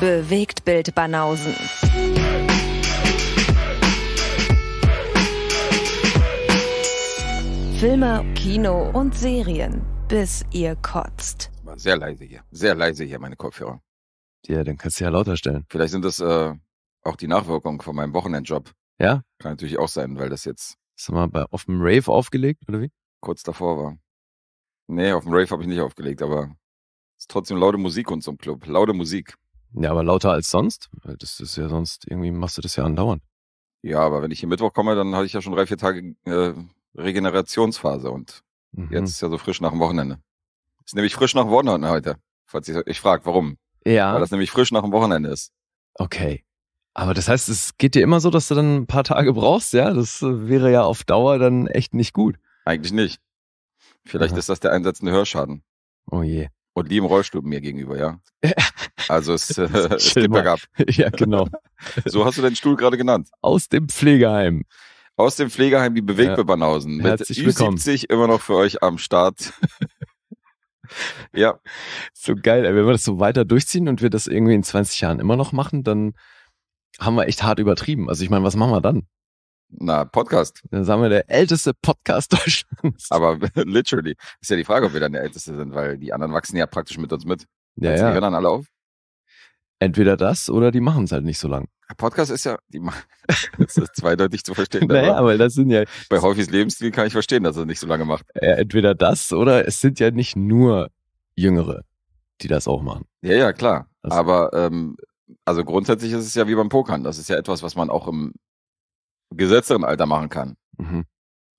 Bewegt Bild Banausen. Filme, Kino und Serien, bis ihr kotzt. War sehr leise hier. Sehr leise hier, meine Kopfhörer. Ja, dann kannst du ja lauter stellen. Vielleicht sind das äh, auch die Nachwirkungen von meinem Wochenendjob. Ja? Kann natürlich auch sein, weil das jetzt Hast du mal bei, auf dem Rave aufgelegt, oder wie? kurz davor war. Nee, auf dem Rave habe ich nicht aufgelegt, aber es ist trotzdem laute Musik und so im Club. Laute Musik. Ja, aber lauter als sonst? Weil das ist ja sonst, irgendwie machst du das ja andauernd. Ja, aber wenn ich hier Mittwoch komme, dann hatte ich ja schon drei, vier Tage äh, Regenerationsphase und Mhm. jetzt ist ja so frisch nach dem Wochenende. Ist nämlich frisch nach dem Wochenende heute. Falls ich, ich frage, warum. Ja, Weil das nämlich frisch nach dem Wochenende ist. okay. Aber das heißt, es geht dir immer so, dass du dann ein paar Tage brauchst, ja? Das äh, wäre ja auf Dauer dann echt nicht gut. Eigentlich nicht. Vielleicht Aha. ist das der einsetzende Hörschaden. Oh je. Und die im Rollstuhl mir gegenüber, ja. Also es, äh, es bergab. ja, genau. So hast du den Stuhl gerade genannt. Aus dem Pflegeheim. Aus dem Pflegeheim die Bewegtbebanausen. Mit Herzlich willkommen. Ü70 immer noch für euch am Start. ja, So geil, ey. Wenn wir das so weiter durchziehen und wir das irgendwie in 20 Jahren immer noch machen, dann haben wir echt hart übertrieben. Also ich meine, was machen wir dann? na, Podcast. Dann sagen wir der älteste Podcast Deutschlands. Aber literally. Ist ja die Frage, ob wir dann der Älteste sind, weil die anderen wachsen ja praktisch mit uns mit. ja, Also Die hören ja. dann alle auf. Entweder das oder die machen es halt nicht so lang. Podcast ist ja, die machen, das ist zweideutig zu verstehen. Naja, aber das sind ja bei Häufis Lebensstil kann ich verstehen, dass er nicht so lange macht. entweder das oder es sind ja nicht nur Jüngere, die das auch machen. Ja, ja, klar. Das- Aber ähm, also grundsätzlich ist es ja wie beim Pokern. Das ist ja etwas, was man auch im gesetzteren Alter machen kann. Mhm.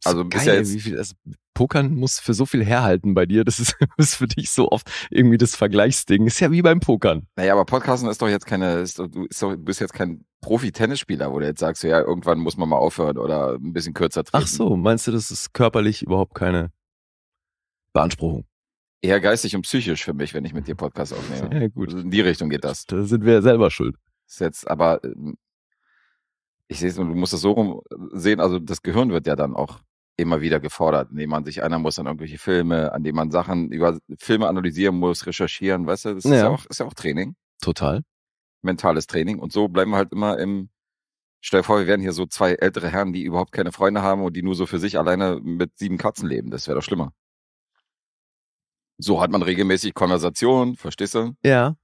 Also geil, ja jetzt- wie viel das Pokern muss für so viel herhalten bei dir. Das ist, ist für dich so oft irgendwie das Vergleichsding. Ist ja wie beim Pokern. Naja, aber Podcasten ist doch jetzt keine, ist doch, du, ist doch, du bist jetzt kein Profi-Tennisspieler, wo du jetzt sagst, ja, irgendwann muss man mal aufhören oder ein bisschen kürzer treten. Ach so, meinst du, das ist körperlich überhaupt keine Beanspruchung? Eher geistig und psychisch für mich, wenn ich mit dir Podcast aufnehme. Ja, gut. Also in die Richtung geht das. Da sind wir ja selber schuld. Ist jetzt, aber ähm, ich sehe es, du musst es so rum sehen, also das Gehirn wird ja dann auch immer wieder gefordert, indem man sich einer muss an irgendwelche Filme, an denen man Sachen über Filme analysieren muss, recherchieren, weißt du, das ist Ja. ja auch, ist ja auch Training, Total. mentales Training. Und so bleiben wir halt immer im, stell dir vor, wir wären hier so zwei ältere Herren, die überhaupt keine Freunde haben und die nur so für sich alleine mit sieben Katzen leben. Das wäre doch schlimmer. So hat man regelmäßig Konversation, verstehst du? Ja.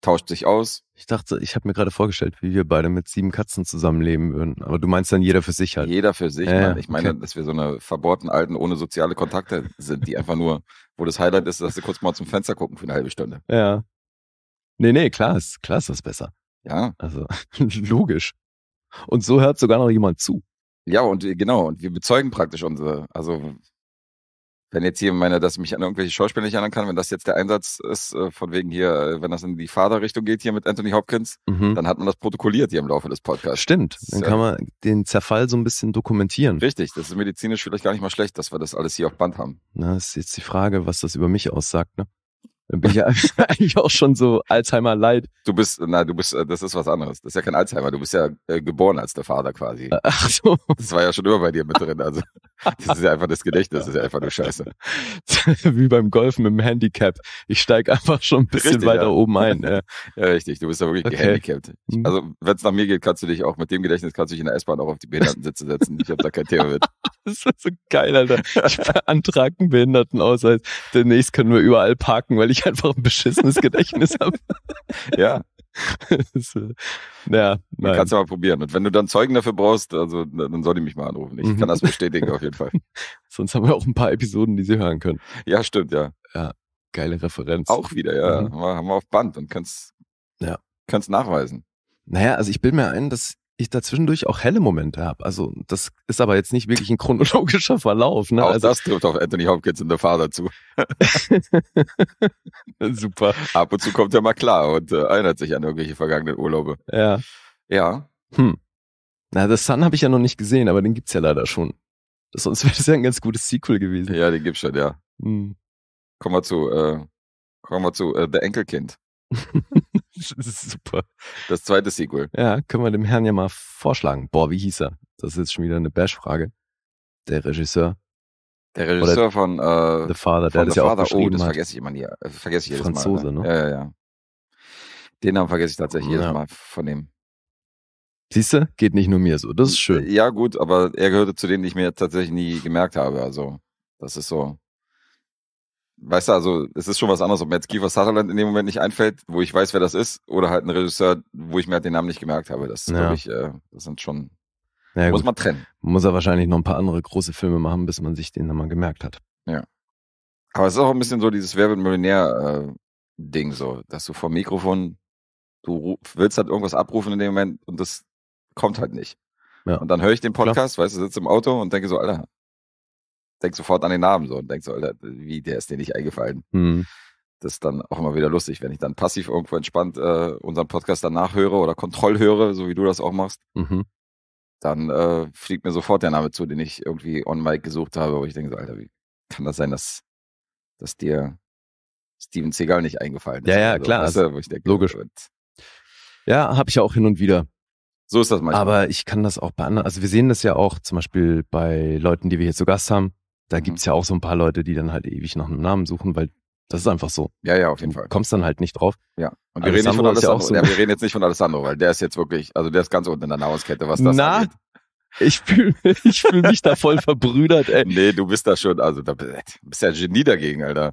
Tauscht sich aus. Ich dachte, ich habe mir gerade vorgestellt, wie wir beide mit sieben Katzen zusammenleben würden. Aber du meinst dann jeder für sich halt. Jeder für sich. Ja, Mann. Ich meine, okay. dass wir so eine verbohrten Alten ohne soziale Kontakte sind, die einfach nur, wo das Highlight ist, dass sie kurz mal zum Fenster gucken für eine halbe Stunde. Ja. Nee, nee, klar ist, klar ist das besser. Ja. Also, logisch. Und so hört sogar noch jemand zu. Ja, und äh, genau, und wir bezeugen praktisch unsere, also wenn jetzt hier meine, dass ich mich an irgendwelche Schauspieler nicht erinnern kann, wenn das jetzt der Einsatz ist, äh, von wegen hier, äh, wenn das in die Vaterrichtung geht hier mit Anthony Hopkins, Mhm. dann hat man das protokolliert hier im Laufe des Podcasts. Stimmt. Dann kann man den Zerfall so ein bisschen dokumentieren. Richtig, das ist medizinisch vielleicht gar nicht mal schlecht, dass wir das alles hier auf Band haben. Na, ist jetzt die Frage, was das über mich aussagt, ne? Dann bin ich ja eigentlich auch schon so Alzheimer leid. Du bist, na, du bist, äh, das ist was anderes. Das ist ja kein Alzheimer, du bist ja äh, geboren als der Vater quasi. Ach so. Das war ja schon immer bei dir mit drin. Also, das ist ja einfach das Gedächtnis, das ist ja einfach nur Scheiße. Wie beim Golfen mit dem Handicap. Ich steig einfach schon ein bisschen Richtig, weiter ja. oben ein. Ja. Ja, richtig. Du bist ja wirklich Okay. gehandicapt. Mhm. Also, wenn es nach mir geht, kannst du dich auch mit dem Gedächtnis kannst du dich in der S-Bahn auch auf die Behindertensitze setzen. Ich habe da kein Thema mit. Das ist so geil, Alter. Ich beantrage einen Behindertenausweis. Demnächst können wir überall parken, weil ich einfach ein beschissenes Gedächtnis habe. Ja, Das, äh, ja, nein. kannst du mal probieren. Und wenn du dann Zeugen dafür brauchst, also dann soll die mich mal anrufen. Ich Mhm. kann das bestätigen auf jeden Fall. Sonst haben wir auch ein paar Episoden, die Sie hören können. Ja, stimmt, ja. Geile Referenz. Auch wieder, ja. Mhm. Haben wir- Haben wir auf Band und kannst, Ja. kannst nachweisen. Naja, also ich bilde mir ein, dass ich da zwischendurch auch helle Momente habe. Also das ist aber jetzt nicht wirklich ein chronologischer Verlauf. Ne? auch also das trifft auf Anthony Hopkins und der Vater zu. super. Ab und zu kommt er mal klar und äh, erinnert sich an irgendwelche vergangenen Urlaube. Ja. Ja, Hm. Na, The Sun habe ich ja noch nicht gesehen, aber den gibt's ja leider schon. Das, sonst wäre das ja ein ganz gutes Sequel gewesen. ja, den gibt's schon, ja. Hm. Kommen wir zu, äh, kommen wir zu äh, The Enkelkind. Das ist super. Das zweite Sequel. Ja, können wir dem Herrn ja mal vorschlagen. Boah, wie hieß er? Das ist jetzt schon wieder eine Bash-Frage. Der Regisseur, Der Regisseur von, äh, The Father, der das ja auch Father. Oh, geschrieben das hat. vergesse ich immer nie. äh, Vergesse ich jedes Franzose, Mal. ne? Ja, ja, ja. Den Namen vergesse ich tatsächlich Ja. jedes Mal von dem. Siehst du? Geht nicht nur mir so. Das ist schön. Ja, gut, aber er gehörte zu denen, die ich mir tatsächlich nie gemerkt habe. Also, das ist so. Weißt du, also, es ist schon was anderes, ob mir jetzt Kiefer Sutherland in dem Moment nicht einfällt, wo ich weiß, wer das ist, oder halt ein Regisseur, wo ich mir halt den Namen nicht gemerkt habe. Das, Ja. glaube ich, äh, das sind schon, Ja, muss gut. man trennen. Muss er wahrscheinlich noch ein paar andere große Filme machen, bis man sich den dann mal gemerkt hat. Aber es ist auch ein bisschen so dieses Wer wird Millionär äh, so, dass du vom Mikrofon, du willst halt irgendwas abrufen in dem Moment und das kommt halt nicht. Ja. Und dann höre ich den Podcast, weißt du, sitze im Auto und denke so, Alter, denk sofort an den Namen so und denk so, Alter, wie, der ist dir nicht eingefallen. Hm. Das ist dann auch immer wieder lustig, wenn ich dann passiv irgendwo entspannt äh, unseren Podcast danach höre oder Kontroll höre, so wie du das auch machst, Mhm. dann äh, fliegt mir sofort der Name zu, den ich irgendwie on Mic gesucht habe, wo ich denke so, Alter, wie kann das sein, dass, dass dir Steven Seagal nicht eingefallen ist? Ja, ja, oder so, klar, weißt du, denke, logisch. Ja, habe ich ja auch hin und wieder. So ist das manchmal. Aber ich kann das auch bei anderen, also wir sehen das ja auch zum Beispiel bei Leuten, die wir hier zu Gast haben. Da Mhm. gibt's ja auch so ein paar Leute, die dann halt ewig nach einem Namen suchen, weil das ist einfach so. ja, ja, auf jeden Du Fall. kommst dann halt nicht drauf. Ja. Und wir reden, nicht von Alessandro ja Alessandro, so- ja, wir reden jetzt nicht von Alessandro, weil der ist jetzt wirklich, also der ist ganz unten in der Nahrungskette, was das Na? angeht. Ich fühle ich fühl mich da voll verbrüdert, ey. Nee, du bist da schon, also da bist bist ja ein Genie dagegen, Alter,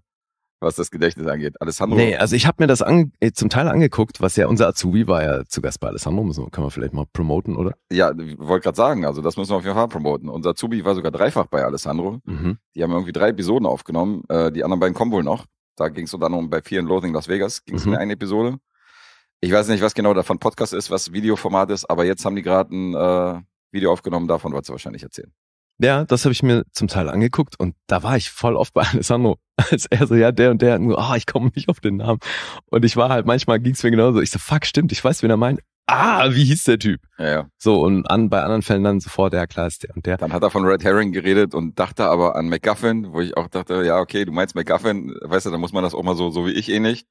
was das Gedächtnis angeht. Alessandro, Nee, also ich habe mir das ange äh, zum Teil angeguckt, was ja unser Azubi war ja zu Gast bei Alessandro, müssen können wir vielleicht mal promoten, oder? ja, ich wollte gerade sagen, also das müssen wir auf jeden Fall promoten. Unser Zubi war sogar dreifach bei Alessandro. Mhm. Die haben irgendwie drei Episoden aufgenommen, äh, die anderen beiden kommen wohl noch. Da ging es unter anderem bei Fear and Loathing Las Vegas, ging es Mhm. um eine Episode. Ich weiß nicht, was genau davon Podcast ist, was Videoformat ist, aber jetzt haben die gerade ein äh, Video aufgenommen, davon wolltest du wahrscheinlich erzählen. Ja, das habe ich mir zum Teil angeguckt und da war ich voll oft bei Alessandro, als er so, ja, der und der, nur, ah, ich komme nicht auf den Namen. Und ich war halt, manchmal ging's mir genauso. Ich so, fuck, stimmt, ich weiß, wen er meint. Ah, wie hieß der Typ? Ja, ja. So, und an, bei anderen Fällen dann sofort, ja klar, ist der und der. Dann hat er von Red Herring geredet und dachte aber an McGuffin, wo ich auch dachte, ja, okay, du meinst McGuffin, weißt du, dann muss man das auch mal so, so wie ich ähnlich,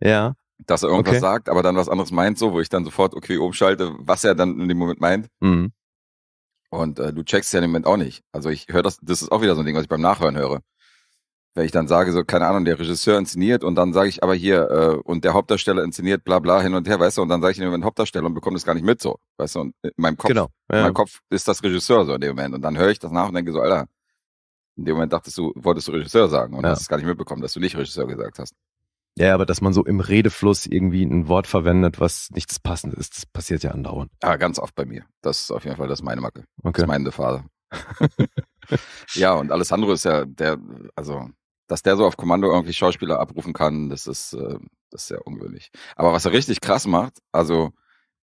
Ja, dass er irgendwas Okay. sagt, aber dann was anderes meint, so, wo ich dann sofort, okay, umschalte, was er dann in dem Moment meint. mhm. Und äh, du checkst ja im Moment auch nicht. Also ich höre das, das ist auch wieder so ein Ding, was ich beim Nachhören höre. Wenn ich dann sage, so, keine Ahnung, der Regisseur inszeniert und dann sage ich aber hier, äh, und der Hauptdarsteller inszeniert, bla bla, hin und her, weißt du, und dann sage ich in dem Moment Hauptdarsteller und bekomme das gar nicht mit, so, weißt du, und in meinem Kopf, genau. in Ja. meinem Kopf ist das Regisseur so in dem Moment. Und dann höre ich das nach und denke so, Alter, in dem Moment dachtest du, wolltest du Regisseur sagen und Ja. hast es gar nicht mitbekommen, dass du nicht Regisseur gesagt hast. Ja, aber dass man so im Redefluss irgendwie ein Wort verwendet, was nichts passend ist, das passiert ja andauernd. Aber ganz oft bei mir. Das ist auf jeden Fall das meine Macke. Das Okay. ist meine Phase. ja, und Alessandro ist ja der, also, dass der so auf Kommando irgendwie Schauspieler abrufen kann, das ist, äh, das ist sehr ungewöhnlich. Aber was er richtig krass macht, also,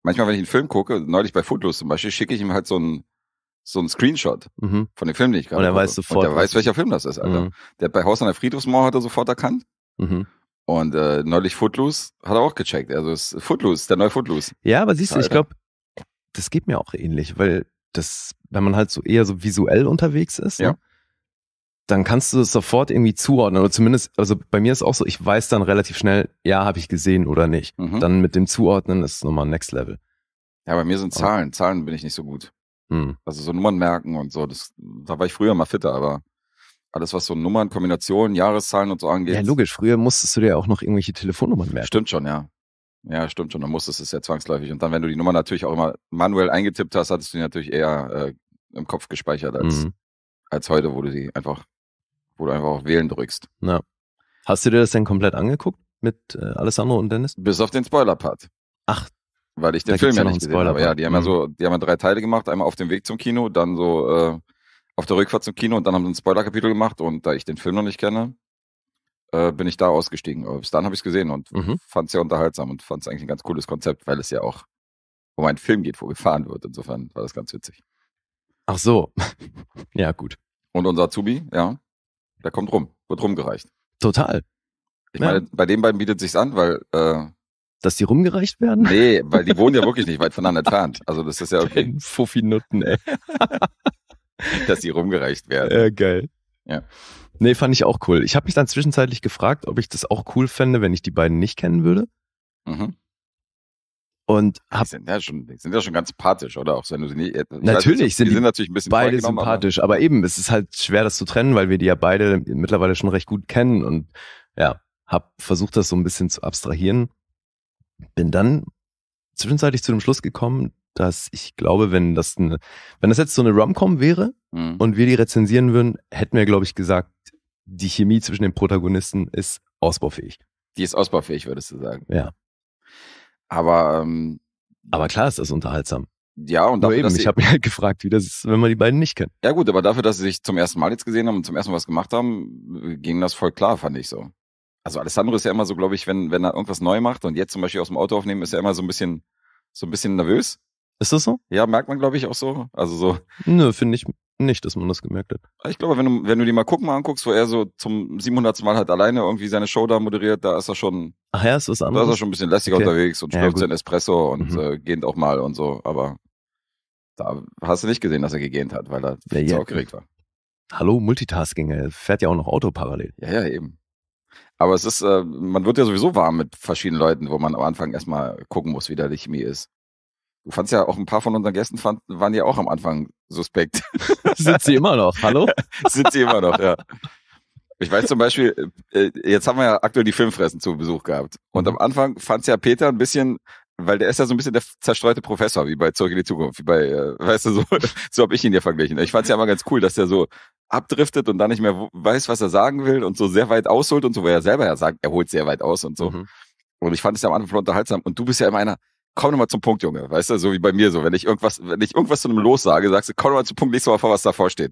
manchmal, wenn ich einen Film gucke, neulich bei Footloose zum Beispiel, schicke ich ihm halt so einen, so einen Screenshot Mhm. von dem Film, den ich gerade Und er weiß sofort, Und er weiß, welcher Film das ist, Alter. Mhm. Der hat bei Haus an der Friedhofsmauer hat er sofort erkannt. Mhm. Und äh, neulich Footloose hat er auch gecheckt. Also ist Footloose, der neue Footloose. Ja, aber siehst du, ich Alter. glaube, das geht mir auch ähnlich, weil das, wenn man halt so eher so visuell unterwegs ist, Ja. ne, dann kannst du es sofort irgendwie zuordnen. Oder zumindest, also bei mir ist auch so, ich weiß dann relativ schnell, ja, habe ich gesehen oder nicht. Mhm. Dann mit dem Zuordnen ist es nochmal Next Level. Ja, bei mir sind Zahlen. Zahlen bin ich nicht so gut. Hm. Also so Nummern merken und so. Das, da war ich früher mal fitter, aber alles, was so Nummern, Kombinationen, Jahreszahlen und so angeht. Ja, logisch. Früher musstest du dir auch noch irgendwelche Telefonnummern merken. Stimmt schon, ja. Ja, stimmt schon. Dann musstest du es ja zwangsläufig. Und dann, wenn du die Nummer natürlich auch immer manuell eingetippt hast, hattest du die natürlich eher äh, im Kopf gespeichert als, Mhm. als heute, wo du sie einfach, wo du einfach auf Wählen drückst. Ja. Hast du dir das denn komplett angeguckt mit äh, Alessandro und Dennis? Bis auf den Spoiler-Part. Ach. Weil ich den Da Film ja ja noch nicht gesehen habe. Ja, die haben ja Mhm. so, die haben ja drei Teile gemacht. Einmal auf dem Weg zum Kino, dann so äh, auf der Rückfahrt zum Kino und dann haben sie ein Spoiler-Kapitel gemacht. Und da ich den Film noch nicht kenne, äh, bin ich da ausgestiegen. Aber bis dann habe ich es gesehen und Mhm. fand es sehr unterhaltsam und fand es eigentlich ein ganz cooles Konzept, weil es ja auch um einen Film geht, wo gefahren wird. Insofern war das ganz witzig. Ach so. ja, gut. Und unser Azubi, ja, der kommt rum, wird rumgereicht. Total. Ich Ja. meine, bei den beiden bietet sich's an, weil äh, Dass die rumgereicht werden? nee, weil die wohnen ja wirklich nicht weit voneinander entfernt. Also das ist ja okay, Den Fuffi-Nutten, ey. dass die rumgereicht werden. Ja, geil. Ja. Nee, fand ich auch cool. Ich habe mich dann zwischenzeitlich gefragt, ob ich das auch cool fände, wenn ich die beiden nicht kennen würde. Mhm. Und Die hab sind ja schon, die sind ja schon ganz sympathisch, oder? Auch wenn du sie nicht. ich weiß Natürlich nicht, sind die die sind natürlich ein bisschen beide sympathisch, aber, eben, es ist halt schwer, das zu trennen, weil wir die ja beide mittlerweile schon recht gut kennen und ja, hab versucht, das so ein bisschen zu abstrahieren. bin dann zwischenzeitlich zu dem Schluss gekommen, dass ich glaube, wenn das eine, wenn das jetzt so eine Rom-Com wäre Mhm. und wir die rezensieren würden, hätten wir, glaube ich, gesagt, die Chemie zwischen den Protagonisten ist ausbaufähig. Die ist ausbaufähig, würdest du sagen. Ja. Aber ähm, Aber klar ist das unterhaltsam. ja, und Nur dafür, eben, dass ich habe mich halt gefragt, wie das ist, wenn man die beiden nicht kennt. ja gut, aber dafür, dass sie sich zum ersten Mal jetzt gesehen haben und zum ersten Mal was gemacht haben, ging das voll klar, fand ich so. Also Alessandro ist ja immer so, glaube ich, wenn, wenn er irgendwas neu macht und jetzt zum Beispiel aus dem Auto aufnehmen, ist er immer so ein bisschen, so ein bisschen nervös. Ist das so? Ja, merkt man, glaube ich, auch so. Also so, Nö, finde ich nicht, dass man das gemerkt hat. ich glaube, wenn du, wenn du die mal gucken mal anguckst, wo er so zum 700. Mal halt alleine irgendwie seine Show da moderiert, da ist er schon, Ach ja, ist was da ist anderes. er schon ein bisschen lässiger Okay. unterwegs und Ja, schlürft gut. sein Espresso und Mhm. äh, gähnt auch mal und so, aber da hast du nicht gesehen, dass er gegähnt hat, weil er Ja, zu ja. aufgeregt war. Hallo, Multitasking, er fährt ja auch noch Auto parallel. Ja, ja, eben. Aber es ist, äh, man wird ja sowieso warm mit verschiedenen Leuten, wo man am Anfang erstmal gucken muss, wie die Chemie ist. Du fandst ja auch ein paar von unseren Gästen fand, waren ja auch am Anfang suspekt. Sind sie immer noch, hallo? Sind sie immer noch, ja. Ich weiß zum Beispiel, äh, jetzt haben wir ja aktuell die Filmfressen zu Besuch gehabt. Und am Anfang fand's ja Peter ein bisschen, weil der ist ja so ein bisschen der zerstreute Professor, wie bei Zurück in die Zukunft, wie bei, äh, weißt du, so, so habe ich ihn ja verglichen. Ich fand's ja immer ganz cool, dass der so abdriftet und dann nicht mehr weiß, was er sagen will und so sehr weit ausholt und so, weil er selber ja sagt, er holt sehr weit aus und so. Mhm. Und ich fand es ja am Anfang unterhaltsam. Und du bist ja immer einer, komm doch mal zum Punkt, Junge. Weißt du, so wie bei mir so. Wenn ich irgendwas, wenn ich irgendwas zu einem Los sage, sagst du, komm doch mal zum Punkt, lies doch mal vor, was davor steht.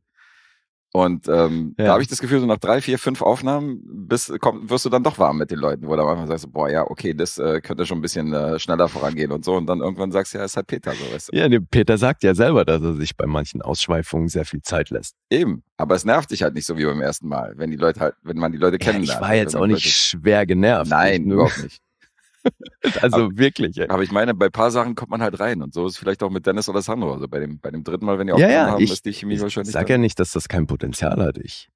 Und ähm, Ja. da habe ich das Gefühl, so nach drei, vier, fünf Aufnahmen bist, komm, wirst du dann doch warm mit den Leuten, wo du am Anfang sagst, boah, ja, okay, das äh, könnte schon ein bisschen äh, schneller vorangehen und so. Und dann irgendwann sagst du, ja, ist halt Peter so, weißt du. Ja, der Peter sagt ja selber, dass er sich bei manchen Ausschweifungen sehr viel Zeit lässt. Eben. Aber es nervt dich halt nicht so wie beim ersten Mal, wenn die Leute halt, wenn man die Leute Ja, kennenlernt. ich war jetzt auch nicht Leute- schwer genervt. Nein, überhaupt nicht. Also wirklich. Ey. Aber ich meine, bei paar Sachen kommt man halt rein und so ist es vielleicht auch mit Dennis oder Sandro. Also bei dem, bei dem dritten Mal, wenn die Ja, aufgenommen ja, haben, ich, ist die Chemie ich wahrscheinlich. sag da. ja nicht, dass das kein Potenzial hat. Ich.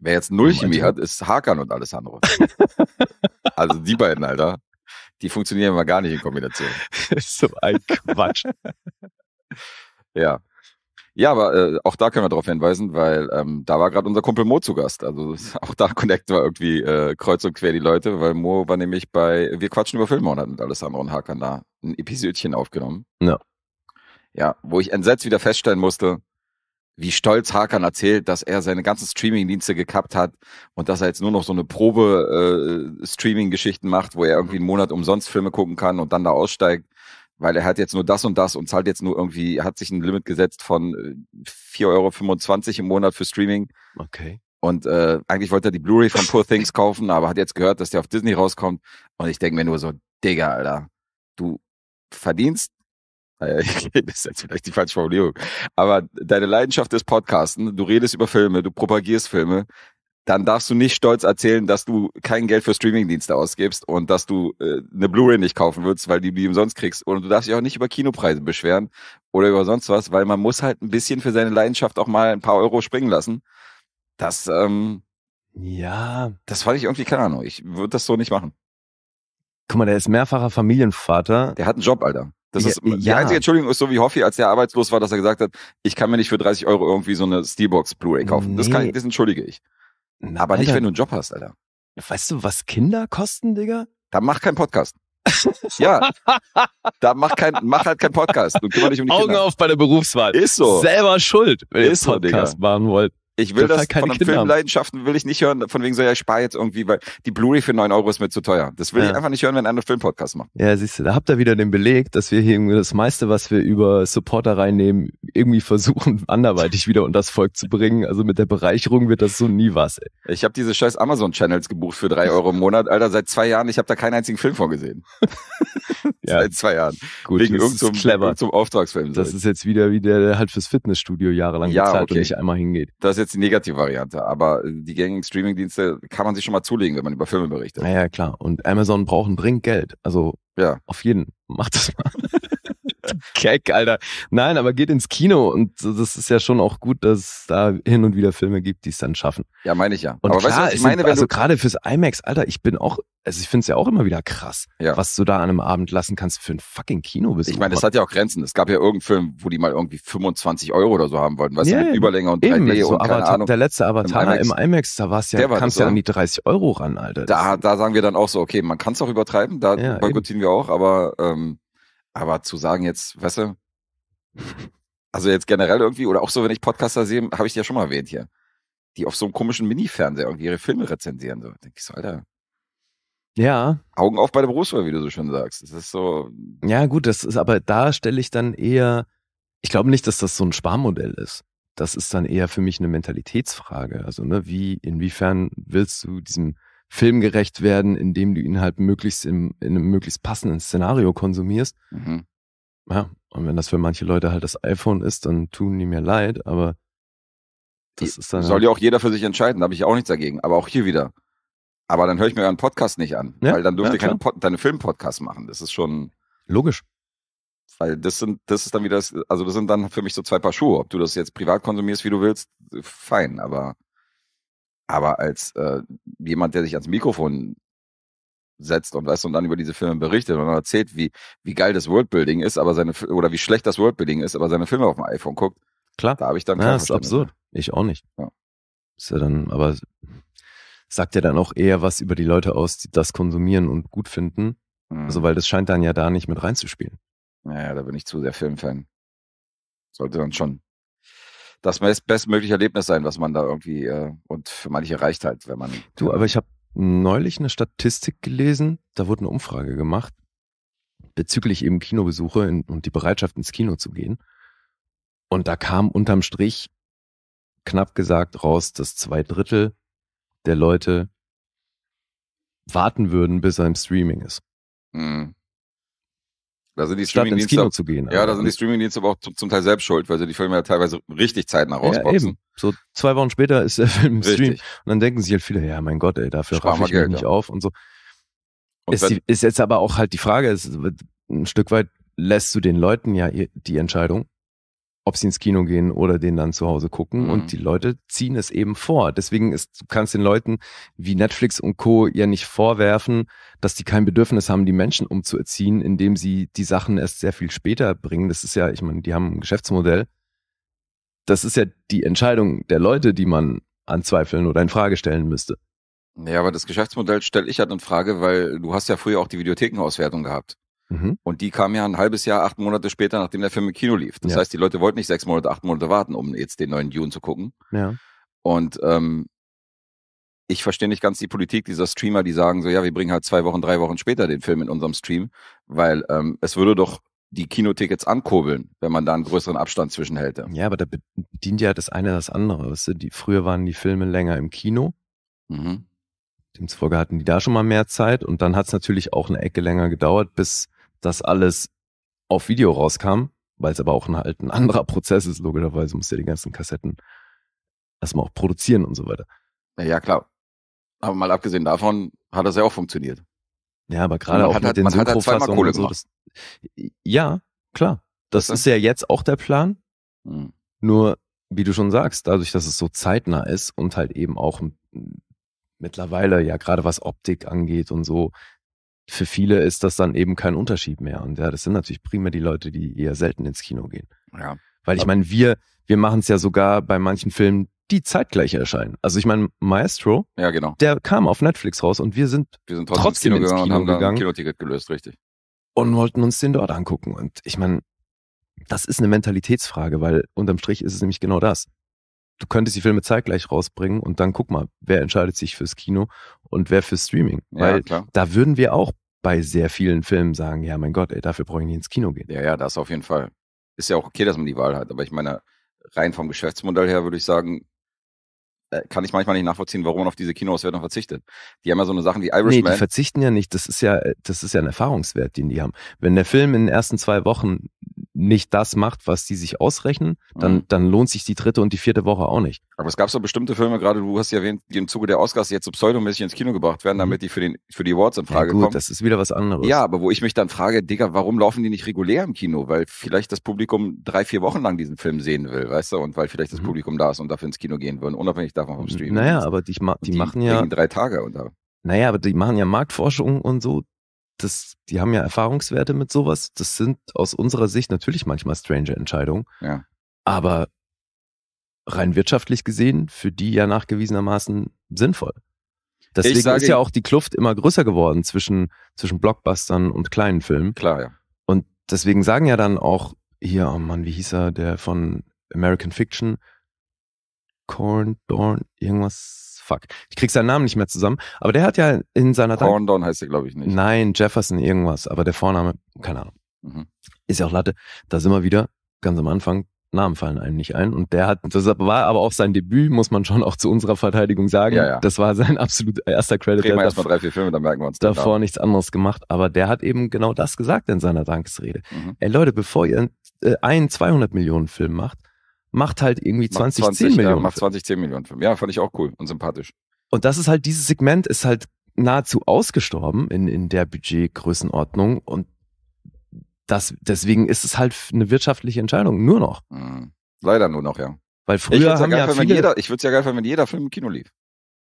Wer jetzt null Chemie hat, ist Hakan und Alessandro. also die beiden, Alter, die funktionieren mal gar nicht in Kombination. so ein Quatsch. Ja. Ja, aber äh, auch da können wir darauf hinweisen, weil ähm, da war gerade unser Kumpel Mo zu Gast. Also auch da connecten wir irgendwie äh, kreuz und quer die Leute, weil Mo war nämlich bei Wir quatschen über Filme und hat mit Alessandro und Hakan da ein Episodchen aufgenommen. Ja. Ja, wo ich entsetzt wieder feststellen musste, wie stolz Hakan erzählt, dass er seine ganzen Streaming-Dienste gekappt hat und dass er jetzt nur noch so eine Probe-Streaming-Geschichten macht, wo er irgendwie einen Monat umsonst Filme gucken kann und dann da aussteigt, weil er hat jetzt nur das und das und zahlt jetzt nur irgendwie, hat sich ein Limit gesetzt von äh, 4,25 Euro im Monat für Streaming. Okay. Und äh, eigentlich wollte er die Blu-ray von Poor Things kaufen, aber hat jetzt gehört, dass der auf Disney rauskommt. Und ich denke mir nur so, Digga, Alter, du verdienst, äh, das ist jetzt vielleicht die falsche Formulierung, aber deine Leidenschaft ist Podcasten, du redest über Filme, du propagierst Filme, dann darfst du nicht stolz erzählen, dass du kein Geld für Streamingdienste ausgibst und dass du äh, eine Blu-ray nicht kaufen würdest, weil du die umsonst kriegst. Und du darfst dich auch nicht über Kinopreise beschweren oder über sonst was, weil man muss halt ein bisschen für seine Leidenschaft auch mal ein paar Euro springen lassen. Das, ähm, Ja. das fand ich irgendwie keine Ahnung. Ich würde das so nicht machen. Guck mal, der ist mehrfacher Familienvater. Der hat einen Job, Alter. Das Ja, ist, die ja. einzige Entschuldigung ist so wie Hoffi, als der arbeitslos war, dass er gesagt hat, ich kann mir nicht für 30 Euro irgendwie so eine Steelbox Blu-ray kaufen. Das, kann, Nee. das entschuldige ich. Na, Aber nicht, Alter, wenn du einen Job hast, Alter. Weißt du, was Kinder kosten, Digga? Dann mach keinen Podcast. ja. Da mach kein, mach halt keinen Podcast. Du kümmere dich um die Augen Kinder. auf bei der Berufswahl. Ist so. Selber schuld, wenn ihr Ist so, Podcast machen wollt. Ich will Dürfen das halt von den Kinder. Filmleidenschaften will ich nicht hören, von wegen so, ja, ich spare jetzt irgendwie, weil die Blu-ray für 9 Euro ist mir zu teuer. Das will Ja. ich einfach nicht hören, wenn einer Filmpodcast macht. Ja, siehst du, da habt ihr wieder den Beleg, dass wir hier irgendwie das meiste, was wir über Supporter reinnehmen, irgendwie versuchen, anderweitig wieder unter das Volk zu bringen. Also mit der Bereicherung wird das so nie was, ey. Ich habe diese scheiß Amazon-Channels gebucht für 3 Euro im Monat, Alter, seit zwei Jahren. Ich habe da keinen einzigen Film vorgesehen. Ja. Seit zwei Jahren. Gut, wegen das irgendeinem ist clever. irgendeinem Auftragsfilm. Das ist jetzt wieder wie der, der halt fürs Fitnessstudio jahrelang Ja, bezahlt okay. und nicht einmal hingeht. das ist jetzt die negative Variante. Aber äh, die gängigen Streaming-Dienste kann man sich schon mal zulegen, wenn man über Filme berichtet. Naja, klar. Und Amazon brauchen dringend Geld. Also Ja. auf jeden. Macht das mal. Keck, Alter. Nein, aber geht ins Kino und das ist ja schon auch gut, dass es da hin und wieder Filme gibt, die es dann schaffen. Ja, meine ich ja. Und aber klar, weißt du, was ich meine, sind, also gerade fürs IMAX, Alter, ich bin auch, also ich finde es ja auch immer wieder krass, Ja. was du da an einem Abend lassen kannst für ein fucking Kinobesuch. ich meine, das hat ja auch Grenzen. Es gab ja irgendeinen Film, wo die mal irgendwie 25 Euro oder so haben wollten, weißt Ja, du, mit. Überlänge und Eben, 3D so und keine Avatar, Ahnung. der letzte Avatar IMAX. im IMAX, da war's ja, war kamst ja an die 30 Euro ran, Alter. Da, da sagen wir dann auch so, okay, man kann es auch übertreiben, da Ja, boykottieren wir auch, aber, ähm, aber zu sagen jetzt, weißt du, also jetzt generell irgendwie, oder auch so, wenn ich Podcaster sehe, habe ich ja schon mal erwähnt hier, die auf so einem komischen Mini-Fernseher irgendwie ihre Filme rezensieren, so. Denke ich so, Alter, ja, Augen auf bei der Berufswahl, wie du so schön sagst. Das ist so, ja gut, das ist, aber da stelle ich dann eher, ich glaube nicht, dass das so ein Sparmodell ist. Das ist dann eher für mich eine Mentalitätsfrage. Also, ne, wie, inwiefern willst du diesem Film gerecht werden, indem du ihn halt möglichst im, in einem möglichst passenden Szenario konsumierst? mhm. Ja, und wenn das für manche Leute halt das iPhone ist, dann tun die mir leid, aber das ist dann soll ja auch jeder für sich entscheiden, da habe ich auch nichts dagegen. Aber auch hier wieder. Aber dann höre ich mir einen Podcast nicht an, Ja, weil dann dürft ja, ihr keine, Pod deine Filmpodcasts machen. Das ist schon, logisch. weil das sind, das ist dann wieder, also das sind dann für mich so zwei Paar Schuhe. Ob du das jetzt privat konsumierst, wie du willst, fein. Aber, aber als äh, jemand, der sich ans Mikrofon setzt und weißt und dann über diese Filme berichtet und erzählt, wie wie geil das Worldbuilding ist, aber seine oder wie schlecht das Worldbuilding ist, aber seine Filme auf dem iPhone guckt, Klar. da habe ich dann Ja, kein das ist absurd. Ich auch nicht. Ja. Ist ja dann, aber sagt ja dann auch eher was über die Leute aus, die das konsumieren und gut finden. mehr. Mhm. Also, weil das scheint dann ja da nicht mit reinzuspielen. Naja, da bin ich zu sehr Filmfan. Sollte dann schon das best bestmögliche Erlebnis sein, was man da irgendwie, äh, und für manche reicht halt, wenn man. Du, aber ich habe neulich eine Statistik gelesen, da wurde eine Umfrage gemacht bezüglich eben Kinobesuche in, und die Bereitschaft ins Kino zu gehen. Und da kam unterm Strich knapp gesagt raus, dass zwei Drittel der Leute warten würden, bis er im Streaming ist. Mhm. Da sind die Statt ins Kino Streamingdienste. zu gehen. Ja, da sind die Streamingdienste aber auch zum, zum Teil selbst schuld, weil sie die Filme ja teilweise richtig zeitnah ja, rausboxen. eben. So zwei Wochen später ist der Film im Stream. Und dann denken sich halt viele, ja, mein Gott, ey, dafür raff ich mich Geld, nicht ja. auf und so. Und ist, die, ist jetzt aber auch halt die Frage, ist, ein Stück weit lässt du den Leuten ja die Entscheidung, ob sie ins Kino gehen oder den dann zu Hause gucken. Mhm. Und die Leute ziehen es eben vor. Deswegen ist, du kannst den Leuten wie Netflix und Co. ja nicht vorwerfen, dass die kein Bedürfnis haben, die Menschen umzuerziehen, indem sie die Sachen erst sehr viel später bringen. Das ist ja, ich meine, die haben ein Geschäftsmodell. Das ist ja die Entscheidung der Leute, die man anzweifeln oder in Frage stellen müsste. ja, aber das Geschäftsmodell stelle ich halt in Frage, weil du hast ja früher auch die Videothekenauswertung gehabt. Mhm. Und die kam ja ein halbes Jahr, acht Monate später, nachdem der Film im Kino lief. Das Ja. heißt, die Leute wollten nicht sechs Monate, acht Monate warten, um jetzt den neuen Dune zu gucken. Ja. Und ähm, ich verstehe nicht ganz die Politik dieser Streamer, die sagen so, ja, wir bringen halt zwei Wochen, drei Wochen später den Film in unserem Stream, weil ähm, es würde doch die Kinotickets ankurbeln, wenn man da einen größeren Abstand zwischen hätte. Ja, aber da bedient ja das eine das andere. Weißt du? die, früher waren die Filme länger im Kino, Mhm. demzufolge hatten die da schon mal mehr Zeit und dann hat es natürlich auch eine Ecke länger gedauert, bis das alles auf Video rauskam, weil es aber auch ein, halt ein anderer Prozess ist, logischerweise musst du ja die ganzen Kassetten erstmal auch produzieren und so weiter. Ja, klar. Aber mal abgesehen davon hat das ja auch funktioniert. Ja, aber gerade auch hat mit halt- den man hat halt Synchrofassungen Kohle so. Das, ja, klar. Das du? ist ja jetzt auch der Plan. Mhm. Nur, wie du schon sagst, dadurch, dass es so zeitnah ist und halt eben auch mittlerweile, ja, gerade was Optik angeht und so, für viele ist das dann eben kein Unterschied mehr. Und ja, das sind natürlich primär die Leute, die eher selten ins Kino gehen. Ja. Weil ich meine, wir, wir machen es ja sogar bei manchen Filmen, die zeitgleich erscheinen. Also ich meine, Maestro, ja, genau. der kam auf Netflix raus und wir sind Wir sind trotzdem, Trotzdem ins Kino ins gegangen Kino und haben gegangen. Kinoticket gelöst, richtig. und wollten uns den dort angucken. Und ich meine, das ist eine Mentalitätsfrage, weil unterm Strich ist es nämlich genau das. Du könntest die Filme zeitgleich rausbringen und dann guck mal, wer entscheidet sich fürs Kino und wer fürs Streaming. Ja, weil klar. da würden wir auch bei sehr vielen Filmen sagen, ja mein Gott, ey, dafür brauche ich nicht ins Kino gehen. Ja, ja, das auf jeden Fall. Ist ja auch okay, dass man die Wahl hat. Aber ich meine, rein vom Geschäftsmodell her würde ich sagen, äh, kann ich manchmal nicht nachvollziehen, warum man auf diese Kinoauswertung verzichtet. Die haben ja so eine Sachen wie Nee, Irishman. die verzichten ja nicht. Das ist ja, das ist ja ein Erfahrungswert, den die haben. Wenn der Film in den ersten zwei Wochen nicht das macht, was die sich ausrechnen, dann, Mhm. dann lohnt sich die dritte und die vierte Woche auch nicht. Aber es gab so bestimmte Filme, gerade du hast ja erwähnt, die im Zuge der Oscars jetzt so pseudomäßig ins Kino gebracht werden, Mhm. damit die für, den, für die Awards in Ja, Frage gut, kommen. das ist wieder was anderes. Ja, aber wo ich mich dann frage, Digga, warum laufen die nicht regulär im Kino? Weil vielleicht das Publikum drei, vier Wochen lang diesen Film sehen will, weißt du? Und weil vielleicht das Mhm. Publikum da ist und dafür ins Kino gehen würden, unabhängig davon vom Stream. Naja, aber die, ma- die, machen ja, drei Tage und da. naja, aber die machen ja Marktforschung und so. Das, die haben ja Erfahrungswerte mit sowas. Das sind aus unserer Sicht natürlich manchmal strange Entscheidungen. Ja. Aber rein wirtschaftlich gesehen für die ja nachgewiesenermaßen sinnvoll. Deswegen sage- ist ja auch die Kluft immer größer geworden zwischen, zwischen Blockbustern und kleinen Filmen. Klar, ja. Und deswegen sagen ja dann auch hier, oh Mann, wie hieß er, der von American Fiction? Corn, Dorn, irgendwas, fuck. Ich krieg seinen Namen nicht mehr zusammen. Aber der hat ja in seiner Corndon heißt der, glaube ich, nicht. Nein, Jefferson irgendwas, aber der Vorname, keine Ahnung. Mhm. Ist ja auch Latte. Da sind wir wieder, ganz am Anfang, Namen fallen einem nicht ein. Und der hat, das war aber auch sein Debüt, muss man schon auch zu unserer Verteidigung sagen. Ja, ja. Das war sein absolut erster Credit. Reden wir erstmal drei, vier Filme, dann merken wir uns davor nichts anderes gemacht. Aber der hat eben genau das gesagt in seiner Dankesrede. Namen. Mhm. Ey Leute, bevor ihr äh, einen 200 Millionen Film macht, macht halt irgendwie Macht 20, 10 Millionen. Ja, macht 20, 10 Millionen. Ja, fand ich auch cool und sympathisch. Und das ist halt, dieses Segment ist halt nahezu ausgestorben in, in der Budgetgrößenordnung und das, deswegen ist es halt eine wirtschaftliche Entscheidung, nur noch. Mhm. Leider nur noch, ja. Weil Ich früher es ja haben ja viele, jeder, ich würde es ja geil finden, wenn jeder Film im Kino lief.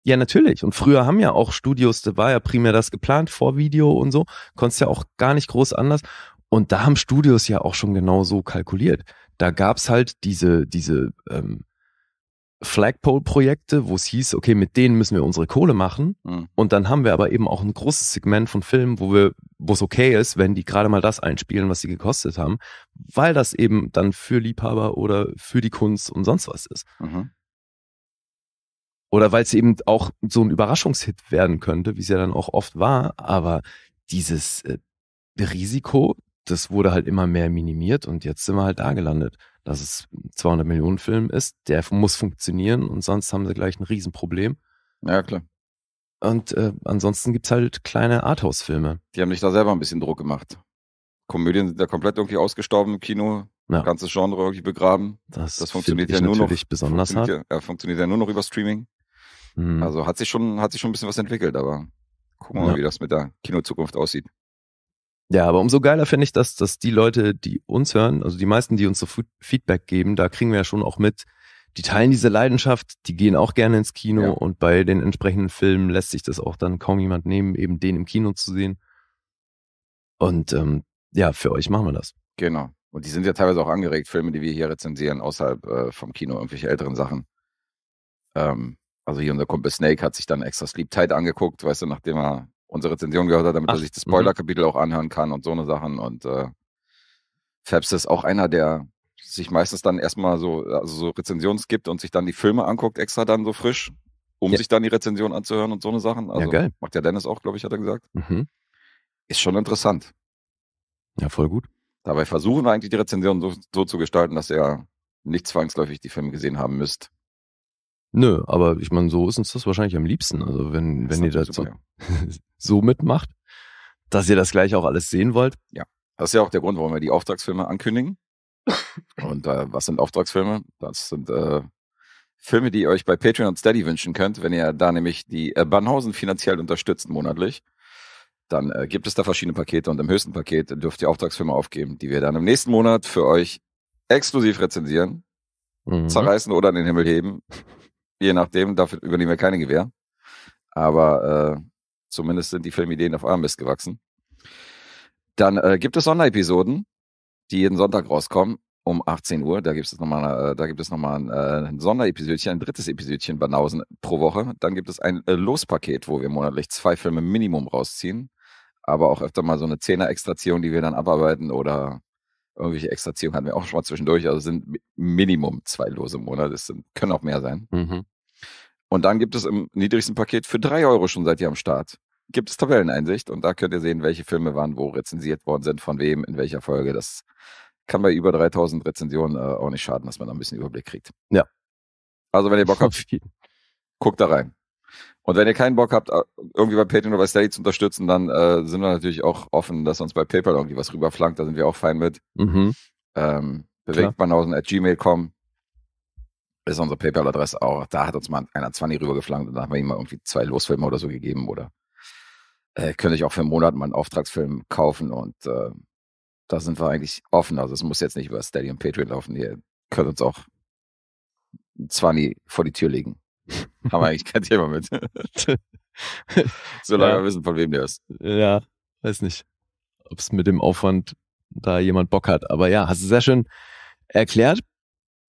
ja natürlich, und früher haben ja auch Studios, da war ja primär das geplant, vor Video und so, konntest ja auch gar nicht groß anders. Und da haben Studios ja auch schon genau so kalkuliert. Da gab's halt diese, diese ähm, Flagpole-Projekte, wo es hieß, okay, mit denen müssen wir unsere Kohle machen. Mhm. Und dann haben wir aber eben auch ein großes Segment von Filmen, wo wir, wo es okay ist, wenn die gerade mal das einspielen, was sie gekostet haben, weil das eben dann für Liebhaber oder für die Kunst und sonst was ist. Mhm. Oder weil es eben auch so ein Überraschungshit werden könnte, wie es ja dann auch oft war. Aber dieses äh, Risiko, das wurde halt immer mehr minimiert und jetzt sind wir halt da gelandet, dass es ein 200 Millionen Film ist, der muss funktionieren und sonst haben sie gleich ein Riesenproblem. Ja, klar. Und äh, ansonsten gibt's halt kleine Arthouse-Filme. Die haben sich da selber ein bisschen Druck gemacht. Komödien sind ja komplett irgendwie ausgestorben im Kino. Ja. Ganzes Genre irgendwie begraben. Das, Das funktioniert ja nur noch- besonders hart. Funktioniert ja, ja, funktioniert ja nur noch über Streaming. Mhm. Also hat sich schon, hat sich schon ein bisschen was entwickelt, aber gucken wir Ja. mal, wie das mit der Kinozukunft aussieht. Ja, aber umso geiler finde ich, dass, dass die Leute, die uns hören, also die meisten, die uns so Feedback geben, da kriegen wir ja schon auch mit, die teilen diese Leidenschaft, die gehen auch gerne ins Kino Ja. und bei den entsprechenden Filmen lässt sich das auch dann kaum jemand nehmen, eben den im Kino zu sehen. Und ähm, ja, für euch machen wir das. Genau. Und die sind ja teilweise auch angeregt, Filme, die wir hier rezensieren, außerhalb äh, vom Kino, irgendwelche älteren Sachen. Ähm, also hier unser Kumpel Snake hat sich dann extra Sleep Tight angeguckt, weißt du, nachdem er unsere Rezension gehört hat, damit er Ach, sich das mhm. Spoiler-Kapitel auch anhören kann und so eine Sachen. Und äh, Fabs ist auch einer, der sich meistens dann erstmal so, also so Rezensionen gibt und sich dann die Filme anguckt, extra dann so frisch, um Ja. sich dann die Rezension anzuhören und so eine Sachen. Also geil. macht ja Dennis auch, glaube ich, hat er gesagt. Mhm. Ist schon interessant. Ja, voll gut. Dabei versuchen wir eigentlich die Rezension so, so zu gestalten, dass ihr nicht zwangsläufig die Filme gesehen haben müsst. Nö, aber ich meine, so ist uns das wahrscheinlich am liebsten. Also wenn, Das wenn ihr super, ja. so mitmacht, dass ihr das gleich auch alles sehen wollt. Das ist ja auch der Grund, warum wir die Auftragsfilme ankündigen. Und äh, was sind Auftragsfilme? Das sind äh, Filme, die ihr euch bei Patreon und Steady wünschen könnt, wenn ihr da nämlich die äh, Bannhausen finanziell unterstützt monatlich. Dann äh, gibt es da verschiedene Pakete und im höchsten Paket dürft ihr Auftragsfilme aufgeben, die wir dann im nächsten Monat für euch exklusiv rezensieren, Mhm. zerreißen oder in den Himmel heben. Je nachdem, dafür übernehmen wir keine Gewähr. Aber äh, zumindest sind die Filmideen auf eurem Mist gewachsen. Dann äh, gibt es Sonderepisoden, die jeden Sonntag rauskommen um 18 Uhr. Da gibt es nochmal, äh, da gibt es nochmal ein, äh, ein Sonderepisodchen, ein drittes Episodchen Banausen pro Woche. Dann gibt es ein äh, Lospaket, wo wir monatlich zwei Filme Minimum rausziehen, aber auch öfter mal so eine Zehner-Extration, die wir dann abarbeiten oder irgendwelche Extrazieren hatten wir auch schon mal zwischendurch. Also sind mi- Minimum zwei Lose im Monat. Das sind, können auch mehr sein. Mhm. Und dann gibt es im niedrigsten Paket für drei Euro schon seid ihr am Start. Gibt es Tabelleneinsicht und da könnt ihr sehen, welche Filme wann wo rezensiert worden sind, von wem, in welcher Folge. Das kann bei über 3000 Rezensionen äh, auch nicht schaden, dass man da ein bisschen Überblick kriegt. Ja. Also wenn ihr Bock habt, guckt da rein. Und wenn ihr keinen Bock habt, irgendwie bei Patreon oder bei Steady zu unterstützen, dann äh, sind wir natürlich auch offen, dass uns bei PayPal irgendwie was rüberflankt. Da sind wir auch fein mit. Mhm. Ähm, bewegtbanausen at gmail.com ist unsere PayPal-Adresse auch. Da hat uns mal einer 20 rübergeflankt und da haben wir ihm mal irgendwie zwei Losfilme oder so gegeben oder äh, könnte ich auch für einen Monat mal einen Auftragsfilm kaufen und äh, da sind wir eigentlich offen. Also es muss jetzt nicht über Stadium Patreon laufen. Ihr könnt uns auch 20 vor die Tür legen. haben wir eigentlich kein Thema mit. Solange Ja. wir wissen, von wem der ist. Ja, weiß nicht, ob es mit dem Aufwand da jemand Bock hat. Aber ja, hast du sehr schön erklärt.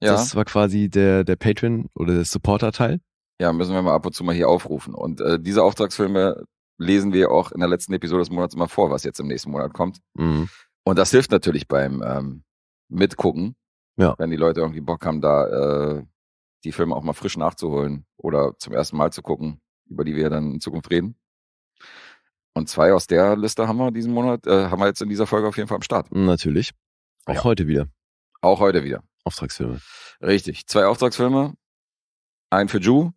Ja, Das war quasi der, der Patreon oder der Supporter-Teil. ja, müssen wir mal ab und zu mal hier aufrufen. Und äh, diese Auftragsfilme lesen wir auch in der letzten Episode des Monats immer vor, was jetzt im nächsten Monat kommt. Mhm. Und das hilft natürlich beim ähm, Mitgucken, Ja. wenn die Leute irgendwie Bock haben, da äh, die Filme auch mal frisch nachzuholen oder zum ersten Mal zu gucken, über die wir dann in Zukunft reden. Und zwei aus der Liste haben wir diesen Monat, äh, haben wir jetzt in dieser Folge auf jeden Fall am Start. Natürlich. Auch Ja. heute wieder. Auch heute wieder. Auftragsfilme. Richtig. Zwei Auftragsfilme. Ein für Ju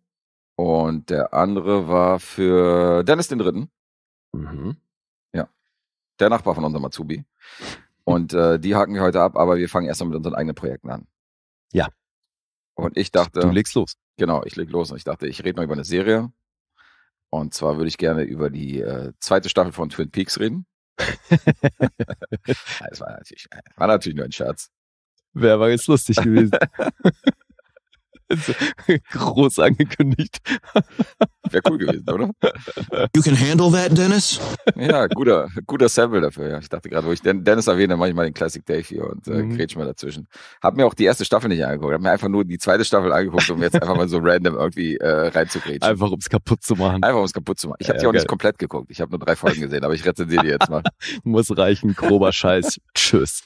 und der andere war für Dennis den Dritten, Mhm. der Nachbar von unserem Azubi. Und äh, die haken wir heute ab, aber wir fangen erstmal mit unseren eigenen Projekten an. Ja. Und ich dachte, Du legst los. Genau, ich leg los und ich dachte, ich rede mal über eine Serie. Und zwar würde ich gerne über die äh, zweite Staffel von Twin Peaks reden. das war natürlich, war natürlich nur ein Scherz. Wer war jetzt lustig gewesen? Groß angekündigt. Wäre cool gewesen, oder? You can handle that, Dennis? Ja, guter, guter Sample dafür. Ja. Ich dachte gerade, wo ich Den- Dennis erwähne, mache ich mal den Classic Dave hier und äh, Mhm. grätsch mal dazwischen. Hab mir auch die erste Staffel nicht angeguckt. Hab mir einfach nur die zweite Staffel angeguckt, um jetzt einfach mal so random irgendwie äh, reinzugrätschen. Einfach um es kaputt zu machen. Einfach um es kaputt zu machen. Ich habe Ja, die auch geil. nicht komplett geguckt. Ich habe nur drei Folgen gesehen, aber ich rezensiere die jetzt mal. Muss reichen. Grober Scheiß. Tschüss.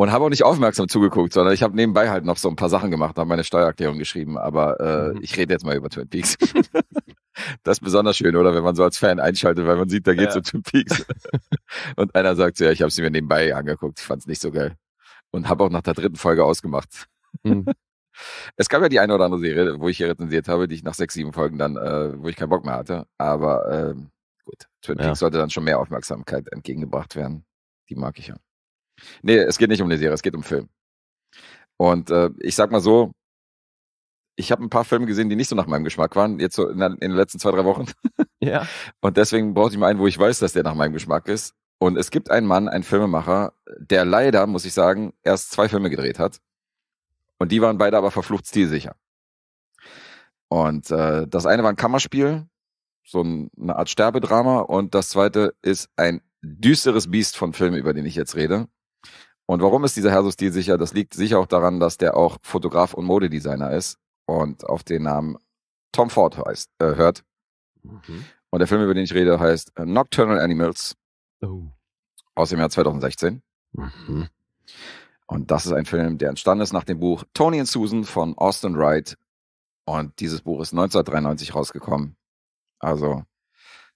Und habe auch nicht aufmerksam zugeguckt, sondern ich habe nebenbei halt noch so ein paar Sachen gemacht, habe meine Steuererklärung geschrieben, aber äh, Mhm. ich rede jetzt mal über Twin Peaks. das ist besonders schön, oder? Wenn man so als Fan einschaltet, weil man sieht, da geht's Ja. um Twin Peaks. Und einer sagt so, ja, ich habe sie mir nebenbei angeguckt, ich fand's nicht so geil. Und habe auch nach der dritten Folge ausgemacht. Mhm. Es gab ja die eine oder andere Serie, wo ich hier rezensiert habe, die ich nach sechs, sieben Folgen dann, äh, wo ich keinen Bock mehr hatte. Aber ähm, gut, Twin Ja. Peaks sollte dann schon mehr Aufmerksamkeit entgegengebracht werden. Die mag ich ja. Nee, es geht nicht um eine Serie, es geht um Film. Und äh, ich sag mal so, ich habe ein paar Filme gesehen, die nicht so nach meinem Geschmack waren, jetzt so in, der, in den letzten zwei, drei Wochen. Ja. Und deswegen brauchte ich mal einen, wo ich weiß, dass der nach meinem Geschmack ist. Und es gibt einen Mann, einen Filmemacher, der leider, muss ich sagen, erst zwei Filme gedreht hat. Und die waren beide aber verflucht stilsicher. Und äh, das eine war ein Kammerspiel, so ein, eine Art Sterbedrama. Und das zweite ist ein düsteres Biest von Film, über den ich jetzt rede. Und warum ist dieser Herr so stilsicher? Das liegt sicher auch daran, dass der auch Fotograf und Modedesigner ist und auf den Namen Tom Ford heißt, äh, hört. Mhm. Und der Film, über den ich rede, heißt äh, Nocturnal Animals Oh. aus dem Jahr 2016. Mhm. Und das ist ein Film, der entstanden ist nach dem Buch Tony and Susan von Austin Wright. Und dieses Buch ist 1993 rausgekommen. Also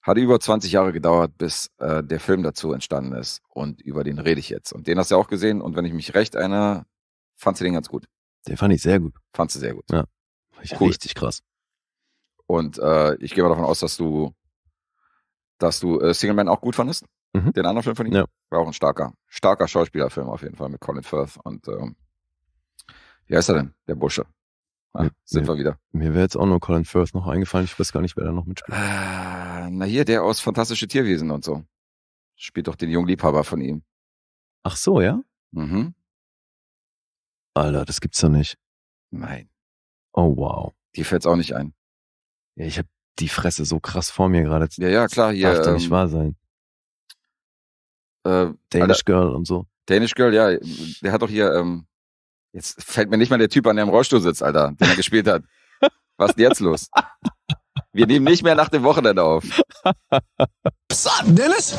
hat über 20 Jahre gedauert, bis äh, der Film dazu entstanden ist. Und über den rede ich jetzt. Und den hast du auch gesehen. Und wenn ich mich recht erinnere, fandst du den ganz gut. Den fand ich sehr gut. Fandst du sehr gut. Ich Cool. Richtig krass. Und äh, ich gehe mal davon aus, dass du, dass du äh, Single Man auch gut fandest. Mhm. Den anderen Film von ihm. Ja. War auch ein starker, starker Schauspielerfilm auf jeden Fall mit Colin Firth. Und ähm, wie heißt er denn? Der Busche. Ah, sind wir wieder. Mir wäre jetzt auch nur Colin Firth noch eingefallen. Ich weiß gar nicht, wer da noch mitspielt. Ah, na hier, der aus Fantastische Tierwesen und so. Spielt doch den jungen Liebhaber von ihm. Ach so, ja? Mhm. Alter, das gibt's doch nicht. Nein, Oh, wow. dir fällt's auch nicht ein. Ja, ich habe die Fresse so krass vor mir gerade. Ja, ja, klar, hier. Darf doch nicht ähm, wahr sein. äh, Danish Girl und so. Danish Girl, ja, der hat doch hier, ähm, jetzt fällt mir nicht mal der Typ an, der im Rollstuhl sitzt, Alter, den er gespielt hat. Was ist denn jetzt los? Wir nehmen nicht mehr nach dem Wochenende auf. What's up, Dennis?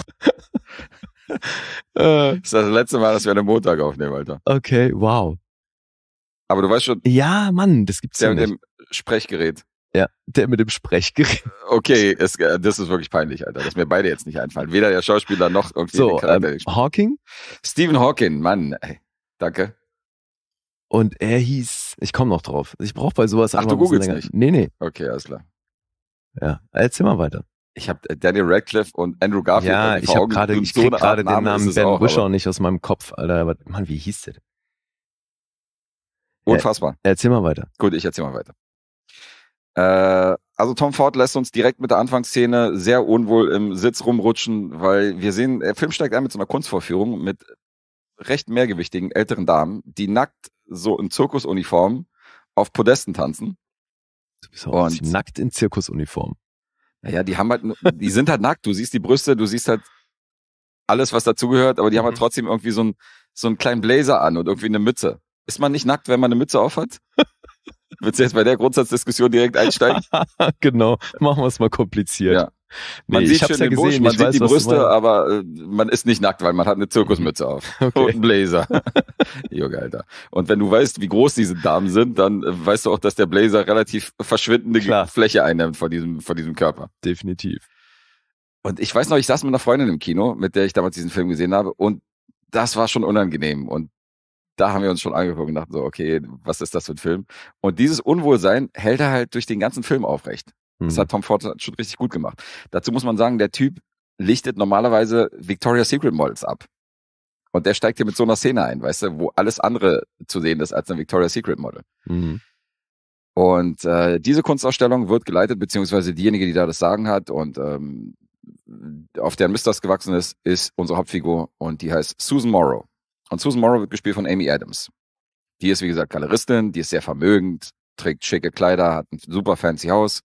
Äh, Das ist das letzte Mal, dass wir an einem Montag aufnehmen, Alter. okay, wow. Aber du weißt schon, Ja, Mann, das gibt's der ja mit nicht. dem Sprechgerät. Ja, der mit dem Sprechgerät. Okay, es, äh, das ist wirklich peinlich, Alter, dass mir beide jetzt nicht einfallen. Weder der Schauspieler noch irgendwie So, den Charakter. ähm, der. Hawking Stephen Hawking, Mann, ey. Danke. Und er hieß, ich komme noch drauf. Ich brauche bei sowas Ach, du googelst nicht? Nee, nee, Okay, alles klar. ja. Erzähl mal weiter. Ich habe Daniel Radcliffe und Andrew Garfield ja, ich habe gerade, ich so krieg Art gerade den Namen Ben auch, Wishaw aber nicht aus meinem Kopf, Alter. Aber, Mann, wie hieß der? Unfassbar. Erzähl mal weiter. Gut, ich erzähl mal weiter. Äh, also Tom Ford lässt uns direkt mit der Anfangsszene sehr unwohl im Sitz rumrutschen, weil wir sehen, der Film steigt ein mit so einer Kunstvorführung mit recht mehrgewichtigen älteren Damen, die nackt so in Zirkusuniform auf Podesten tanzen. Du bist auch Und- nackt in Zirkusuniform. Naja, die haben halt, die sind halt nackt. Du siehst die Brüste, du siehst halt alles, was dazugehört, aber die haben halt Mhm. trotzdem irgendwie so, ein, so einen kleinen Blazer an und irgendwie eine Mütze. Ist man nicht nackt, wenn man eine Mütze aufhat? Willst du jetzt bei der Grundsatzdiskussion direkt einsteigen? genau, machen wir es mal kompliziert. Ja. Nee, Man ich sieht hab's schön ja den Busch, man sieht weiß, die Brüste, aber äh, man ist nicht nackt, weil man hat eine Zirkusmütze auf Okay. und einen Blazer. Junge, Alter. Und wenn du weißt, wie groß diese Damen sind, dann äh, weißt du auch, dass der Blazer relativ verschwindende Klar. Fläche einnimmt von diesem, von diesem Körper. Definitiv. Und ich weiß noch, ich saß mit einer Freundin im Kino, mit der ich damals diesen Film gesehen habe, und das war schon unangenehm. Und da haben wir uns schon angeguckt und dachten so, okay, was ist das für ein Film? Und dieses Unwohlsein hält er halt durch den ganzen Film aufrecht. Das hat Tom Ford schon richtig gut gemacht. Dazu muss man sagen, der Typ lichtet normalerweise Victoria's Secret Models ab. Und der steigt hier mit so einer Szene ein, weißt du, wo alles andere zu sehen ist als ein Victoria's Secret Model. Mhm. Und äh, diese Kunstausstellung wird geleitet, beziehungsweise diejenige, die da das Sagen hat und ähm, auf deren Mist das gewachsen ist, ist unsere Hauptfigur und die heißt Susan Morrow. Und Susan Morrow wird gespielt von Amy Adams. Die ist, wie gesagt, Galeristin, die ist sehr vermögend, trägt schicke Kleider, hat ein super fancy Haus,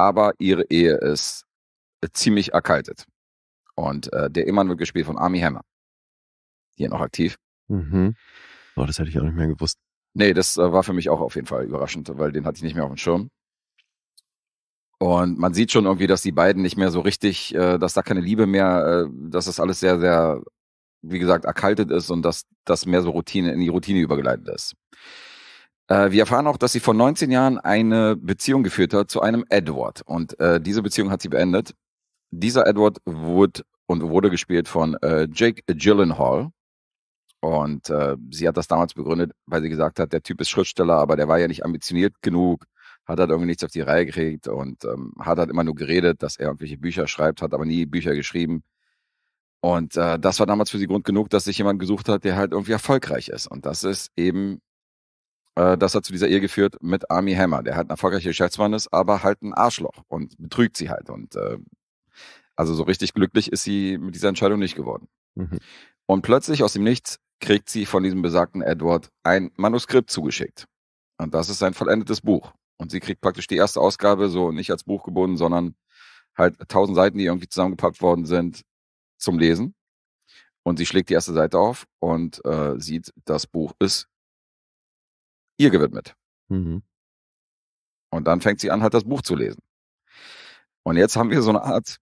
aber ihre Ehe ist äh, ziemlich erkaltet. Und äh, der Ehemann wird gespielt von Army Hammer. Hier noch aktiv. Mhm. Boah, das hätte ich auch nicht mehr gewusst. Nee, das äh, war für mich auch auf jeden Fall überraschend, weil den hatte ich nicht mehr auf dem Schirm. Und man sieht schon irgendwie, dass die beiden nicht mehr so richtig, äh, dass da keine Liebe mehr, äh, dass das alles sehr, sehr, wie gesagt, erkaltet ist und dass das mehr so Routine in die Routine übergeleitet ist. Äh, wir erfahren auch, dass sie vor 19 Jahren eine Beziehung geführt hat zu einem Edward. Und äh, diese Beziehung hat sie beendet. Dieser Edward wurde und wurde gespielt von äh, Jake Gyllenhaal. Und äh, sie hat das damals begründet, weil sie gesagt hat, der Typ ist Schriftsteller, aber der war ja nicht ambitioniert genug, hat halt irgendwie nichts auf die Reihe gekriegt und ähm, hat halt immer nur geredet, dass er irgendwelche Bücher schreibt, hat aber nie Bücher geschrieben. Und äh, das war damals für sie Grund genug, dass sich jemand gesucht hat, der halt irgendwie erfolgreich ist. Und das ist eben, äh, das hat zu dieser Ehe geführt mit Army Hammer, der halt ein erfolgreicher Geschäftsmann ist, aber halt ein Arschloch und betrügt sie halt. Und äh, also so richtig glücklich ist sie mit dieser Entscheidung nicht geworden. Mhm. Und plötzlich aus dem Nichts kriegt sie von diesem besagten Edward ein Manuskript zugeschickt. Und das ist sein vollendetes Buch. Und sie kriegt praktisch die erste Ausgabe, so nicht als Buch gebunden, sondern halt tausend Seiten, die irgendwie zusammengepackt worden sind, zum Lesen. Und sie schlägt die erste Seite auf und äh, sieht, das Buch ist ihr gewidmet. Mhm. Und dann fängt sie an, halt das Buch zu lesen. Und jetzt haben wir so eine Art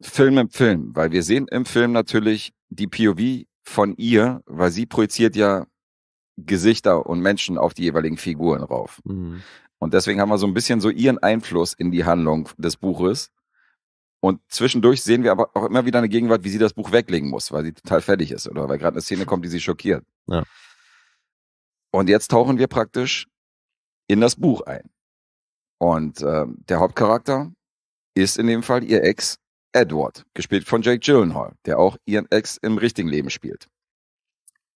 Film im Film, weil wir sehen im Film natürlich die POV von ihr, weil sie projiziert ja Gesichter und Menschen auf die jeweiligen Figuren rauf. Mhm. Und deswegen haben wir so ein bisschen so ihren Einfluss in die Handlung des Buches. Und zwischendurch sehen wir aber auch immer wieder eine Gegenwart, wie sie das Buch weglegen muss, weil sie total fertig ist oder weil gerade eine Szene kommt, die sie schockiert. Ja. Und jetzt tauchen wir praktisch in das Buch ein. Und ähm, der Hauptcharakter ist in dem Fall ihr Ex Edward, gespielt von Jake Gyllenhaal, der auch ihren Ex im richtigen Leben spielt.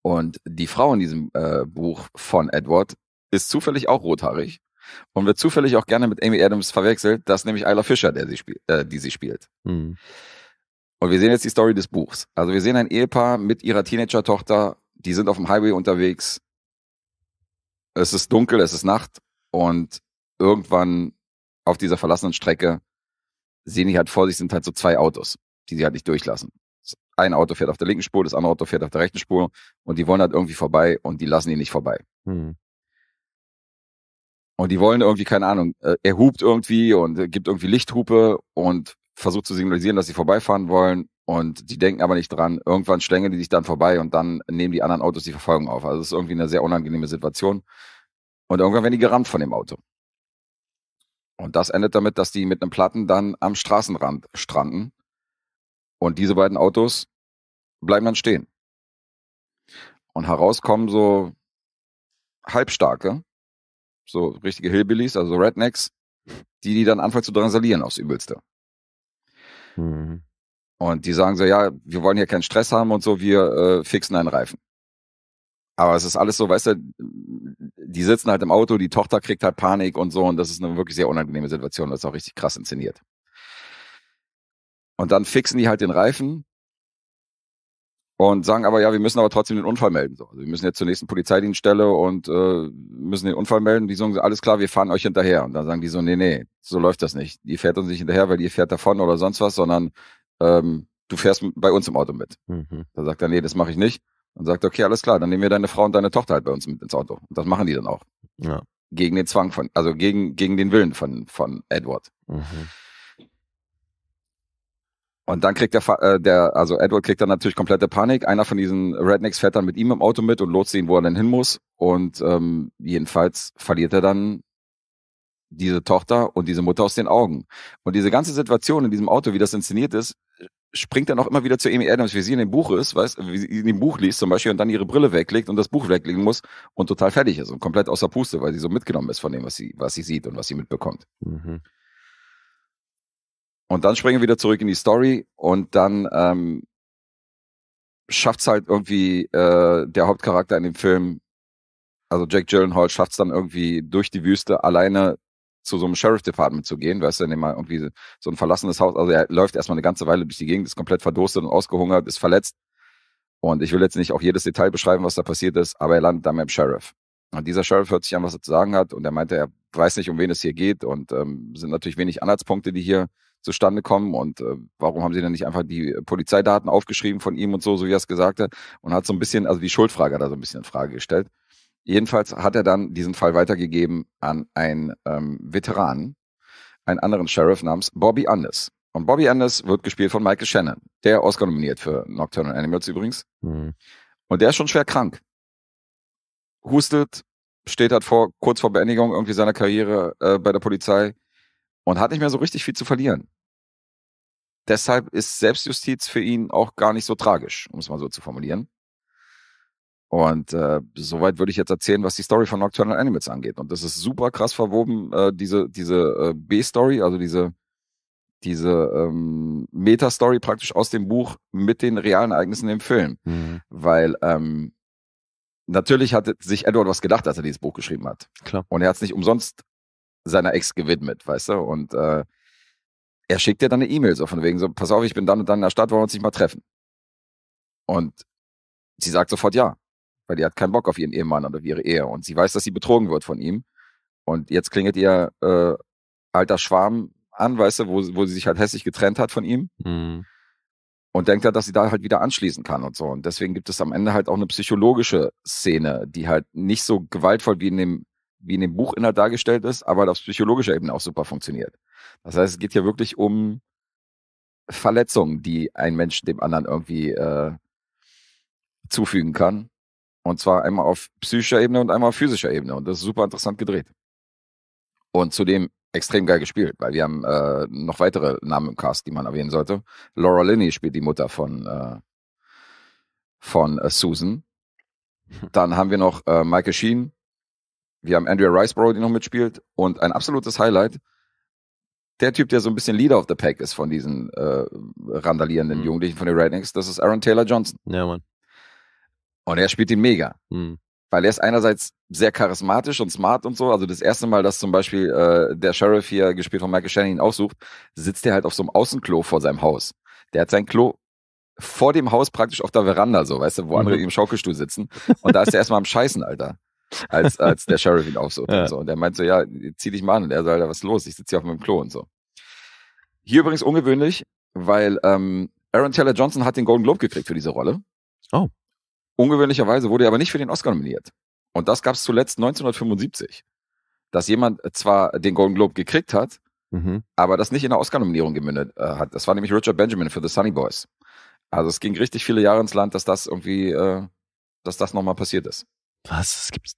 Und die Frau in diesem äh, Buch von Edward ist zufällig auch rothaarig und wird zufällig auch gerne mit Amy Adams verwechselt. Das ist nämlich Isla Fisher, der sie spielt, äh, die sie spielt. Mhm. Und wir sehen jetzt die Story des Buchs. Also wir sehen ein Ehepaar mit ihrer Teenager-Tochter, die sind auf dem Highway unterwegs. Es ist dunkel, es ist Nacht und irgendwann auf dieser verlassenen Strecke sehen die halt vor sich sind halt so zwei Autos, die sie halt nicht durchlassen. Ein Auto fährt auf der linken Spur, das andere Auto fährt auf der rechten Spur und die wollen halt irgendwie vorbei und die lassen die nicht vorbei. Mhm. Und die wollen irgendwie, keine Ahnung, äh, er hupt irgendwie und äh, gibt irgendwie Lichthupe und versucht zu signalisieren, dass sie vorbeifahren wollen. Und die denken aber nicht dran. Irgendwann schlängeln die sich dann vorbei und dann nehmen die anderen Autos die Verfolgung auf. Also es ist irgendwie eine sehr unangenehme Situation. Und irgendwann werden die gerammt von dem Auto. Und das endet damit, dass die mit einem Platten dann am Straßenrand stranden. Und diese beiden Autos bleiben dann stehen. Und herauskommen so Halbstarke, so richtige Hillbillies, also Rednecks, die die dann anfangen zu drangsalieren aufs Übelste. Mhm. Und die sagen so, ja, wir wollen hier keinen Stress haben und so, wir äh, fixen einen Reifen. Aber es ist alles so, weißt du, die sitzen halt im Auto, die Tochter kriegt halt Panik und so und das ist eine wirklich sehr unangenehme Situation, das ist auch richtig krass inszeniert. Und dann fixen die halt den Reifen und sagen aber, ja, wir müssen aber trotzdem den Unfall melden. So. Also wir müssen jetzt zur nächsten Polizeidienststelle und äh, müssen den Unfall melden. Die sagen, alles klar, wir fahren euch hinterher. Und dann sagen die so, nee, nee, so läuft das nicht. Die fährt uns nicht hinterher, weil die fährt davon oder sonst was, sondern ähm, du fährst bei uns im Auto mit. Mhm. Da sagt er, nee, das mache ich nicht. Und sagt, okay, alles klar, dann nehmen wir deine Frau und deine Tochter halt bei uns mit ins Auto. Und das machen die dann auch. Ja. Gegen den Zwang von, also gegen, gegen den Willen von, von Edward. Mhm. Und dann kriegt der, äh, der, also Edward kriegt dann natürlich komplette Panik. Einer von diesen Rednecks fährt dann mit ihm im Auto mit und lotst ihn, wo er dann hin muss. Und ähm, jedenfalls verliert er dann diese Tochter und diese Mutter aus den Augen. Und diese ganze Situation in diesem Auto, wie das inszeniert ist, springt dann auch immer wieder zu Amy Adams, wie sie in dem Buch ist, weißt, wie sie in dem Buch liest zum Beispiel und dann ihre Brille weglegt und das Buch weglegen muss und total fertig ist und komplett außer Puste, weil sie so mitgenommen ist von dem, was sie, was sie sieht und was sie mitbekommt. Mhm. Und dann springen wir wieder zurück in die Story und dann ähm, schafft's halt irgendwie äh, der Hauptcharakter in dem Film, also Jack Gyllenhaal schafft's dann irgendwie durch die Wüste alleine zu so einem Sheriff Department zu gehen, weißt du, indem er irgendwie so ein verlassenes Haus, also er läuft erstmal eine ganze Weile durch die Gegend, ist komplett verdurstet und ausgehungert, ist verletzt. Und ich will jetzt nicht auch jedes Detail beschreiben, was da passiert ist, aber er landet dann beim Sheriff. Und dieser Sheriff hört sich an, was er zu sagen hat, und er meinte, er weiß nicht, um wen es hier geht, und ähm, sind natürlich wenig Anhaltspunkte, die hier zustande kommen und äh, warum haben sie denn nicht einfach die Polizeidaten aufgeschrieben von ihm und so, so wie er es gesagt hat und hat so ein bisschen, also die Schuldfrage hat er so ein bisschen in Frage gestellt. Jedenfalls hat er dann diesen Fall weitergegeben an einen ähm, Veteran, einen anderen Sheriff namens Bobby Andes. Und Bobby Andes wird gespielt von Michael Shannon, der Oscar nominiert für Nocturnal Animals übrigens. Mhm. Und der ist schon schwer krank. Hustet, steht halt vor, kurz vor Beendigung irgendwie seiner Karriere äh, bei der Polizei und hat nicht mehr so richtig viel zu verlieren. Deshalb ist Selbstjustiz für ihn auch gar nicht so tragisch, um es mal so zu formulieren. Und äh, soweit würde ich jetzt erzählen, was die Story von Nocturnal Animals angeht. Und das ist super krass verwoben, äh, diese, diese äh, B-Story, also diese, diese ähm, Meta-Story praktisch aus dem Buch mit den realen Ereignissen im Film. Mhm. Weil ähm, natürlich hatte sich Edward was gedacht, als er dieses Buch geschrieben hat. Klar. Und er hat es nicht umsonst seiner Ex gewidmet, weißt du? Und äh, er schickt dir dann eine E-Mail so von wegen so, pass auf, ich bin dann und dann in der Stadt, wollen wir uns nicht mal treffen. Und sie sagt sofort ja, weil die hat keinen Bock auf ihren Ehemann oder auf ihre Ehe und sie weiß, dass sie betrogen wird von ihm. Und jetzt klingelt ihr äh, alter Schwarm an, weißt du, wo, wo sie sich halt hässlich getrennt hat von ihm Mhm. und denkt halt, dass sie da halt wieder anschließen kann und so. Und deswegen gibt es am Ende halt auch eine psychologische Szene, die halt nicht so gewaltvoll wie in dem, wie in dem Buchinhalt dargestellt ist, aber auf psychologischer Ebene auch super funktioniert. Das heißt, es geht hier wirklich um Verletzungen, die ein Mensch dem anderen irgendwie äh, zufügen kann. Und zwar einmal auf psychischer Ebene und einmal auf physischer Ebene. Und das ist super interessant gedreht. Und zudem extrem geil gespielt, weil wir haben äh, noch weitere Namen im Cast, die man erwähnen sollte. Laura Linney spielt die Mutter von, äh, von äh, Susan. Dann haben wir noch äh, Michael Sheen. Wir haben Andrea Riceborough, die noch mitspielt. Und ein absolutes Highlight, der Typ, der so ein bisschen Leader of the Pack ist von diesen äh, randalierenden Mhm. Jugendlichen von den Rednecks, das ist Aaron Taylor Johnson. Ja, Mann. Und er spielt ihn mega. Mhm. Weil er ist einerseits sehr charismatisch und smart und so. Also das erste Mal, dass zum Beispiel äh, der Sheriff hier, gespielt von Michael Shannon, ihn aufsucht, sitzt er halt auf so einem Außenklo vor seinem Haus. Der hat sein Klo vor dem Haus praktisch auf der Veranda, so, weißt du, wo Mhm. andere im Schaukelstuhl sitzen. Und da ist er erstmal am Scheißen, Alter. Als, als der Sheriff ihn aufsucht Ja. und so. Und er meint so, ja, zieh dich mal an. Und er so, Alter, was ist los? Ich sitze hier auf meinem Klo und so. Hier übrigens ungewöhnlich, weil ähm, Aaron Taylor Johnson hat den Golden Globe gekriegt für diese Rolle. Oh. Ungewöhnlicherweise wurde er aber nicht für den Oscar nominiert. Und das gab es zuletzt 1975. Dass jemand zwar den Golden Globe gekriegt hat, Mhm. aber das nicht in der Oscar-Nominierung gemündet äh, hat. Das war nämlich Richard Benjamin für The Sunny Boys. Also es ging richtig viele Jahre ins Land, dass das irgendwie, äh, dass das nochmal passiert ist. Was? Das gibt's.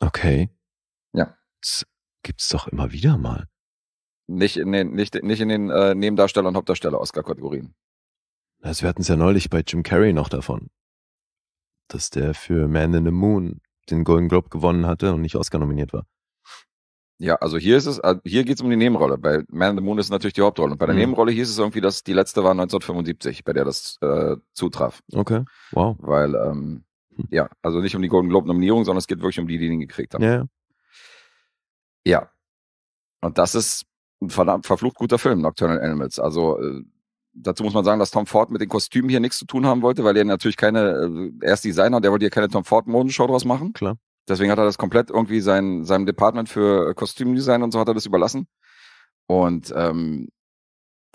Okay. Ja. Das gibt's doch immer wieder mal. Nicht in den, nicht, nicht in den äh, Nebendarsteller- und Hauptdarsteller-Oscar-Kategorien. Also wir hatten es ja neulich bei Jim Carrey noch davon, dass der für Man in the Moon den Golden Globe gewonnen hatte und nicht Oscar nominiert war. Ja, also hier ist es, äh, hier geht es um die Nebenrolle. Bei Man in the Moon ist natürlich die Hauptrolle. Und bei der Mhm. Nebenrolle hieß es irgendwie, dass die letzte war 1975, bei der das äh, zutraf. Okay. Wow. Weil, ähm, Hm. ja, also nicht um die Golden Globe Nominierung, sondern es geht wirklich um die, die den gekriegt haben. Ja, ja. Ja. Und das ist ein verdammt verflucht guter Film, Nocturnal Animals. Also äh, dazu muss man sagen, dass Tom Ford mit den Kostümen hier nichts zu tun haben wollte, weil er natürlich keine, äh, er ist Designer, der wollte hier keine Tom Ford Modenshow draus machen. Klar. Deswegen hat er das komplett irgendwie sein, seinem Department für Kostümdesign und so hat er das überlassen. Und ähm,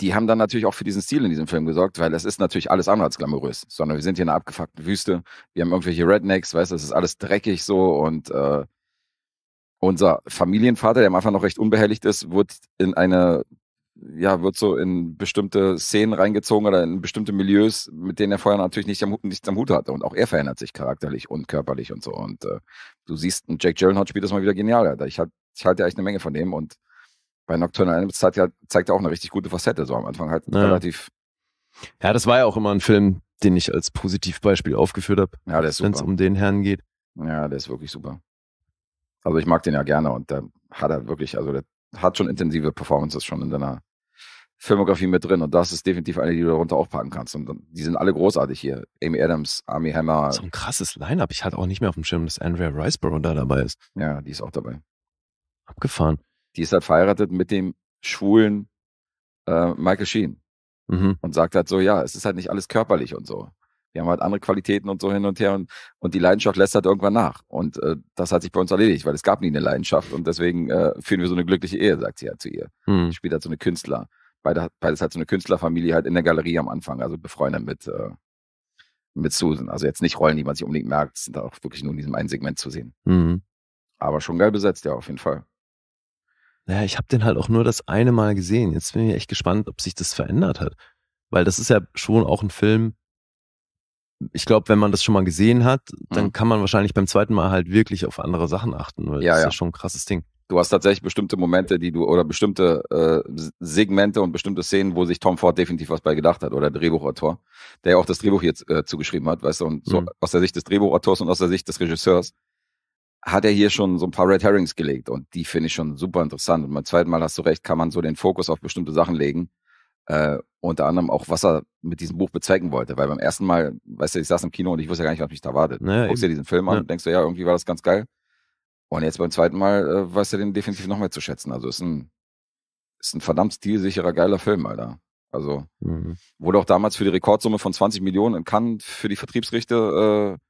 die haben dann natürlich auch für diesen Stil in diesem Film gesorgt, weil es ist natürlich alles andere als glamourös, sondern wir sind hier in einer abgefuckten Wüste. Wir haben irgendwelche Rednecks, weißt du, es ist alles dreckig so und äh, unser Familienvater, der am Anfang noch recht unbehelligt ist, wird in eine, ja, wird so in bestimmte Szenen reingezogen oder in bestimmte Milieus, mit denen er vorher natürlich nicht am, Hut- nichts am Hut hatte. Und auch er verändert sich charakterlich und körperlich und so. Und äh, du siehst, und Jake Gyllenhaal spielt das mal wieder genial. Alter. Ich, halt, ich halte ja echt eine Menge von dem und bei Nocturnal Animals zeigt er, zeigt er auch eine richtig gute Facette, so am Anfang halt Ja. relativ, Ja, das war ja auch immer ein Film, den ich als Positivbeispiel aufgeführt habe, ja, der ist wenn es super. um den Herrn geht. Ja, der ist wirklich super. Also ich mag den ja gerne und da hat er wirklich, also der hat schon intensive Performances schon in seiner Filmografie mit drin und das ist definitiv eine, die du darunter aufpacken kannst. Und die sind alle großartig hier. Amy Adams, Army Hammer, So ein krasses Line-Up. Ich hatte auch nicht mehr auf dem Schirm, dass Andrea Riceborough da dabei ist. ja, die ist auch dabei. Abgefahren. Die ist halt verheiratet mit dem schwulen äh, Michael Sheen Mhm. und sagt halt so, ja, es ist halt nicht alles körperlich und so. Wir haben halt andere Qualitäten und so hin und her und, und die Leidenschaft lässt halt irgendwann nach. Und äh, das hat sich bei uns erledigt, weil es gab nie eine Leidenschaft und deswegen äh, führen wir so eine glückliche Ehe, sagt sie halt zu ihr. Mhm. spielt halt so eine Künstler. Beide, beides hat so eine Künstlerfamilie halt in der Galerie am Anfang, also befreundet mit, äh, mit Susan. Also jetzt nicht Rollen, die man sich unbedingt merkt, sind da auch wirklich nur in diesem einen Segment zu sehen. Mhm. Aber schon geil besetzt, ja, auf jeden Fall. Ja, ich habe den halt auch nur das eine Mal gesehen. Jetzt bin ich echt gespannt, ob sich das verändert hat. Weil das ist ja schon auch ein Film. Ich glaube, wenn man das schon mal gesehen hat, dann Mhm. kann man wahrscheinlich beim zweiten Mal halt wirklich auf andere Sachen achten, weil Ja, das ist ja. ja schon ein krasses Ding. Du hast tatsächlich bestimmte Momente, die du, oder bestimmte äh, Segmente und bestimmte Szenen, wo sich Tom Ford definitiv was bei gedacht hat, oder der Drehbuchautor, der ja auch das Drehbuch jetzt äh, zugeschrieben hat, weißt du, und so Mhm. aus der Sicht des Drehbuchautors und aus der Sicht des Regisseurs hat er hier schon so ein paar Red Herrings gelegt und die finde ich schon super interessant. Und beim zweiten Mal hast du recht, kann man so den Fokus auf bestimmte Sachen legen. Äh, unter anderem auch, was er mit diesem Buch bezwecken wollte. Weil beim ersten Mal, weißt du, ich saß im Kino und ich wusste ja gar nicht, was mich da erwartet. Naja, du guckst dir diesen Film an Ja. und denkst du, ja, irgendwie war das ganz geil. Und jetzt beim zweiten Mal äh, weißt du den definitiv noch mehr zu schätzen. Also ist ein, ist ein verdammt stilsicherer, geiler Film, Alter. Also Mhm. wurde auch damals für die Rekordsumme von 20 Millionen in Cannes für die Vertriebsrechte, äh,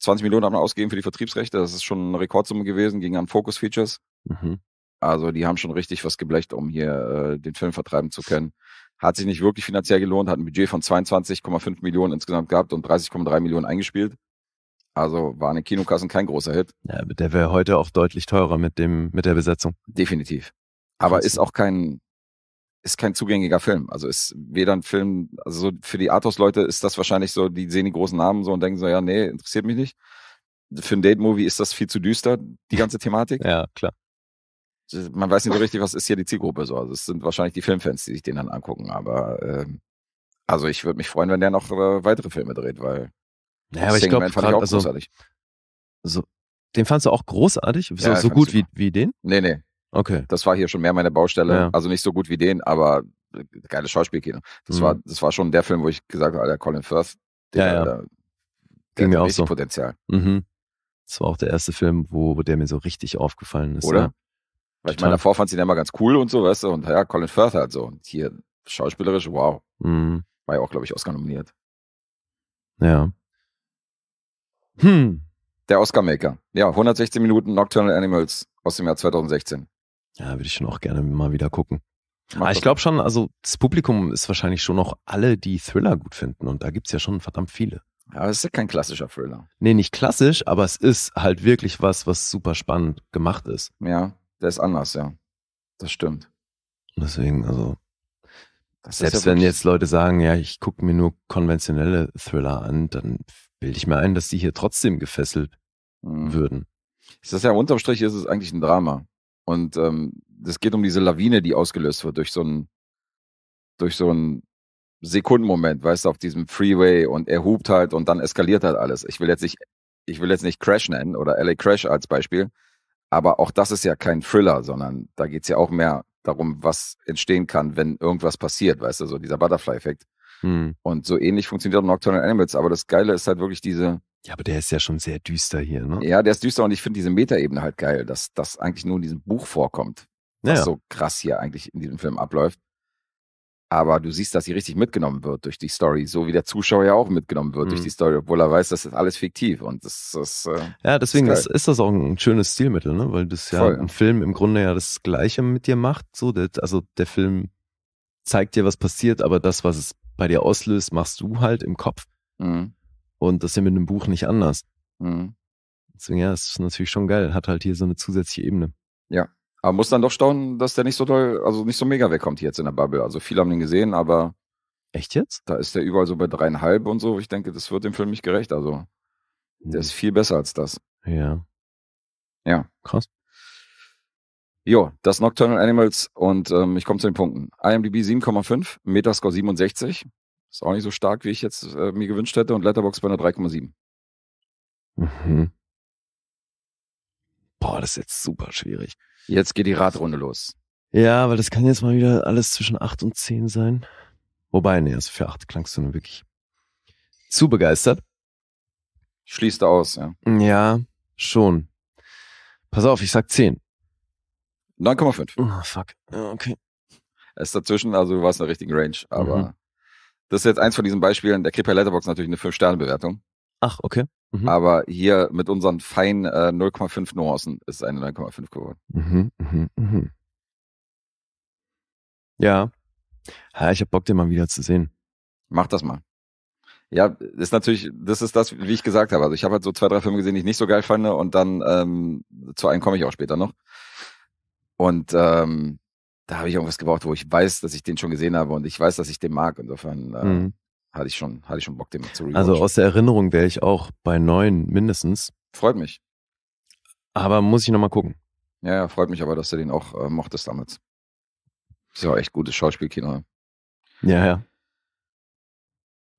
20 Millionen hat man ausgegeben für die Vertriebsrechte. Das ist schon eine Rekordsumme gewesen, ging an Focus Features. Mhm. Also die haben schon richtig was geblecht, um hier äh, den Film vertreiben zu können. Hat sich nicht wirklich finanziell gelohnt, hat ein Budget von 22,5 Millionen insgesamt gehabt und 30,3 Millionen eingespielt. Also war in den Kinokassen kein großer Hit. Ja, der wäre heute auch deutlich teurer mit dem, mit der Besetzung. Definitiv. Aber ist auch kein, ist kein zugänglicher Film. Also ist weder ein Film, also so für die Arthouse-Leute ist das wahrscheinlich so, die sehen die großen Namen so und denken so, ja, nee, interessiert mich nicht. Für ein Date-Movie ist das viel zu düster, die ganze Thematik. Ja, klar. Man weiß nicht so richtig, was ist hier die Zielgruppe so. Also es sind wahrscheinlich die Filmfans, die sich den dann angucken. Aber ähm, also ich würde mich freuen, wenn der noch äh, weitere Filme dreht, weil Ja, aber ich glaube, fand ich auch also, großartig. so, den fandst du auch großartig? So, Ja, so gut wie, wie den? Nee, nee, Okay. das war hier schon mehr meine Baustelle. Ja. Also nicht so gut wie den, aber äh, geiles Schauspielkino. Das Mhm. war, das war schon der Film, wo ich gesagt habe, Alter, Colin Firth, der, Ja, ja. der, der mir auch richtig so. Potenzial. Mhm. Das war auch der erste Film, wo, wo der mir so richtig aufgefallen ist. Oder? Ja. Weil ich meine, davor fand sie den immer ganz cool und so, weißt du, und ja, Colin Firth halt so. Und hier schauspielerisch, wow. Mhm. War ja auch, glaube ich, Oscar nominiert. Ja. Hm. Der Oscar-Maker. Ja, 116 Minuten Nocturnal Animals aus dem Jahr 2016. Ja, würde ich schon auch gerne mal wieder gucken. Mach Aber das ich glaube schon, also das Publikum ist wahrscheinlich schon noch alle, die Thriller gut finden. Und da gibt's ja schon verdammt viele. mal. Aber es ist ja kein klassischer Thriller. Nee, nicht klassisch, aber es ist halt wirklich was, was super spannend gemacht ist. Ja, der ist anders, ja. Das stimmt. Deswegen, also, Das selbst ja wenn jetzt Leute sagen, ja, ich gucke mir nur konventionelle Thriller an, dann bilde ich mir ein, dass die hier trotzdem gefesselt Mhm. würden. Ist ja unterm Strich ist es eigentlich ein Drama. Und ähm, es geht um diese Lawine, die ausgelöst wird durch so einen durch so einen Sekundenmoment, weißt du, auf diesem Freeway und er hupt halt und dann eskaliert halt alles. Ich will jetzt nicht, ich will jetzt nicht Crash nennen oder LA Crash als Beispiel, Aber auch das ist ja kein Thriller, sondern da geht's ja auch mehr darum, was entstehen kann, wenn irgendwas passiert, weißt du, so dieser Butterfly-Effekt. Hm. Und so ähnlich funktioniert auch Nocturnal Animals, aber das Geile ist halt wirklich diese, Ja, aber der ist ja schon sehr düster hier, ne? ja, der ist düster und ich finde diese Metaebene halt geil, dass das eigentlich nur in diesem Buch vorkommt, was Ja. so krass hier eigentlich in diesem Film abläuft. Aber du siehst, dass sie richtig mitgenommen wird durch die Story, so wie der Zuschauer ja auch mitgenommen wird durch Mhm. die Story, obwohl er weiß, das ist alles fiktiv und das ist, äh, Ja, deswegen ist, ist das auch ein schönes Stilmittel, ne? Weil das ja Voll, ja. ein Film im Grunde ja das Gleiche mit dir macht. So, der, also der Film zeigt dir, was passiert, aber das, was es bei dir auslöst, machst du halt im Kopf. mh, Und das ist ja mit einem Buch nicht anders. mh. Deswegen, ja, es ist natürlich schon geil. Hat halt hier so eine zusätzliche Ebene. Aber muss dann doch staunen, dass der nicht so doll, also nicht so mega wegkommt jetzt in der Bubble. Also viele haben den gesehen, aber Echt jetzt? da ist der überall so bei dreieinhalb und so. Ich denke, das wird dem Film nicht gerecht. Also der ist viel besser als das. ja. Ja. Krass. Jo, das Nocturnal Animals und ähm, ich komme zu den Punkten. IMDb 7,5, Metascore 67. Ist auch nicht so stark, wie ich jetzt äh, mir gewünscht hätte und Letterboxd bei einer 3,7. Mhm. Boah, das ist jetzt super schwierig. Jetzt geht die Radrunde los. Ja, weil das kann jetzt mal wieder alles zwischen 8 und 10 sein. Wobei, nee, also für 8 klangst du nur wirklich zu begeistert. Schließt aus, ja. Ja, schon. Pass auf, ich sag 10. 9,5. Oh, fuck. Ja, okay. Es ist dazwischen, also du warst in der richtigen Range, aber Mhm. das ist jetzt eins von diesen Beispielen. Der kriegt bei Letterboxd natürlich eine 5-Sterne-Bewertung. Ach, okay. Mhm. Aber hier mit unseren feinen äh, 0,5 Nuancen ist es eine 9,5 geworden. Mhm, mhm, mhm. Ja. Ja, ich hab Bock, den mal wieder zu sehen. Mach das mal. Ja, ist natürlich, das ist das, wie ich gesagt habe. Also ich habe halt so zwei, drei Filme gesehen, die ich nicht so geil fand und dann ähm, zu einem komme ich auch später noch. Und ähm, da habe ich irgendwas gebraucht, wo ich weiß, dass ich den schon gesehen habe und ich weiß, dass ich den mag. Insofern äh, Mhm. Hatte ich schon, hatte ich schon Bock, den mal zu rewatchen. Also aus der Erinnerung wäre ich auch bei 9 mindestens. freut mich. Aber muss ich nochmal gucken. Ja, ja, freut mich aber, dass du den auch äh, mochtest damals. Ist ja auch echt gutes Schauspielkino. Ja, ja.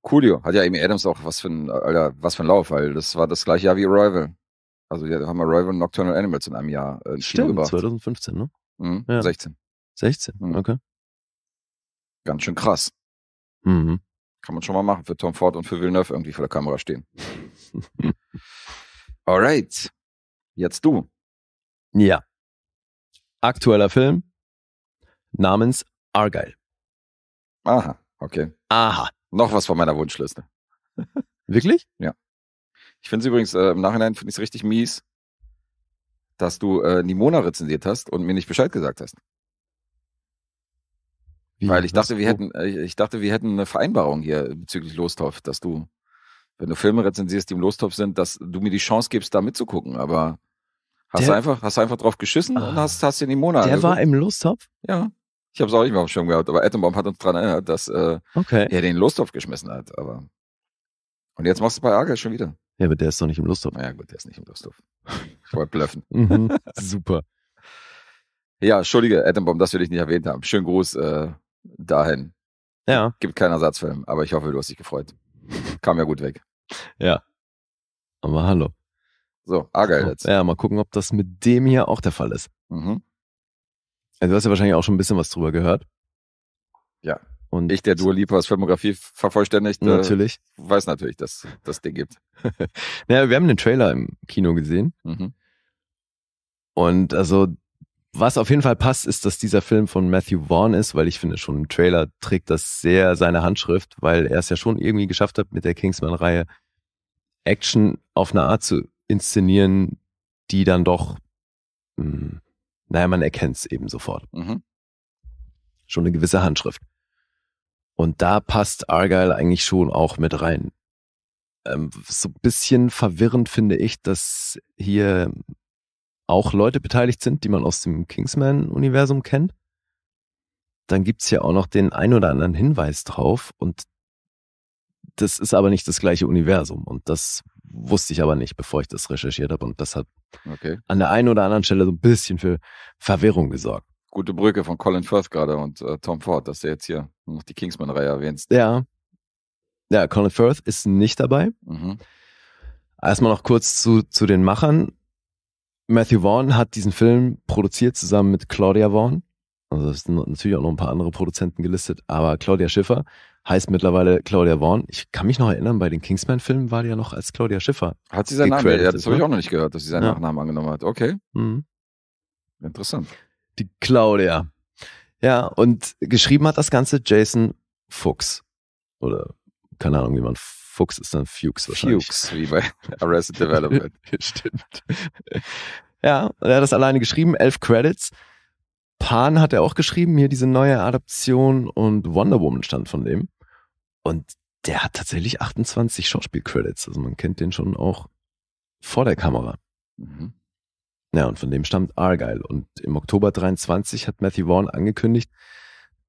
Coolio. Hat ja Amy Adams auch was für ein, Alter, was für ein Lauf, weil das war das gleiche Jahr wie Arrival. Also die haben Arrival und Nocturnal Animals in einem Jahr äh, Kino Stimmt, gebracht. 2015, ne? Mhm, Ja. 16. 16, Mhm. okay. Ganz schön krass. Mhm. Kann man schon mal machen für Tom Ford und für Villeneuve irgendwie vor der Kamera stehen. Alright. Jetzt du. Ja. Aktueller Film namens Argyle. Aha, okay. Aha. Noch was von meiner Wunschliste. Wirklich? Ich finde es übrigens, äh, im Nachhinein finde ich es richtig mies, dass du äh, Nimona rezensiert hast und mir nicht Bescheid gesagt hast. Wie, Weil ich dachte, wir hätten, äh, ich dachte, wir hätten eine Vereinbarung hier bezüglich Lostopf, dass du, wenn du Filme rezensierst, die im Lostopf sind, dass du mir die Chance gibst, da mitzugucken. Aber hast Der- du einfach, hast du einfach drauf geschissen Ah. und hast, hast dir Nimona Der war im Lostopf? Ja. Ich habe es auch nicht mehr auf dem Schirm gehabt, aber Atombaum hat uns dran erinnert, dass äh, Okay. er den Lostopf geschmissen hat. Aber und jetzt machst du bei Argel schon wieder. Ja, aber der ist doch nicht im Lostopf. Naja, gut, der ist nicht im Lostopf. Ich wollte bluffen. Mhm. Super. Ja, entschuldige, Atombaum, dass wir dich nicht erwähnt haben. Schönen Gruß äh, dahin. Ja, Gibt keinen Ersatzfilm, aber ich hoffe, du hast dich gefreut. Kam ja gut weg. ja. Aber hallo. So, Argel jetzt. Ja, mal gucken, ob das mit dem hier auch der Fall ist. Mhm. Also du hast ja wahrscheinlich auch schon ein bisschen was drüber gehört. Ja. Und Ich, der Dua Lipas Filmografie vervollständigt, äh, natürlich. weiß natürlich, dass das Ding gibt. Ja, wir haben den Trailer im Kino gesehen. Mhm. Und also, was auf jeden Fall passt, ist, dass dieser Film von Matthew Vaughn ist, weil ich finde schon im Trailer trägt das sehr seine Handschrift, weil er es ja schon irgendwie geschafft hat, mit der Kingsman-Reihe Action auf eine Art zu inszenieren, die dann doch, mh, naja, man erkennt es eben sofort. Mhm. Schon eine gewisse Handschrift. Und da passt Argyle eigentlich schon auch mit rein. Ähm, so ein bisschen verwirrend finde ich, dass hier auch Leute beteiligt sind, die man aus dem Kingsman-Universum kennt. Dann gibt's ja auch noch den ein oder anderen Hinweis drauf und das ist aber nicht das gleiche Universum und das wusste ich aber nicht, bevor ich das recherchiert habe und das hat Okay. an der einen oder anderen Stelle so ein bisschen für Verwirrung gesorgt. Gute Brücke von Colin Firth gerade und äh, Tom Ford, dass du jetzt hier noch die Kingsman-Reihe erwähnst. Ja. Ja, Colin Firth ist nicht dabei. Mhm. Erstmal noch kurz zu, zu den Machern. Matthew Vaughn hat diesen Film produziert zusammen mit Claudia Vaughn. Also es sind natürlich auch noch ein paar andere Produzenten gelistet, aber Claudia Schiffer heißt mittlerweile Claudia Vaughn. Ich kann mich noch erinnern, bei den Kingsman-Filmen war die ja noch als Claudia Schiffer. Hat sie seinen Namen? Ja, das habe ich auch noch nicht gehört, dass sie seinen Ja. Nachnamen angenommen hat. Okay, Mhm. interessant. Die Claudia. Ja, und geschrieben hat das Ganze Jason Fuchs. Oder keine Ahnung, wie man Fuchs ist dann Fuchs wahrscheinlich. Fuchs, wie bei Arrested Development. Stimmt. Ja, und er hat das alleine geschrieben, elf Credits. Pan hat er auch geschrieben, hier diese neue Adaption und Wonder Woman stand von dem. Und der hat tatsächlich 28 Schauspiel-Credits. Also man kennt den schon auch vor der Kamera. Mhm. Ja, und von dem stammt Argyle. Und im Oktober 23 hat Matthew Vaughn angekündigt,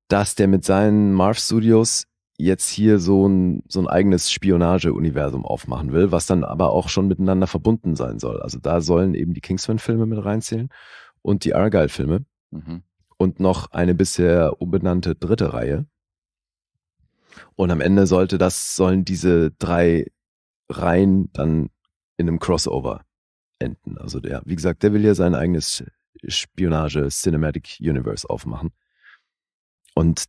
dass der mit seinen Marv Studios jetzt hier so ein, so ein eigenes Spionage-Universum aufmachen will, was dann aber auch schon miteinander verbunden sein soll. Also da sollen eben die Kingsman-Filme mit reinzählen und die Argyle-Filme Mhm. und noch eine bisher umbenannte dritte Reihe. Und am Ende sollte das, sollen diese drei Reihen dann in einem Crossover enden. Also der, wie gesagt, der will ja sein eigenes Spionage Cinematic Universe aufmachen. Und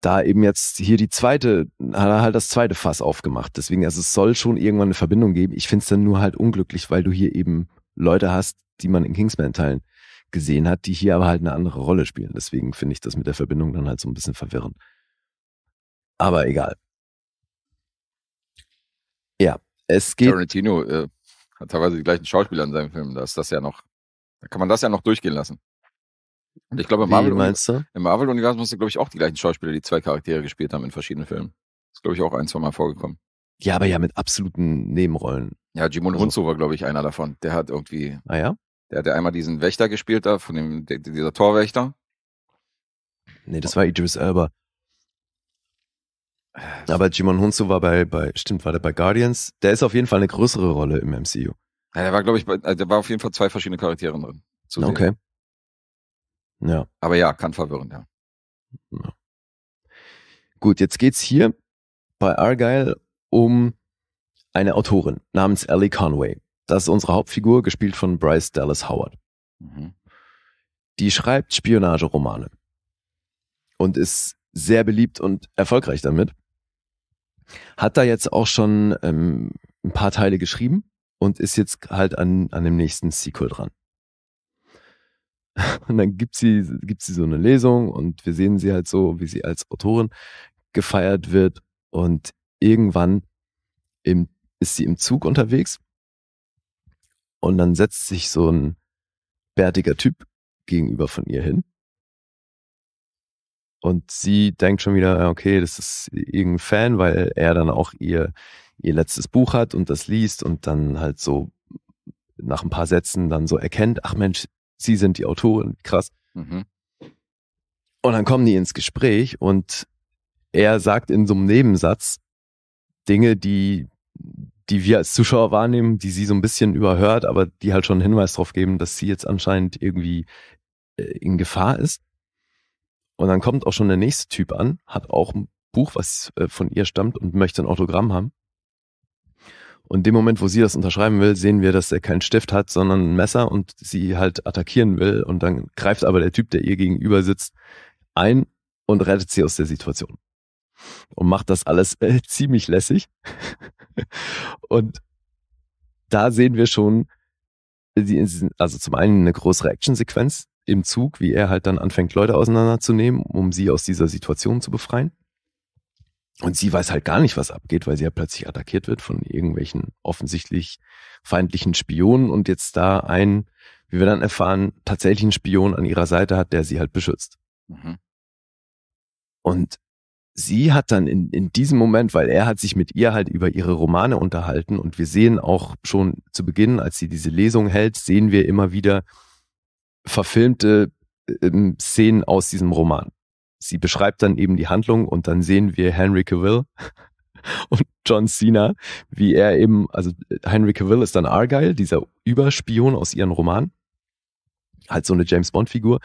da eben jetzt hier die zweite, hat er halt das zweite Fass aufgemacht. Deswegen, also es soll schon irgendwann eine Verbindung geben. Ich finde es dann nur halt unglücklich, weil du hier eben Leute hast, die man in Kingsman-Teilen gesehen hat, die hier aber halt eine andere Rolle spielen. Deswegen finde ich das mit der Verbindung dann halt so ein bisschen verwirrend. Aber egal. Ja, es geht. Tarantino äh, hat teilweise die gleichen Schauspieler in seinen Filmen. Da ist das ja noch, da kann man das ja noch durchgehen lassen. Und ich glaube, im Wie Marvel, Marvel-Universum hast du, glaube ich, auch die gleichen Schauspieler, die zwei Charaktere gespielt haben in verschiedenen Filmen. ist, glaube ich, auch ein, zwei Mal vorgekommen. Ja, aber ja mit absoluten Nebenrollen. Ja, Jimon Also- Hunzo war, glaube ich, einer davon. Der hat irgendwie, Ah ja? der hat ja einmal diesen Wächter gespielt da, von dem, der, dieser Torwächter. Nee, das war Idris Elba. Aber Jimon Hunsu war bei, bei, stimmt, war der bei Guardians. Der ist auf jeden Fall eine größere Rolle im MCU. Ja, der war, glaube ich, bei, äh, der war auf jeden Fall zwei verschiedene Charaktere drin. Okay. Ja. Aber ja, kann verwirren, ja. Gut, jetzt geht's hier bei Argyle um eine Autorin namens Ellie Conway. Das ist unsere Hauptfigur, gespielt von Bryce Dallas Howard. Mhm. Die schreibt Spionageromane und ist sehr beliebt und erfolgreich damit. Hat da jetzt auch schon ähm, ein paar Teile geschrieben und ist jetzt halt an, an dem nächsten Sequel dran. Und dann gibt sie, gibt sie so eine Lesung und wir sehen sie halt so, wie sie als Autorin gefeiert wird und irgendwann im, ist sie im Zug unterwegs und dann setzt sich so ein bärtiger Typ gegenüber von ihr hin. Und sie denkt schon wieder, okay, das ist irgendein Fan, weil er dann auch ihr, ihr letztes Buch hat und das liest und dann halt so nach ein paar Sätzen dann so erkennt, ach Mensch, sie sind die Autorin, krass. Mhm. Und dann kommen die ins Gespräch und er sagt in so einem Nebensatz Dinge, die, die wir als Zuschauer wahrnehmen, die sie so ein bisschen überhört, aber die halt schon einen Hinweis darauf geben, dass sie jetzt anscheinend irgendwie äh, in Gefahr ist. Und dann kommt auch schon der nächste Typ an, hat auch ein Buch, was äh, von ihr stammt und möchte ein Autogramm haben. Und dem Moment, wo sie das unterschreiben will, sehen wir, dass er keinen Stift hat, sondern ein Messer und sie halt attackieren will. Und dann greift aber der Typ, der ihr gegenüber sitzt, ein und rettet sie aus der Situation. Und macht das alles äh, ziemlich lässig. und da sehen wir schon, also zum einen eine größere Actionsequenz im Zug, wie er halt dann anfängt, Leute auseinanderzunehmen, um sie aus dieser Situation zu befreien. Und sie weiß halt gar nicht, was abgeht, weil sie ja plötzlich attackiert wird von irgendwelchen offensichtlich feindlichen Spionen und jetzt da ein, wie wir dann erfahren, tatsächlich einen Spion an ihrer Seite hat, der sie halt beschützt. Mhm. Und sie hat dann in, in diesem Moment, weil er hat sich mit ihr halt über ihre Romane unterhalten und wir sehen auch schon zu Beginn, als sie diese Lesung hält, sehen wir immer wieder verfilmte ähm, Szenen aus diesem Roman. Sie beschreibt dann eben die Handlung und dann sehen wir Henry Cavill und John Cena, wie er eben, also Henry Cavill ist dann Argyle, dieser Überspion aus ihren Roman, halt so eine James Bond Figur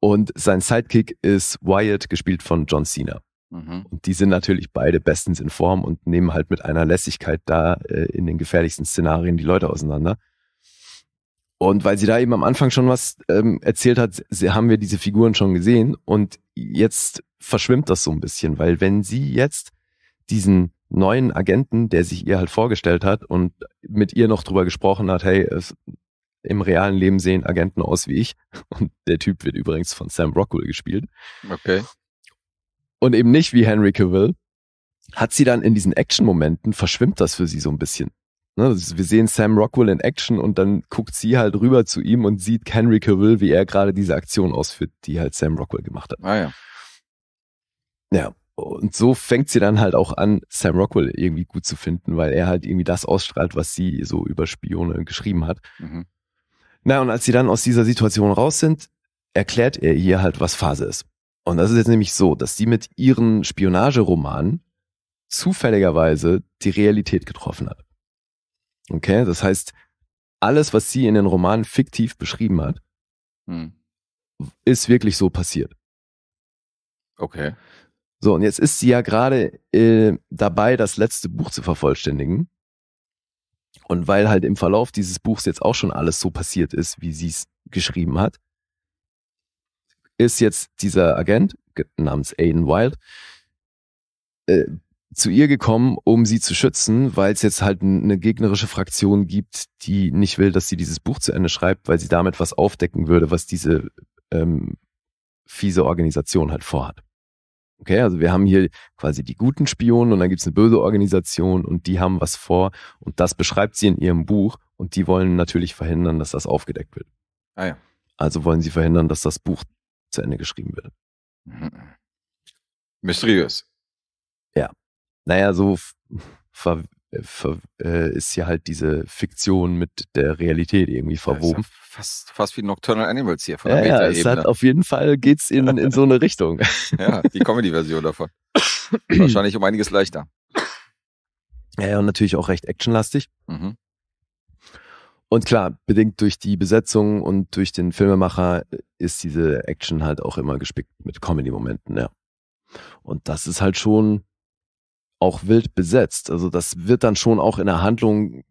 und sein Sidekick ist Wyatt, gespielt von John Cena. Mhm. Und die sind natürlich beide bestens in Form und nehmen halt mit einer Lässigkeit da äh, in den gefährlichsten Szenarien die Leute auseinander. Und weil sie da eben am Anfang schon was ähm, erzählt hat, haben wir diese Figuren schon gesehen und jetzt verschwimmt das so ein bisschen, weil wenn sie jetzt diesen neuen Agenten, der sich ihr halt vorgestellt hat und mit ihr noch drüber gesprochen hat, hey, es, im realen Leben sehen Agenten aus wie ich. Und der Typ wird übrigens von Sam Rockwell gespielt. Okay. Und eben nicht wie Henry Cavill. Hat sie dann in diesen Action-Momenten, verschwimmt das für sie so ein bisschen. Ne, wir sehen Sam Rockwell in Action und dann guckt sie halt rüber zu ihm und sieht Henry Cavill, wie er gerade diese Aktion ausführt, die halt Sam Rockwell gemacht hat. Ah ja. Ja, und so fängt sie dann halt auch an, Sam Rockwell irgendwie gut zu finden, weil er halt irgendwie das ausstrahlt, was sie so über Spione geschrieben hat. Mhm. Na, und als sie dann aus dieser Situation raus sind, erklärt er ihr halt, was Phase ist. Und das ist jetzt nämlich so, dass sie mit ihren Spionageromanen zufälligerweise die Realität getroffen hat. Okay, das heißt, alles, was sie in den Romanen fiktiv beschrieben hat, Hm. ist wirklich so passiert. Okay. So, und jetzt ist sie ja gerade äh, dabei, das letzte Buch zu vervollständigen. Und weil halt im Verlauf dieses Buchs jetzt auch schon alles so passiert ist, wie sie es geschrieben hat, ist jetzt dieser Agent ge- namens Aiden Wild äh, zu ihr gekommen, um sie zu schützen, weil es jetzt halt eine gegnerische Fraktion gibt, die nicht will, dass sie dieses Buch zu Ende schreibt, weil sie damit was aufdecken würde, was diese ähm, fiese Organisation halt vorhat. Okay, also wir haben hier quasi die guten Spionen und dann gibt's eine böse Organisation und die haben was vor und das beschreibt sie in ihrem Buch und die wollen natürlich verhindern, dass das aufgedeckt wird. Ah ja. Also wollen sie verhindern, dass das Buch zu Ende geschrieben wird. Mhm. Mysteriös. Naja, so ver, äh, ver, äh, ist hier halt diese Fiktion mit der Realität irgendwie verwoben. Ja fast, fast wie Nocturnal Animals hier von Ja, der ja, es hat auf jeden Fall geht's in, in so eine Richtung. Ja, die Comedy-Version davon. Wahrscheinlich um einiges leichter. Ja, ja, und natürlich auch recht actionlastig. Mhm. Und klar, bedingt durch die Besetzung und durch den Filmemacher ist diese Action halt auch immer gespickt mit Comedy-Momenten, ja. Und das ist halt schon auch wild besetzt. Also das wird dann schon auch in der Handlung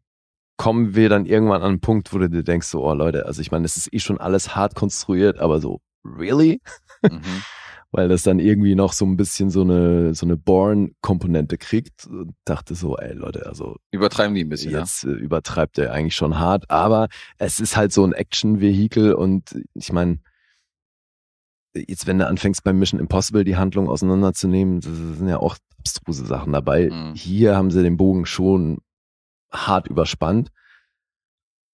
kommen wir dann irgendwann an einen Punkt, wo du dir denkst, so, oh Leute, also ich meine, es ist eh schon alles hart konstruiert, aber so, really? Mhm. Weil das dann irgendwie noch so ein bisschen so eine, so eine Born-Komponente kriegt. Und dachte so, ey Leute, also Übertreiben die ein bisschen, Jetzt äh, übertreibt er eigentlich schon hart, aber es ist halt so ein Action-Vehikel und ich meine, jetzt wenn du anfängst beim Mission Impossible die Handlung auseinanderzunehmen, das sind ja auch abstruse Sachen dabei. Mhm. Hier haben sie den Bogen schon hart überspannt,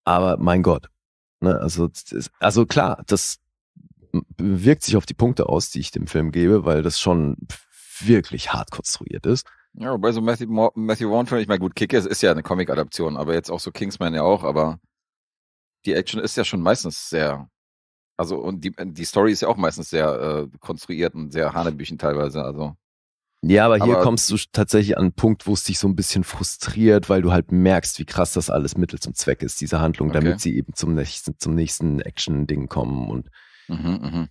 aber mein Gott, ne, also also klar, das wirkt sich auf die Punkte aus, die ich dem Film gebe, weil das schon wirklich hart konstruiert ist. ja. Wobei so Matthew, Matthew Vaughn finde ich mal gut. Kick ist ja eine Comic-Adaption, aber jetzt auch so Kingsman ja auch, aber die Action ist ja schon meistens sehr, also und die, die Story ist ja auch meistens sehr äh, konstruiert und sehr hanebüchen teilweise, also. Ja, aber hier Aber- kommst du tatsächlich an einen Punkt, wo es dich so ein bisschen frustriert, weil du halt merkst, wie krass das alles Mittel zum Zweck ist, diese Handlung, Okay. damit sie eben zum nächsten, zum nächsten Action-Ding kommen. Und Mhm, mhm.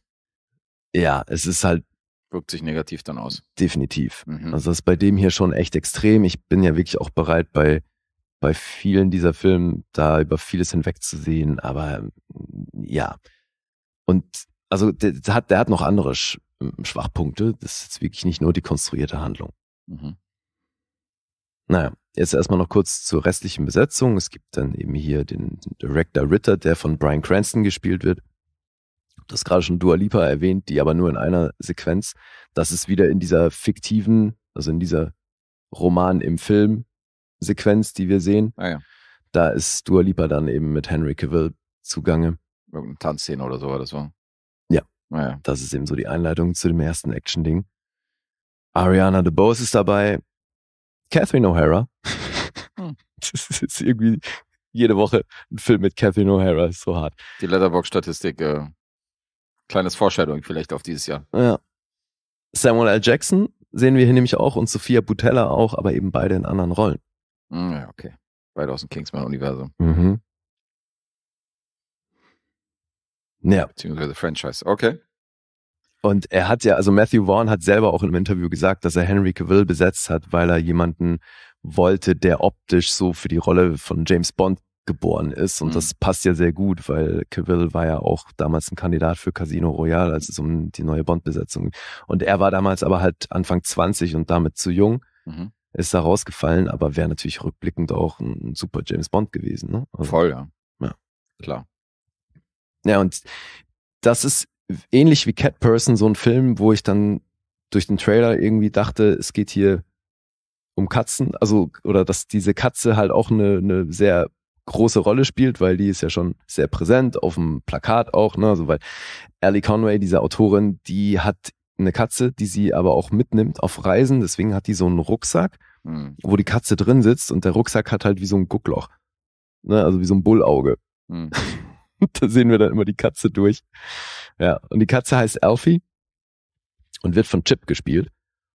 ja, es ist halt Wirkt sich negativ dann aus. definitiv. Mhm. Also das ist bei dem hier schon echt extrem. Ich bin ja wirklich auch bereit, bei, bei vielen dieser Filme da über vieles hinwegzusehen, aber ja. Und also der, der hat, der hat noch andere Sch Schwachpunkte. Das ist wirklich nicht nur die konstruierte Handlung. Mhm. Naja, jetzt erstmal noch kurz zur restlichen Besetzung. Es gibt dann eben hier den, den Director Ritter, der von Brian Cranston gespielt wird. Das gerade schon Dua Lipa erwähnt, die aber nur in einer Sequenz. Das ist wieder in dieser fiktiven, also in dieser Roman im Film Sequenz, die wir sehen. Ah ja, Da ist Dua Lipa dann eben mit Henry Cavill zugange. Irgendeine Tanzszene oder so war das war. Ja. Naja. Das ist eben so die Einleitung zu dem ersten Action-Ding. Ariana DeBose ist dabei. Catherine O'Hara. Hm. Das ist irgendwie jede Woche ein Film mit Catherine O'Hara. Ist so hart. Die Letterbox-Statistik, äh, kleines Foreshadowing vielleicht auf dieses Jahr. Ja. Samuel L. Jackson sehen wir hier nämlich auch und Sophia Butella auch, aber eben beide in anderen Rollen. Hm, ja, okay. Beide aus dem Kingsman-Universum, Mhm. Ja, beziehungsweise Franchise. Okay. und er hat ja, also Matthew Vaughn hat selber auch im Interview gesagt, dass er Henry Cavill besetzt hat, weil er jemanden wollte, der optisch so für die Rolle von James Bond geboren ist. Und Mhm. das passt ja sehr gut, weil Cavill war ja auch damals ein Kandidat für Casino Royale, als es um die neue Bond-Besetzung ging. Und er war damals aber halt Anfang 20 und damit zu jung, Mhm. ist da rausgefallen, aber wäre natürlich rückblickend auch ein, ein super James Bond gewesen. Ne? Also, Voll, ja. Ja. Klar. Ja, und das ist ähnlich wie Cat Person, so ein Film, wo ich dann durch den Trailer irgendwie dachte, es geht hier um Katzen, also oder dass diese Katze halt auch eine, eine sehr große Rolle spielt, weil die ist ja schon sehr präsent auf dem Plakat auch, ne, also weil Ellie Conway, diese Autorin, die hat eine Katze, die sie aber auch mitnimmt auf Reisen, deswegen hat die so einen Rucksack, Mhm. wo die Katze drin sitzt und der Rucksack hat halt wie so ein Guckloch, ne, also wie so ein Bullauge. Mhm. da sehen wir dann immer die Katze durch. Ja, und die Katze heißt Alfie und wird von Chip gespielt.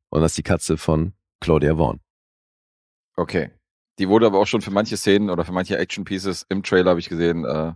Und das ist die Katze von Claudia Vaughn. Okay. Die wurde aber auch schon für manche Szenen oder für manche Action-Pieces im Trailer, habe ich gesehen, äh,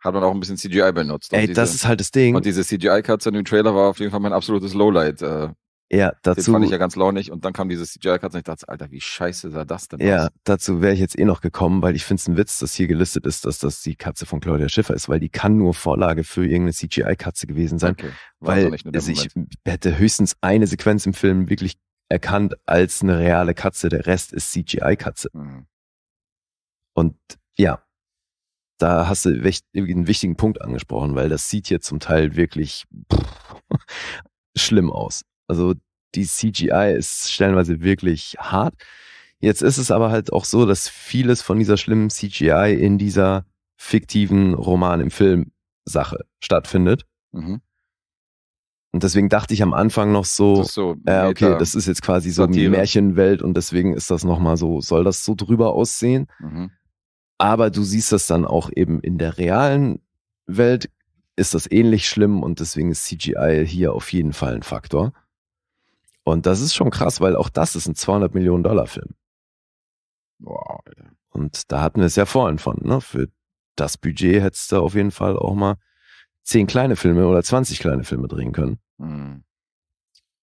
hat man auch ein bisschen CGI benutzt. Und Ey, diese, das ist halt das Ding. und diese CGI-Katze in dem Trailer war auf jeden Fall mein absolutes Lowlight. Äh, ja, den dazu, fand ich ja ganz launig und dann kam diese CGI-Katze und ich dachte, Alter, wie scheiße sah das denn ja, aus? dazu wäre ich jetzt eh noch gekommen, weil ich finde es ein Witz, dass hier gelistet ist, dass das die Katze von Claudia Schiffer ist, weil die kann nur Vorlage für irgendeine CGI-Katze gewesen sein. Okay. Weil also ich hätte höchstens eine Sequenz im Film wirklich erkannt als eine reale Katze. Der Rest ist CGI-Katze. Mhm. Und ja, da hast du einen wichtigen Punkt angesprochen, weil das sieht hier zum Teil wirklich schlimm aus. Also die CGI ist stellenweise wirklich hart. Jetzt ist es aber halt auch so, dass vieles von dieser schlimmen CGI in dieser fiktiven Roman im Film Sache stattfindet. Mhm. Und deswegen dachte ich am Anfang noch so, Das so ja, okay, das ist jetzt quasi so eine. Märchenwelt und deswegen ist das nochmal so, soll das so drüber aussehen? mhm. Aber du siehst das dann auch eben in der realen Welt ist das ähnlich schlimm und deswegen ist CGI hier auf jeden Fall ein Faktor. Und das ist schon krass, weil auch das ist ein 200 Millionen Dollar Film. Wow, Alter. Und da hatten wir es ja vorhin von, ne? Für das Budget hättest du auf jeden Fall auch mal 10 kleine Filme oder 20 kleine Filme drehen können. Mhm.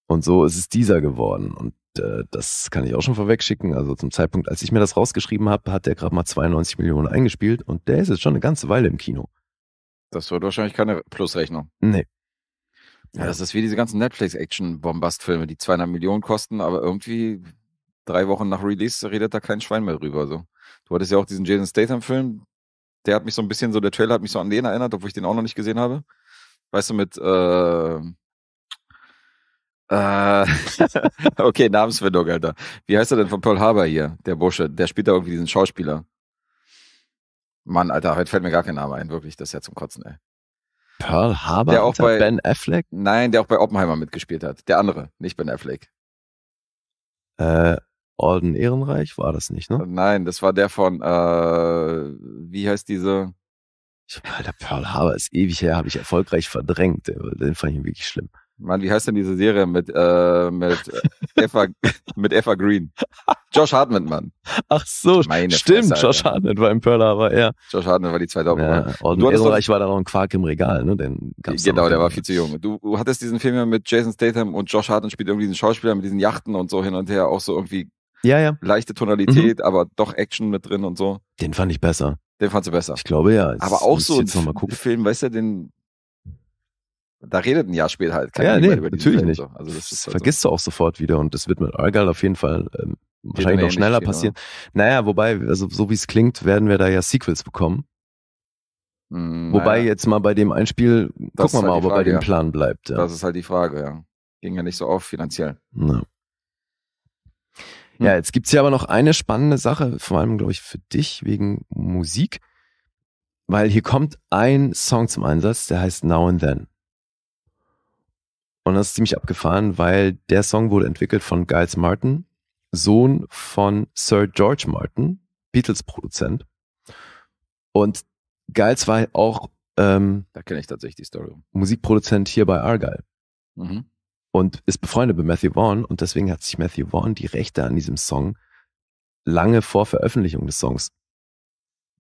Und so ist es dieser geworden. Und äh, das kann ich auch schon vorwegschicken. Also zum Zeitpunkt, als ich mir das rausgeschrieben habe, hat der gerade mal 92 Millionen eingespielt und der ist jetzt schon eine ganze Weile im Kino. Das wird wahrscheinlich keine Plusrechnung. Nee. Ja, das ist wie diese ganzen Netflix-Action-Bombast-Filme, die 200 Millionen kosten, aber irgendwie drei Wochen nach Release redet da kein Schwein mehr drüber. So. Du hattest ja auch diesen Jason Statham-Film, der hat mich so ein bisschen, so der Trailer hat mich so an den erinnert, obwohl ich den auch noch nicht gesehen habe. Weißt du, mit äh, äh, okay, Namensfindung, Alter. Wie heißt er denn von Pearl Harbor hier, der Bursche? Der spielt da irgendwie diesen Schauspieler. Mann, Alter, heute fällt mir gar kein Name ein, wirklich, das ist ja zum Kotzen, ey. Pearl Harbor, Der auch bei- Ben Affleck, Nein, der auch bei Oppenheimer mitgespielt hat. Der andere, nicht Ben Affleck. äh, Orden Ehrenreich war das nicht, ne? Nein, das war der von, äh, wie heißt diese? Ich, Alter, Pearl Harbor ist ewig her, habe ich erfolgreich verdrängt. Den den fand ich wirklich schlimm. Mann, wie heißt denn diese Serie mit, äh, mit äh, Eva, mit Eva Green? Josh Hartnett, Mann. Ach so, Meine stimmt, Fresse, Josh. Hartnett war im Pearl Harbor, ja. Josh Hartnett war die zweite Hauptrolle. ja Du hattest doch- Ehrenreich war da noch ein Quark im Regal, ne? Den gab's Genau, noch der war viel zu jung. Du, du hattest diesen Film ja mit Jason Statham und Josh Hartnett spielt irgendwie diesen Schauspieler mit diesen Yachten und so hin und her, auch so irgendwie Ja, ja, leichte Tonalität, aber doch Action mit drin und so. den fand ich besser. Den fandst du besser. Ich glaube ja. Aber auch ich so ein. Film, weißt du, den, da redet ein Jahr später halt keiner Ja, nee, über natürlich nicht. So. Also das das halt vergisst du auch sofort wieder und das wird mit Argyle auf jeden Fall ähm, wahrscheinlich noch schneller viel, passieren. Naja, wobei, also so wie es klingt, werden wir da ja Sequels bekommen. so. Hm, Wobei naja, jetzt mal bei dem Einspiel, Das gucken wir ist mal, halt ob er bei dem. Plan bleibt. Ja. Das ist halt die Frage, ja. Ging ja nicht so auf finanziell. Ja. Hm. ja, jetzt gibt's ja aber noch eine spannende Sache, vor allem, glaube ich, für dich wegen Musik. Weil hier kommt ein Song zum Einsatz, der heißt Now and Then. Und das ist ziemlich abgefahren, weil der Song wurde entwickelt von Giles Martin, Sohn von Sir George Martin, Beatles-Produzent. Und Giles war auch ähm, Da kenne ich tatsächlich die Story. Musikproduzent hier bei Argyle Mhm. und ist befreundet mit Matthew Vaughn und deswegen hat sich Matthew Vaughn die Rechte an diesem Song lange vor Veröffentlichung des Songs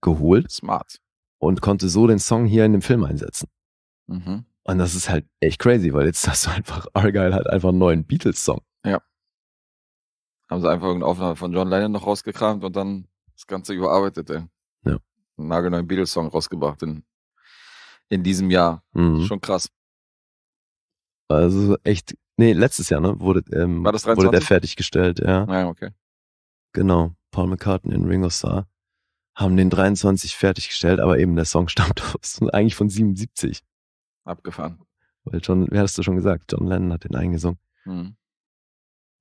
geholt Smart. und konnte so den Song hier in dem Film einsetzen. Mhm. Und das ist halt echt crazy, weil jetzt hast du einfach Argyle halt einfach einen neuen Beatles-Song. Haben sie einfach irgendeine Aufnahme von John Lennon noch rausgekramt und dann das Ganze überarbeitet, ey. Ja. einen nagelneuen Beatles-Song rausgebracht in, in diesem Jahr. Mhm. Schon krass. Also echt, nee, letztes Jahr, ne, wurde, ähm, War das wurde der 23? fertiggestellt, ja. Ja, okay. Genau. Paul McCartney und Ringo Starr haben den 23 fertiggestellt, aber eben der Song stammt aus, eigentlich von 77. Abgefahren. Weil John, wie hast du schon gesagt, John Lennon hat den eingesungen. Mhm.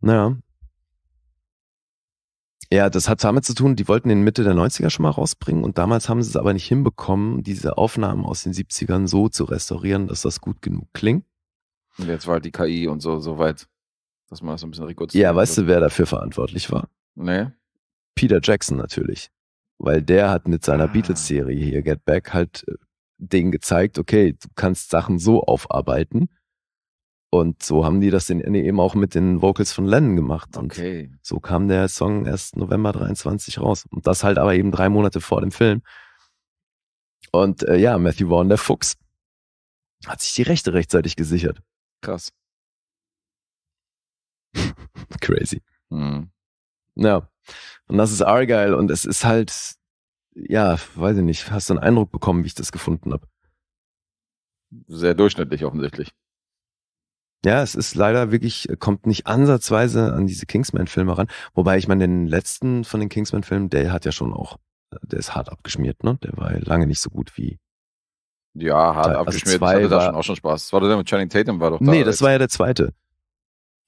Naja. Ja, das hat damit zu tun, die wollten den Mitte der 90er schon mal rausbringen und damals haben sie es aber nicht hinbekommen, diese Aufnahmen aus den 70ern so zu restaurieren, dass das gut genug klingt. Und jetzt war halt die KI und so, so weit, dass man das so ein bisschen rekonstruieren Ja, weißt du, wer dafür verantwortlich war? Nee. Peter Jackson natürlich. Weil der hat mit seiner Ah. Beatles-Serie hier, Get Back, halt äh, denen gezeigt, okay, du kannst Sachen so aufarbeiten. Und so haben die das in, eben auch mit den Vocals von Lennon gemacht. Und Okay. so kam der Song erst November 23 raus. Und das halt aber eben drei Monate vor dem Film. Und äh, ja, Matthew Vaughn, der Fuchs, hat sich die Rechte rechtzeitig gesichert. Krass. Crazy. Mhm. Ja. Und das ist Argyle und es ist halt, ja, weiß ich nicht, hast du einen Eindruck bekommen, wie ich das gefunden habe? Sehr durchschnittlich offensichtlich. Ja, es ist leider wirklich, kommt nicht ansatzweise an diese Kingsman-Filme ran. Wobei ich meine, den letzten von den Kingsman-Filmen, der hat ja schon auch, der ist hart abgeschmiert, ne? Der war ja lange nicht so gut wie. Ja, hart Also abgeschmiert. zwei ich hatte da war- schon auch schon Spaß. Das war der mit Channing Tatum, war doch da. nee, das war ja der zweite.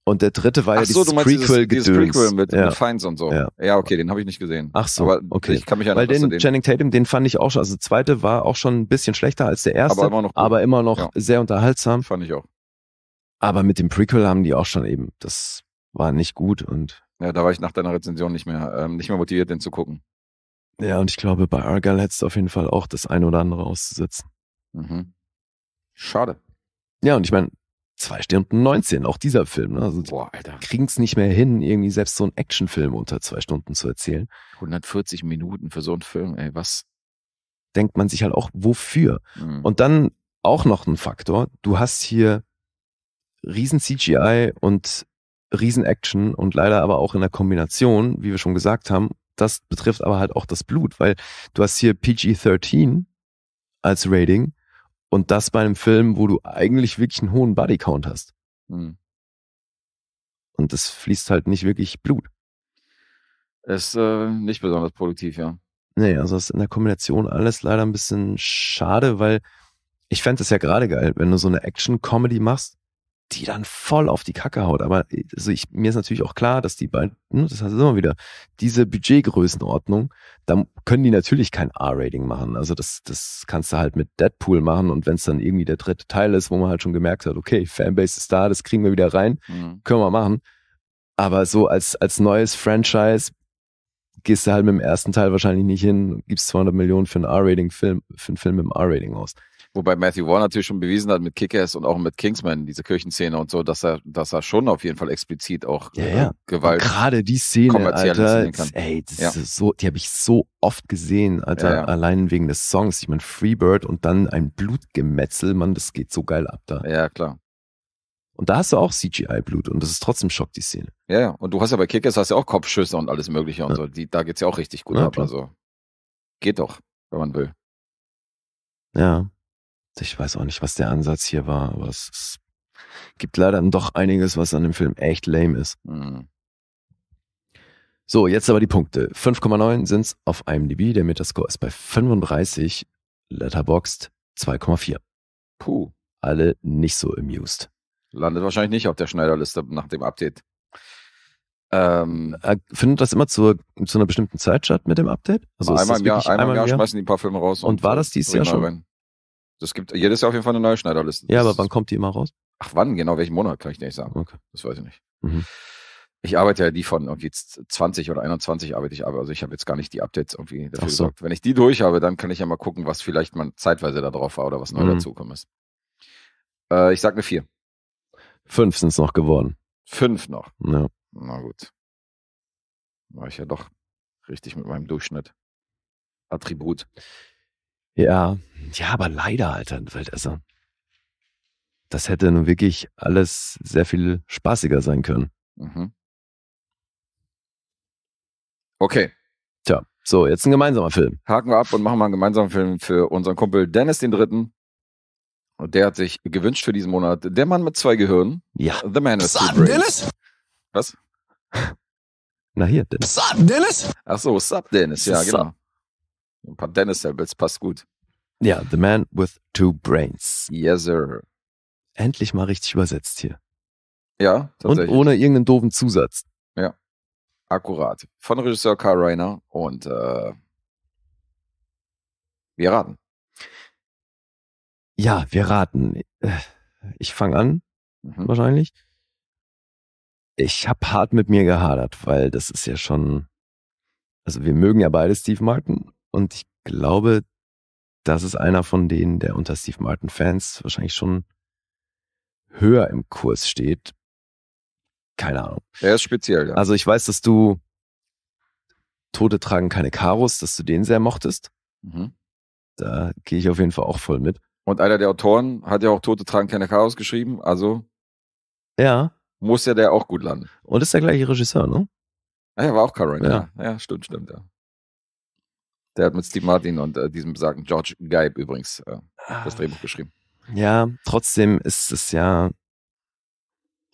Und der dritte war ja Ach so, dieses meinst dieses, dieses Prequel mit, ja. mit Feinds und so. Ja. Ja, okay, den habe ich nicht gesehen. Ach so, Aber okay. ich kann mich erinnern, Weil den den, Channing Tatum, den fand ich auch schon, also der zweite war auch schon ein bisschen schlechter als der erste, Aber immer noch aber immer noch Ja. sehr unterhaltsam. fand ich auch. Aber mit dem Prequel haben die auch schon eben, das war nicht gut und Ja, da war ich nach deiner Rezension nicht mehr, ähm, nicht mehr motiviert, den zu gucken. ja, und ich glaube, bei Argyle hättest du auf jeden Fall auch das eine oder andere auszusetzen. Mhm. Schade. Ja, und ich meine, zwei Stunden 19, auch dieser Film, ne? Also Boah, Alter. kriegen es nicht mehr hin, irgendwie selbst so einen Actionfilm unter zwei Stunden zu erzählen. 140 Minuten für so einen Film, ey, was? Denkt man sich halt auch, wofür? Mhm. Und dann auch noch ein Faktor, du hast hier riesen CGI und riesen Action und leider aber auch in der Kombination, wie wir schon gesagt haben, das betrifft aber halt auch das Blut, weil du hast hier PG-13 als Rating und das bei einem Film, wo du eigentlich wirklich einen hohen Bodycount hast. Mhm. Und es fließt halt nicht wirklich Blut. Ist äh, nicht besonders produktiv, ja. Nee, also das ist in der Kombination alles leider ein bisschen schade, weil ich fände es ja gerade geil, wenn du so eine Action-Comedy machst, die dann voll auf die Kacke haut. Aber also ich, mir ist natürlich auch klar, dass die beiden, ne, das heißt immer wieder, diese Budgetgrößenordnung, da können die natürlich kein R-Rating machen. Also das, das kannst du halt mit Deadpool machen und wenn es dann irgendwie der dritte Teil ist, wo man halt schon gemerkt hat, okay, Fanbase ist da, das kriegen wir wieder rein, Mhm. können wir machen. Aber so als, als neues Franchise gehst du halt mit dem ersten Teil wahrscheinlich nicht hin, gibst 200 Millionen für einen R-Rating-Film, für einen Film mit einem R-Rating aus. Wobei Matthew Vaughn natürlich schon bewiesen hat mit Kick-Ass und auch mit Kingsman, diese Kirchenszene und so, dass er, dass er schon auf jeden Fall explizit auch Ja, äh, ja. Gewalt. Gerade die Szene, kommerziell Alter, kann. ey, das Ja. ist so, die habe ich so oft gesehen, Alter, allein wegen des Songs. Ich meine, Freebird und dann ein Blutgemetzel, Mann, das geht so geil ab da. Ja, klar. Und da hast du auch CGI-Blut und das ist trotzdem Schock, die Szene. Ja, ja. Und du hast ja bei Kickers hast ja auch Kopfschüsse und alles mögliche und so. Die, da geht's ja auch richtig gut ab. klar. Also geht doch, wenn man will. Ja. Ich weiß auch nicht, was der Ansatz hier war, aber es, es gibt leider doch einiges, was an dem Film echt lame ist. Mhm. So, jetzt aber die Punkte. 5,9 sind's auf IMDb, der Metascore ist bei 35, Letterboxd 2,4. Puh. Alle nicht so amused. Landet wahrscheinlich nicht auf der Schneiderliste nach dem Update. Ähm, Äh, Findet das immer zu, zu einer bestimmten Zeit statt mit dem Update? Also ist einmal das im Jahr, wirklich einmal im Jahr schmeißen die ein paar Filme raus. Und war äh, das dieses Jahr schon? rein. Das gibt jedes Jahr auf jeden Fall eine neue Schneiderliste. Ja, Das aber ist- wann kommt die immer raus? Ach, wann? Genau, welchen Monat kann ich dir nicht sagen. Okay. Das weiß ich nicht. Mhm. Ich arbeite ja die von irgendwie z- 20 oder 21 arbeite ich aber. Also ich habe jetzt gar nicht die Updates irgendwie dafür Ach so. gesorgt. Wenn ich die durch habe, dann kann ich ja mal gucken, was vielleicht mal zeitweise da drauf war oder was neu Mhm. dazukommen ist. Äh, ich sag eine 4. Fünf sind's noch geworden. Fünf noch. Ja. Na gut. War ich ja doch richtig mit meinem Durchschnitt. Attribut. Ja, ja, aber leider, Alter, weil also das hätte nun wirklich alles sehr viel spaßiger sein können. Mhm. Okay. So, jetzt ein gemeinsamer Film. Haken wir ab und machen mal einen gemeinsamen Film für unseren Kumpel Dennis den Dritten. Und der hat sich gewünscht für diesen Monat Der Mann mit zwei Gehirnen. Ja. The Man with Two Brains. Dennis? Was? Na hier, Dennis. Sup, Dennis? Ach so, Sup Dennis, ja, Sup. genau. Ein paar Dennis-Samples, passt gut. Ja, The Man with Two Brains. Yes, sir. Endlich mal richtig übersetzt hier. Ja, Und tatsächlich. ohne irgendeinen doofen Zusatz. Akkurat. Von Regisseur Carl Reiner und äh, wir raten. Ja, wir raten. Ich fange an, Mhm. wahrscheinlich. Ich habe hart mit mir gehadert, weil das ist ja schon. Also wir mögen ja beide Steve Martin und ich glaube, das ist einer von denen, der unter Steve Martin Fans wahrscheinlich schon höher im Kurs steht. Keine Ahnung. Er ist speziell, ja. Also ich weiß, dass du Tote tragen keine Karos, dass du den sehr mochtest. Mhm. Da gehe ich auf jeden Fall auch voll mit. Und einer der Autoren hat ja auch Tote tragen keine Chaos geschrieben, also Ja. muss ja der auch gut landen. Und ist der gleiche Regisseur, ne? Ah, ja, war auch Reiner. Ja. Ja. ja, stimmt, stimmt, ja. Der hat mit Steve Martin und äh, diesem besagten George Geib übrigens äh, das Drehbuch geschrieben. Ja, trotzdem ist es ja.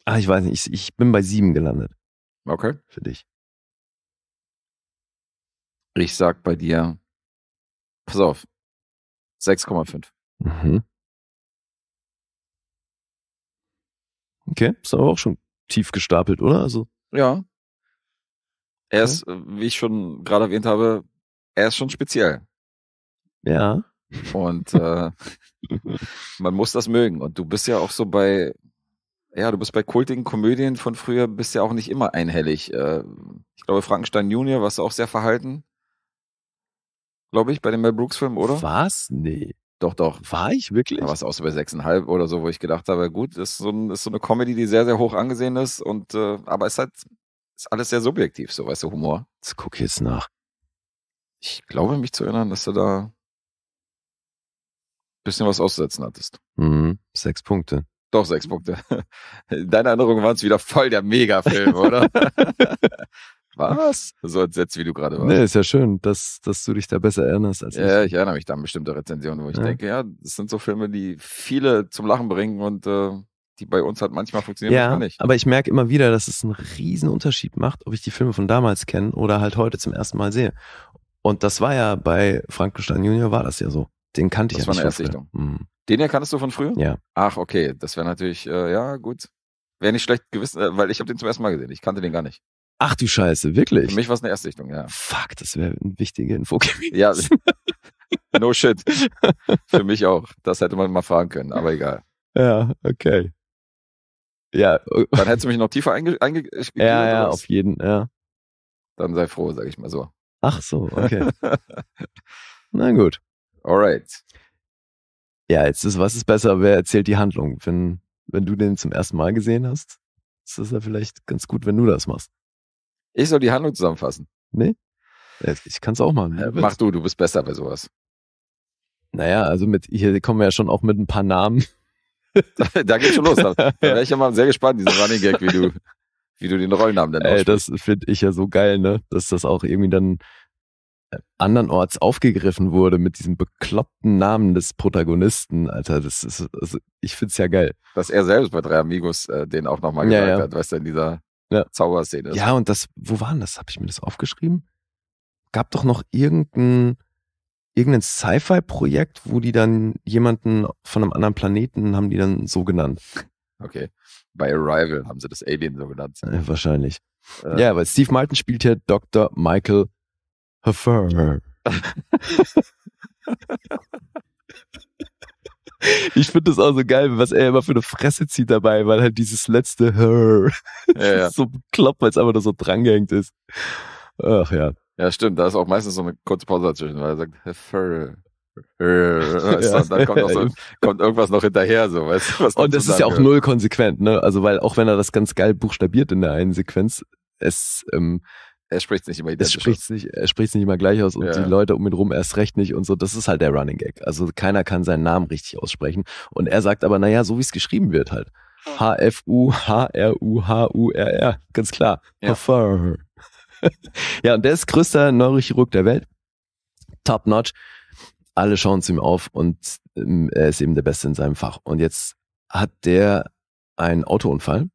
Ah, ich weiß nicht, ich, ich bin bei sieben gelandet Okay. für dich. Ich sag bei dir, pass auf, 6,5. Mhm. Okay, ist aber auch schon tief gestapelt, oder? Also, Ja. Er ist, äh, wie ich schon gerade erwähnt habe, er ist schon speziell. ja. Und äh, man muss das mögen. Und du bist ja auch so bei, ja, du bist bei kultigen Komödien von früher, bist ja auch nicht immer einhellig. Äh, ich glaube, Frankenstein Junior warst du auch sehr verhalten. Glaube ich, bei dem Mel Brooks Film, oder? Was? Nee. Doch, doch. War ich wirklich? Da warst du auch so bei 6,5 oder so, wo ich gedacht habe, gut, ist so, ein, ist so eine Comedy, die sehr, sehr hoch angesehen ist. Und äh, aber es ist halt, ist alles sehr subjektiv, so weißt du, Humor. Jetzt guck ich jetzt nach. Ich glaube mich zu erinnern, dass du da ein bisschen was auszusetzen hattest. Mhm. Sechs Punkte. Doch, sechs Punkte. In deiner Erinnerung waren es wieder voll der Megafilm, oder? was? So entsetzt, wie du gerade warst. Nee, ist ja schön, dass, dass du dich da besser erinnerst als Ja, ich erinnere mich da an bestimmte Rezensionen, wo ich Ja. denke, ja, das sind so Filme, die viele zum Lachen bringen und äh, die bei uns halt manchmal funktionieren, Ja, manchmal nicht. aber ich merke immer wieder, dass es einen riesen Unterschied macht, ob ich die Filme von damals kenne oder halt heute zum ersten Mal sehe. Und das war ja bei Frankenstein Junior war das ja so. Den kannte ich Das ja war nicht eine von früher. Mhm. Den hier kanntest du von früher? Ja. Ach, okay. Das wäre natürlich, äh, ja, gut. Wäre nicht schlecht gewissen, äh, weil ich habe den zum ersten Mal gesehen. Ich kannte den gar nicht. Ach du Scheiße, wirklich? Für mich war es eine Erstsichtung, ja. Fuck, das wäre eine wichtige Info gewesen. Ja, no shit. Für mich auch. Das hätte man mal fragen können, aber egal. Ja, okay. Ja, Dann hättest du mich noch tiefer einge einge ja, ja, auf jeden, ja. Dann sei froh, sag ich mal so. Ach so, okay. Na gut. Alright. Ja, jetzt ist, was ist besser, wer erzählt die Handlung? Wenn, wenn du den zum ersten Mal gesehen hast, ist das ja vielleicht ganz gut, wenn du das machst. Ich soll die Handlung zusammenfassen. Nee? Ja, Ich kann es auch machen. Äh, wenn du mach du, du bist besser bei sowas. Naja, also mit, hier kommen wir ja schon auch mit ein paar Namen. da geht's schon los. Da, da wäre ich ja mal sehr gespannt, diesen Running Gag, wie du, wie du den Rollennamen dann Ey, aussprichst. das finde ich ja so geil, ne? Dass das auch irgendwie dann äh, andernorts aufgegriffen wurde mit diesem bekloppten Namen des Protagonisten, Alter. Das ist, also ich find's ja geil. Dass er selbst bei drei Amigos äh, den auch nochmal Ja, gesagt ja. hat, weißt du, in dieser Ja. Zauberszene. ist. Ja, und das, wo war denn das? Habe ich mir das aufgeschrieben? Gab doch noch irgendein, irgendein Sci-Fi-Projekt, wo die dann jemanden von einem anderen Planeten haben die dann so genannt. Okay. Bei Arrival haben sie das Alien so genannt. Äh, wahrscheinlich. Äh, Ja, weil Steve Martin spielt ja Dr. Michael Huffer. Ich finde das auch so geil, was er immer für eine Fresse zieht dabei, weil halt dieses letzte Her Ja, ja. so bekloppt, weil es einfach nur so drangehängt ist. Ach ja. ja, stimmt. Da ist auch meistens so eine kurze Pause dazwischen, weil er sagt, Fur. Weißt du, und dann kommt, so, kommt irgendwas noch hinterher, so, weißt du, was Und das ist ja auch null konsequent, ne? Also weil auch wenn er das ganz geil buchstabiert in der einen Sequenz, es, ähm. Er spricht nicht immer es identisch. spricht nicht, er spricht nicht immer gleich aus und Ja. die Leute um ihn rum erst recht nicht und so. Das ist halt der Running Gag. Also keiner kann seinen Namen richtig aussprechen. Und er sagt aber, naja, so wie es geschrieben wird halt. H-F-U-H-R-U-H-U-R-R. Ganz klar. Ja. Ja, und der ist größter Neurochirurg der Welt. Top notch. Alle schauen zu ihm auf und ähm, er ist eben der Beste in seinem Fach. Und jetzt hat der einen Autounfall,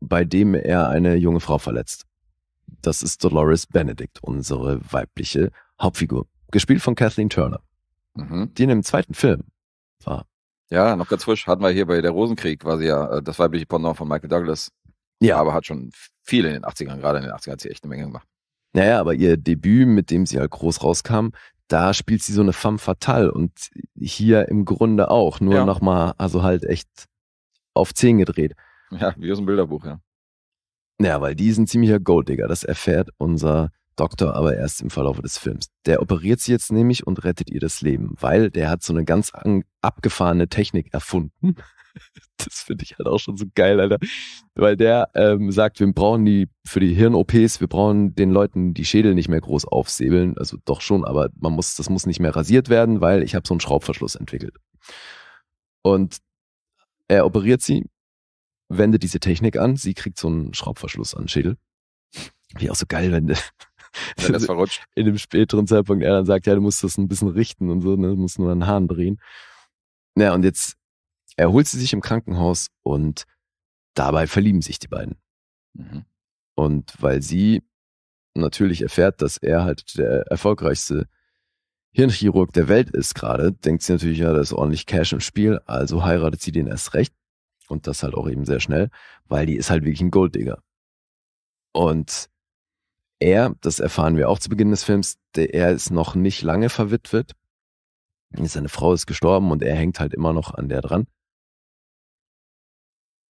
bei dem er eine junge Frau verletzt. Das ist Dolores Benedict, unsere weibliche Hauptfigur. Gespielt von Kathleen Turner, Mhm. die in dem zweiten Film war. Ja, noch ganz frisch hatten wir hier bei der Rosenkrieg quasi ja äh, das weibliche Pendant von Michael Douglas. Ja. aber hat schon viel in den 80ern, gerade in den 80ern hat sie echt eine Menge gemacht. Naja, aber ihr Debüt, mit dem sie halt groß rauskam, da spielt sie so eine femme fatale und hier im Grunde auch, nur Ja. nochmal, also halt echt auf 10 gedreht. Ja, wie aus dem Bilderbuch, ja. Ja, weil die ist ein ziemlicher Golddigger, das erfährt unser Doktor aber erst im Verlauf des Films. Der operiert sie jetzt nämlich und rettet ihr das Leben, weil der hat so eine ganz an, abgefahrene Technik erfunden. Das finde ich halt auch schon so geil, Alter. Weil der ähm, sagt, wir brauchen die für die Hirn-OPs, wir brauchen den Leuten die Schädel nicht mehr groß aufsäbeln. Also doch schon, aber man muss, das muss nicht mehr rasiert werden, weil ich habe so einen Schraubverschluss entwickelt. Und er operiert sie, wendet diese Technik an, sie kriegt so einen Schraubverschluss an den Schädel. Wie auch so geil, wenn Wenn das verrutscht. in dem späteren Zeitpunkt er dann sagt, ja, du musst das ein bisschen richten und so, ne, du musst nur einen Hahn drehen. Ja, und jetzt erholt sie sich im Krankenhaus und dabei verlieben sich die beiden. Mhm. Und weil sie natürlich erfährt, dass er halt der erfolgreichste Hirnchirurg der Welt ist gerade, denkt sie natürlich, ja, da ist ordentlich Cash im Spiel, also heiratet sie den erst recht. Und das halt auch eben sehr schnell, weil die ist halt wirklich ein Golddigger. Und er, das erfahren wir auch zu Beginn des Films, der, er ist noch nicht lange verwitwet. Seine Frau ist gestorben und er hängt halt immer noch an der dran.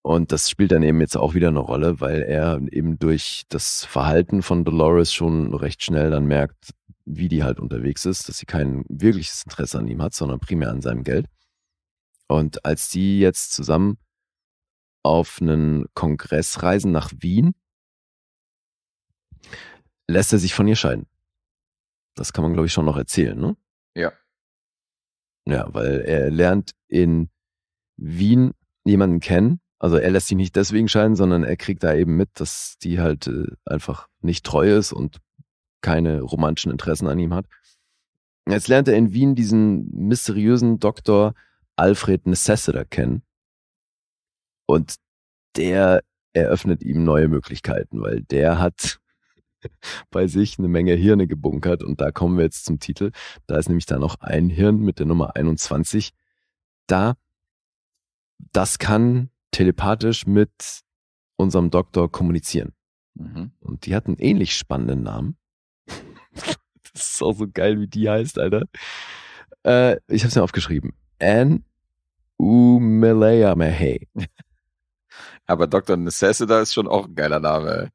Und das spielt dann eben jetzt auch wieder eine Rolle, weil er eben durch das Verhalten von Dolores schon recht schnell dann merkt, wie die halt unterwegs ist, dass sie kein wirkliches Interesse an ihm hat, sondern primär an seinem Geld. Und als die jetzt zusammen auf einen Kongress reisen nach Wien, lässt er sich von ihr scheiden. Das kann man, glaube ich, schon noch erzählen, ne? Ja. Ja, weil er lernt in Wien jemanden kennen. Also er lässt sich nicht deswegen scheiden, sondern er kriegt da eben mit, dass die halt äh, einfach nicht treu ist und keine romantischen Interessen an ihm hat. Jetzt lernt er in Wien diesen mysteriösen Doktor Alfred Necessiter kennen. Und der eröffnet ihm neue Möglichkeiten, weil der hat bei sich eine Menge Hirne gebunkert und da kommen wir jetzt zum Titel. Da ist nämlich da noch ein Hirn mit der Nummer 21 da. Das kann telepathisch mit unserem Doktor kommunizieren. Mhm. Und die hat einen ähnlich spannenden Namen. das ist auch so geil, wie die heißt, Alter. Äh, ich habe es mir aufgeschrieben. Anne Umeleamehe. Aber Dr. Necessita ist schon auch ein geiler Name. ey.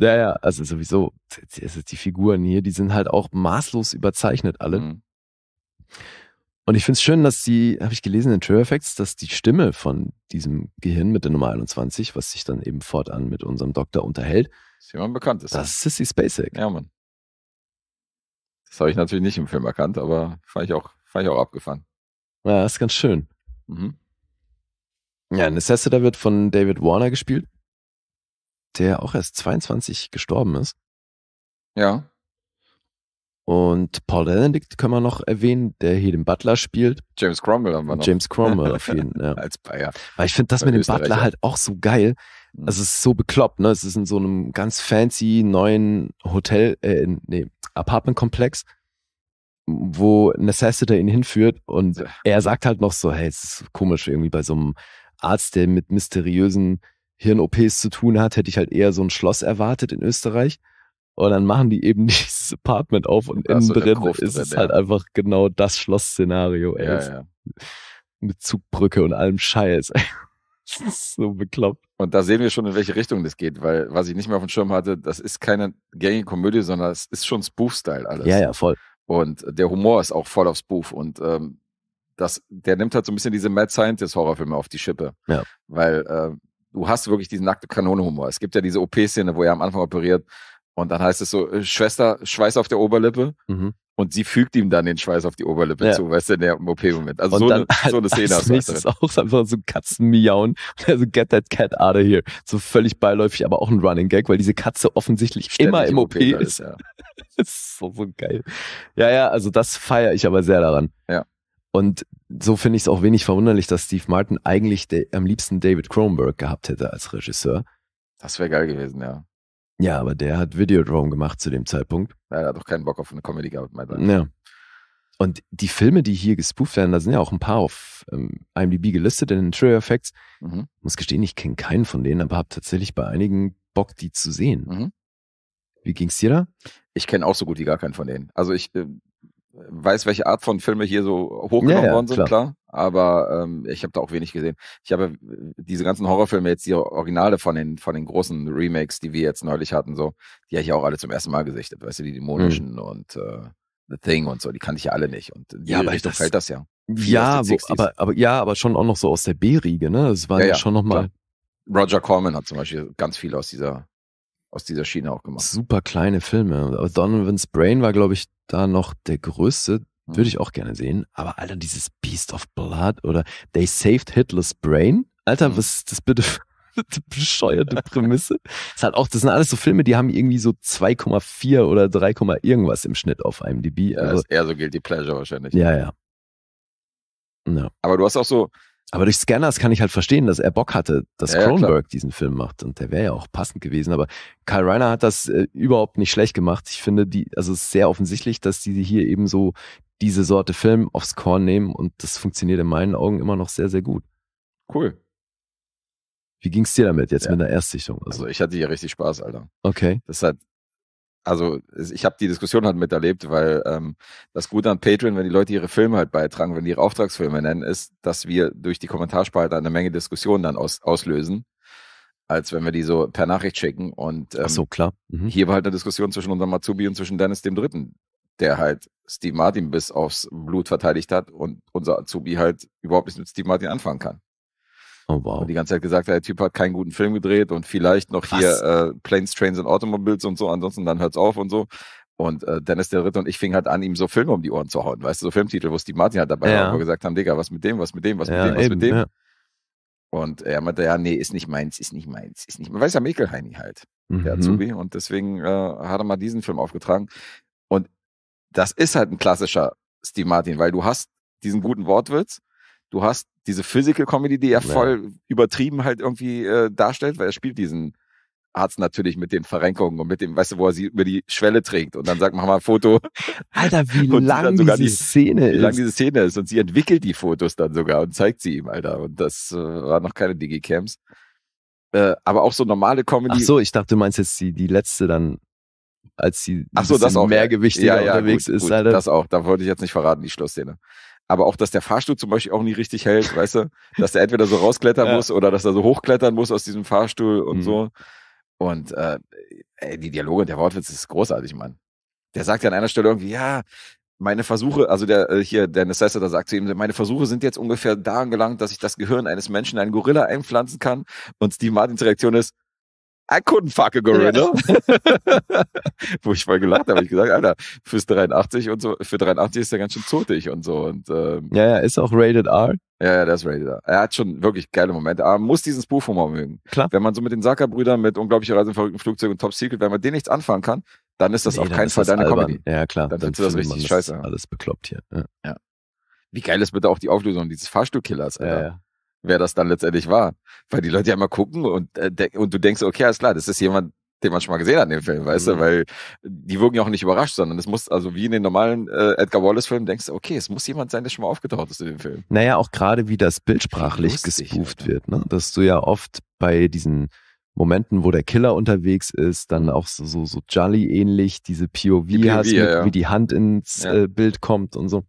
Ja, ja, also sowieso. Die Figuren hier, die sind halt auch maßlos überzeichnet alle. Mhm. Und ich finde es schön, dass die, habe ich gelesen in True Effects, dass die Stimme von diesem Gehirn mit der Nummer 21, was sich dann eben fortan mit unserem Doktor unterhält, Ist jemand bekannt ist. das ist Sissy Spacek. Ja, Mann. Das habe ich natürlich nicht im Film erkannt, aber fand ich auch, fand ich auch abgefahren. Ja, das ist ganz schön. Mhm. Ja, Necessita wird von David Warner gespielt, der auch erst 22 gestorben ist. Ja. Und Paul Benedict können wir noch erwähnen, der hier den Butler spielt. James Cromwell haben wir noch. James Cromwell auf jeden ja. Als Bayer. Weil ich finde das Bei mit dem. Butler halt auch so geil. Mhm. Also es ist so bekloppt, ne? Es ist in so einem ganz fancy neuen Hotel, äh, nee, Apartmentkomplex, wo Necessita ihn hinführt und er sagt halt noch so, hey, es ist komisch irgendwie bei so einem Arzt, der mit mysteriösen Hirn-OPs zu tun hat, hätte ich halt eher so ein Schloss erwartet in Österreich. Und dann machen die eben dieses Apartment auf und innen drin ist es halt einfach genau das Schloss-Szenario, ey. ja, ja. Mit Zugbrücke und allem Scheiß. Das ist so bekloppt. Und da sehen wir schon, in welche Richtung das geht, weil was ich nicht mehr auf dem Schirm hatte, das ist keine gängige Komödie, sondern es ist schon Spoof-Style alles. Ja, ja, voll. Und der Humor ist auch voll auf Spoof und ähm, das, der nimmt halt so ein bisschen diese Mad Scientist Horrorfilme auf die Schippe. Ja. Weil äh, du hast wirklich diesen nackte Kanone-Humor. Es gibt ja diese OP-Szene, wo er am Anfang operiert und dann heißt es so, äh, Schwester, Schweiß auf der Oberlippe Mhm. Und sie fügt ihm dann den Schweiß auf die Oberlippe Ja. zu, weißt du, in der OP-Moment. Also Und so, dann eine, so eine Szene hast du. halt nächstes drin. auch einfach so Katzen miauen. Also get that cat out of here. So völlig beiläufig, aber auch ein Running Gag, weil diese Katze offensichtlich Ständig immer im OP da ist. ja. Das ist so, so geil. Ja, ja, also das feiere ich aber sehr daran. Ja. Und so finde ich es auch wenig verwunderlich, dass Steve Martin eigentlich am liebsten David Cronenberg gehabt hätte als Regisseur. Das wäre geil gewesen, ja. Ja, aber der hat Videodrome gemacht zu dem Zeitpunkt. Ja, Er hat doch keinen Bock auf eine Comedy gehabt, meint er. Ja. Und die Filme, die hier gespooft werden, da sind ja auch ein paar auf ähm, IMDb gelistet in den Trailer Effects. Mhm. Muss gestehen, ich kenne keinen von denen, aber habe tatsächlich bei einigen Bock, die zu sehen. Mhm. Wie ging's dir da? Ich kenne auch so gut wie gar keinen von denen. Also ich äh, weiß, welche Art von Filme hier so hochgenommen Ja, ja, worden sind, klar. klar. Aber ähm, ich habe da auch wenig gesehen. Ich habe äh, diese ganzen Horrorfilme jetzt, die Originale von den von den großen Remakes, die wir jetzt neulich hatten, so, die habe ich auch alle zum ersten Mal gesichtet. Weißt du, die dämonischen und äh, The Thing und so, die kannte ich ja alle nicht. Und Ja, aber Richtung das- fällt das ja. Ja, wo, 60s. aber, aber ja, aber schon auch noch so aus der B-Riege, ne? Das war Ja, ja, ja, schon nochmal Roger Corman hat zum Beispiel ganz viel aus dieser aus dieser Schiene auch gemacht. super kleine Filme. Aber Donovan's Brain war, glaube ich, da noch der größte. Mhm. Würde ich auch gerne sehen. Aber Alter, dieses Beast of Blood oder They Saved Hitler's Brain. Alter, Mhm. was ist das bitte für eine bescheuerte Prämisse? ist halt auch, das sind alles so Filme, die haben irgendwie so 2,4 oder 3, irgendwas im Schnitt auf IMDb. Ja, Also, ist eher so Guilty Pleasure wahrscheinlich. ja, ja. Ja. Aber du hast auch so, Aber durch Scanners kann ich halt verstehen, dass er Bock hatte, dass Ja, ja, Cronenberg diesen Film macht. Und der wäre ja auch passend gewesen. Aber Kyle Reiner hat das äh, überhaupt nicht schlecht gemacht. Ich finde, die, also es ist sehr offensichtlich, dass die hier eben so diese Sorte Film aufs Korn nehmen. Und das funktioniert in meinen Augen immer noch sehr, sehr gut. cool. Wie ging's dir damit jetzt Ja. mit der Erstsichtung? Also, Also ich hatte hier richtig Spaß, Alter. okay. Das hat, also ich habe die Diskussion halt miterlebt, weil ähm, das Gute an Patreon, wenn die Leute ihre Filme halt beitragen, wenn die ihre Auftragsfilme nennen, ist, dass wir durch die Kommentarspalte eine Menge Diskussionen dann aus, auslösen, als wenn wir die so per Nachricht schicken. Und ähm, Ach so, klar. Mhm. hier war halt eine Diskussion zwischen unserem Azubi und zwischen Dennis dem Dritten, der halt Steve Martin bis aufs Blut verteidigt hat und unser Azubi halt überhaupt nichts mit Steve Martin anfangen kann. Oh, wow. Und die ganze Zeit gesagt hat, der Typ hat keinen guten Film gedreht und vielleicht noch Was? hier äh, Planes, Trains und Automobiles und so, ansonsten dann hört's auf und so. Und äh, Dennis der Dritte und ich fing halt an, ihm so Filme um die Ohren zu hauen, weißt du, so Filmtitel, wo Steve Martin halt dabei Ja. war, wo wir gesagt haben, Digga, was mit dem, was mit dem, was mit ja, dem, was eben, mit dem. ja. Und er meinte, ja, nee, ist nicht meins, ist nicht meins, ist nicht meins. Weiß ja Mekelheini halt, der Mhm. Azubi. Und deswegen äh, hat er mal diesen Film aufgetragen. Das ist halt ein klassischer Steve Martin, weil du hast diesen guten Wortwitz, du hast diese Physical Comedy, die er Ja. voll übertrieben halt irgendwie äh, darstellt, weil er spielt diesen Arzt natürlich mit den Verrenkungen und mit dem, weißt du, wo er sie über die Schwelle trägt und dann sagt, mach mal ein Foto, Alter, wie lang diese die- Szene wie lang ist. diese Szene ist und sie entwickelt die Fotos dann sogar und zeigt sie ihm, Alter. Und das äh, war noch keine Digicams. Äh, aber auch so normale Comedy. Ach so, ich dachte, du meinst jetzt die, die letzte dann, als sie Ach so, das auch. mehrgewichtiger unterwegs gut, ist, gut, Alter. Das auch. Da wollte ich jetzt nicht verraten, die Schlussszene. Aber auch, dass der Fahrstuhl zum Beispiel auch nie richtig hält, weißt du? Dass der entweder so rausklettern Ja. muss oder dass er so hochklettern muss aus diesem Fahrstuhl und Mhm. so. Und äh, ey, die Dialoge und der Wortwitz ist großartig, Mann. Der sagt ja an einer Stelle irgendwie, ja, meine Versuche, also der äh, hier, der Necessiter sagt zu ihm, meine Versuche sind jetzt ungefähr da angelangt, dass ich das Gehirn eines Menschen in einen Gorilla einpflanzen kann. Und Steve Martins Reaktion ist, I couldn't fuck a gorilla. Wo ich voll gelacht habe, hab ich gesagt, Alter, fürs 83 und so, für 83 ist er ganz schön zotig und so. Und ähm, Ja, ja, ist auch Rated R. ja, ja, der ist ready da. Er hat schon wirklich geile Momente, aber man muss diesen Spoof-Humor mögen. Klar. Wenn man so mit den Saka-Brüdern, mit unglaublicher Reise im verrückten Flugzeug und Top Secret, wenn man denen nichts anfangen kann, dann ist das Nee, auf dann keinen Fall das deine albern. Comedy. Ja, klar. Dann findest du das richtig man scheiße. Alles bekloppt hier. Ja, Wie geil ist bitte auch die Auflösung dieses Fahrstuhlkillers, Alter. ja, ja. Wer das dann letztendlich war. Weil die Leute ja immer gucken und, äh, und du denkst, okay, alles klar, das ist jemand, den man schon mal gesehen hat in dem Film, weißt Mhm. du, weil die wirken ja auch nicht überrascht, sondern es muss, also wie in den normalen äh, Edgar Wallace-Filmen, denkst du, okay, es muss jemand sein, der schon mal aufgetaucht ist in dem Film. Naja, auch gerade wie das bildsprachlich lustig, gespooft Alter. wird, ne? Dass du ja oft bei diesen Momenten, wo der Killer unterwegs ist, dann auch so, so, so Jolly-ähnlich diese POV, Die POV, hast, mit, ja. wie die Hand ins Ja. äh, Bild kommt und so.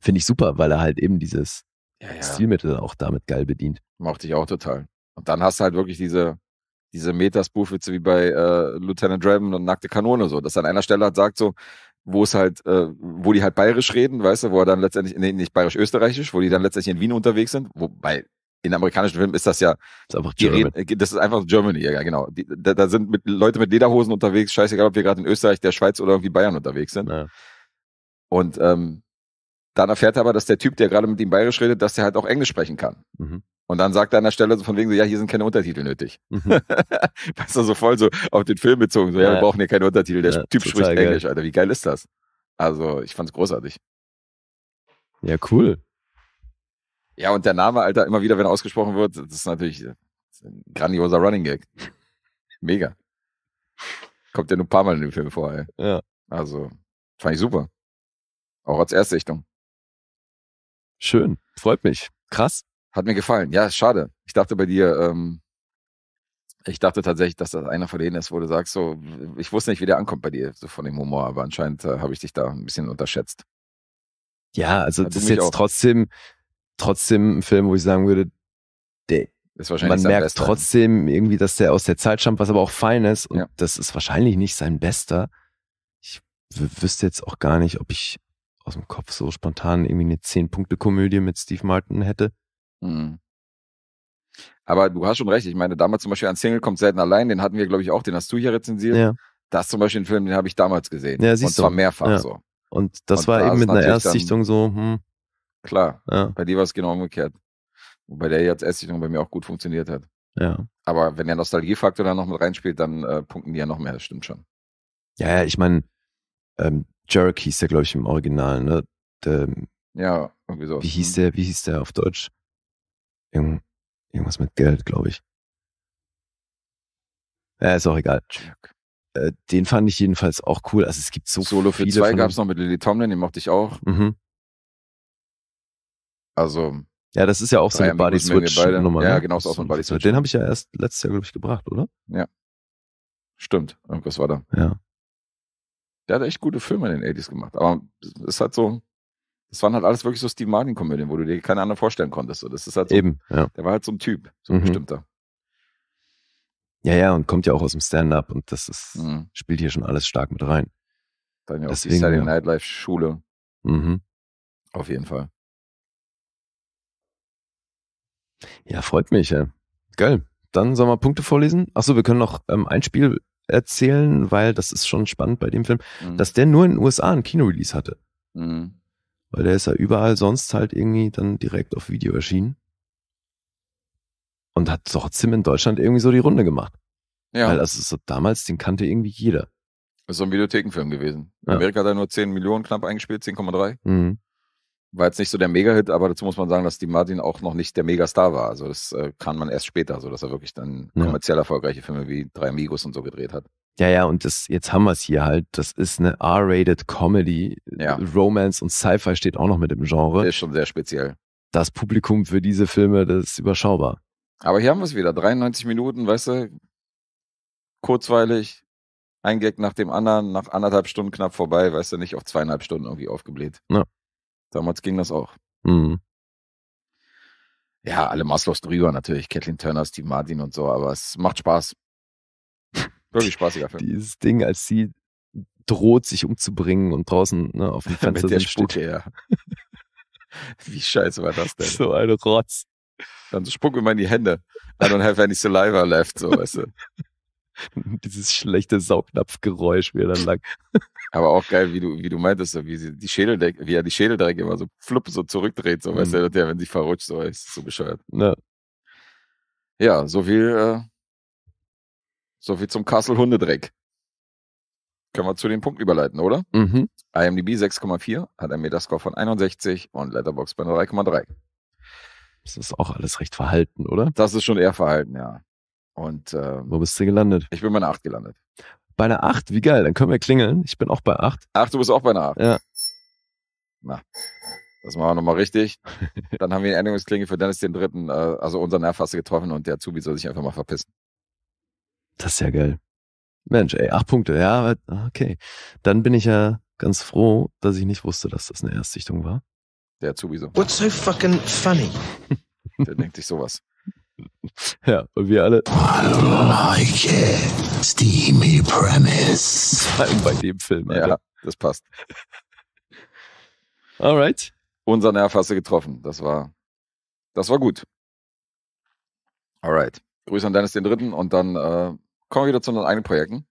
Finde ich super, weil er halt eben dieses Ja, ja. Stilmittel auch damit geil bedient. Mochte ich auch total. Und dann hast du halt wirklich diese, diese Metaspoof-Witze wie bei äh, Lieutenant Draven und Nackte Kanone so, dass an einer Stelle halt sagt so, wo es halt, äh, wo die halt bayerisch reden, weißt du, wo er dann letztendlich, nee, nicht bayerisch-österreichisch, wo die dann letztendlich in Wien unterwegs sind, wobei in amerikanischen Filmen ist das ja, Ist einfach die reden, das ist einfach Germany, ja genau. Die, da, da sind mit, Leute mit Lederhosen unterwegs, scheißegal, ob wir gerade in Österreich, der Schweiz oder irgendwie Bayern unterwegs sind. Ja. Und ähm, dann erfährt er aber, dass der Typ, der gerade mit ihm bayerisch redet, dass der halt auch Englisch sprechen kann. Mhm. Und dann sagt er an der Stelle so von wegen so, ja, hier sind keine Untertitel nötig. Mhm. weißt du, so voll so auf den Film bezogen, so, ja, Ja. wir brauchen hier keine Untertitel, der Ja, Typ spricht geil. Englisch, Alter, wie geil ist das? Also, ich fand's großartig. Ja, cool. Ja, und der Name, Alter, immer wieder, wenn er ausgesprochen wird, das ist natürlich das ist ein grandioser Running Gag. Mega. Kommt ja nur ein paar Mal in dem Film vor, ey. Ja. Also, fand ich super. Auch als Erstsichtung. Schön. Freut mich. Krass. Hat mir gefallen. Ja, schade. Ich dachte bei dir, ähm, ich dachte tatsächlich, dass das einer von denen ist, wo du sagst, so, ich wusste nicht, wie der ankommt bei dir, so von dem Humor, aber anscheinend äh, habe ich dich da ein bisschen unterschätzt. Ja, also das ist jetzt auch. trotzdem, trotzdem ein Film, wo ich sagen würde, der, man merkt trotzdem irgendwie, dass der aus der Zeit stammt, was aber auch fein ist. Und Ja. das ist wahrscheinlich nicht sein bester. Ich wüsste jetzt auch gar nicht, ob ich aus dem Kopf so spontan irgendwie eine Zehn-Punkte-Komödie mit Steve Martin hätte. Mhm. Aber du hast schon recht. Ich meine, damals zum Beispiel ein Single kommt selten allein, den hatten wir, glaube ich, auch, den hast du hier rezensiert. Ja. Das ist zum Beispiel ein Film, den habe ich damals gesehen. Ja, Und siehst zwar du. mehrfach Ja. so. Und das Und war da eben mit einer Erstsichtung so, hm, Klar. ja, Bei dir war es genau umgekehrt. Wobei der jetzt Esssichtung bei mir auch gut funktioniert hat. ja. Aber wenn der Nostalgiefaktor dann noch mit reinspielt, dann äh, punkten die ja noch mehr, das stimmt schon. Ja, ja, ich meine, ähm, Jerick hieß der, glaube ich, im Original, ne? Der, Ja, irgendwie so. wie hieß der, wie hieß der auf Deutsch? Irgend, irgendwas mit Geld, glaube ich. Ja, ist auch egal. Äh, den fand ich jedenfalls auch cool. Also es gibt so Solo für zwei gab es noch mit Lily Tomlin, den mochte ich auch. Mhm. Also, Ja, das ist ja auch so eine Body Switch. Nummer. Ja, ne? genau, ist auch so ein Body Switch. Den habe ich ja erst letztes Jahr, glaube ich, gebracht, oder? stimmt, irgendwas war da. Ja. Der hat echt gute Filme in den 80s gemacht. Aber es ist halt so, das waren halt alles wirklich so Steve Martin-Komödien, wo du dir keine anderen vorstellen konntest. So, das ist halt so, Eben, ja. der war halt so ein Typ, so ein Mhm. bestimmter. Ja, ja, und kommt ja auch aus dem Stand-up und das ist, Mhm. spielt hier schon alles stark mit rein. Dann ja auch die Saturday ja. Night Live Schule, Mhm. auf jeden Fall. Ja, freut mich, ja. Geil. Dann sollen wir Punkte vorlesen. Achso, wir können noch ähm, ein Spiel erzählen, weil das ist schon spannend bei dem Film, Mhm. dass der nur in den USA einen Kinorelease hatte. Mhm. Weil der ist ja überall sonst halt irgendwie dann direkt auf Video erschienen. Und hat trotzdem in Deutschland irgendwie so die Runde gemacht. Ja, Weil also so damals, den kannte irgendwie jeder. ist so ein Videothekenfilm gewesen. In Ja. Amerika hat er nur 10 Millionen knapp eingespielt, 10,3. Mhm. War jetzt nicht so der Mega-Hit, aber dazu muss man sagen, dass Steve Martin auch noch nicht der Megastar war. Also das äh, kann man erst später, so dass er wirklich dann Ja. kommerziell erfolgreiche Filme wie Drei Amigos und so gedreht hat. Ja, ja, und das, jetzt haben wir es hier halt. Das ist eine R-rated Comedy. Ja. Romance und Sci-Fi steht auch noch mit im Genre. Der ist schon sehr speziell. Das Publikum für diese Filme, das ist überschaubar. Aber hier haben wir es wieder. 93 Minuten, weißt du, kurzweilig, ein Gag nach dem anderen, nach anderthalb Stunden knapp vorbei, weißt du, nicht auf zweieinhalb Stunden irgendwie aufgebläht. Ja. Damals ging das auch. Mhm. Ja, alle maßlos drüber natürlich. Kathleen Turner, Steve Martin und so, aber es macht Spaß. Wirklich spaßiger Film. Dieses Ding, als sie droht, sich umzubringen und draußen ne, auf dem Fenster Mit der steht Spucke, ja. Wie scheiße war das denn? so eine Rotz. Dann so spuck immer in die Hände. I don't have any saliva left, so, weißt du. Dieses schlechte Saugnapfgeräusch, wie er dann lang. Aber auch geil, wie du, wie du meintest, so, wie sie die Schädeldecke, wie er die Schädeldecke immer so flupp so zurückdreht, so, weißt Mhm. du, der, wenn sie verrutscht, so, ist so bescheuert. Ne? Ja, so viel, äh, so viel zum Castle Hundedreck. Können wir zu den Punkten überleiten, oder? Mhm. IMDb 6,4, hat einen Metascore von 61 und Letterboxd bei 3,3. Das ist auch alles recht verhalten, oder? Das ist schon eher Verhalten, ja. Und ähm, Wo bist du gelandet? ich bin bei einer 8 gelandet. Bei einer 8, wie geil, dann können wir klingeln. Ich bin auch bei 8. Ach, du bist auch bei einer 8. Ja. Na, das machen wir nochmal richtig. Dann haben wir eine Änderungsklingel für Dennis den Dritten, äh, also unseren du getroffen und der Azubi soll sich einfach mal verpissen. Das ist ja geil. Mensch, ey, 8 Punkte, ja, aber- okay. Dann bin ich ja ganz froh, dass ich nicht wusste, dass das eine Erstsichtung war. Der Azubi so. What's so fucking funny? Der denkt sich sowas. Ja, und wir alle Like it. Steamy premise. vor allem bei dem Film. Alter. Ja, das passt. Alright. Unser Nerv hast du getroffen. Das war, das war gut. Alright. Grüße an Dennis den Dritten und dann äh, kommen wir wieder zu unseren eigenen Projekten.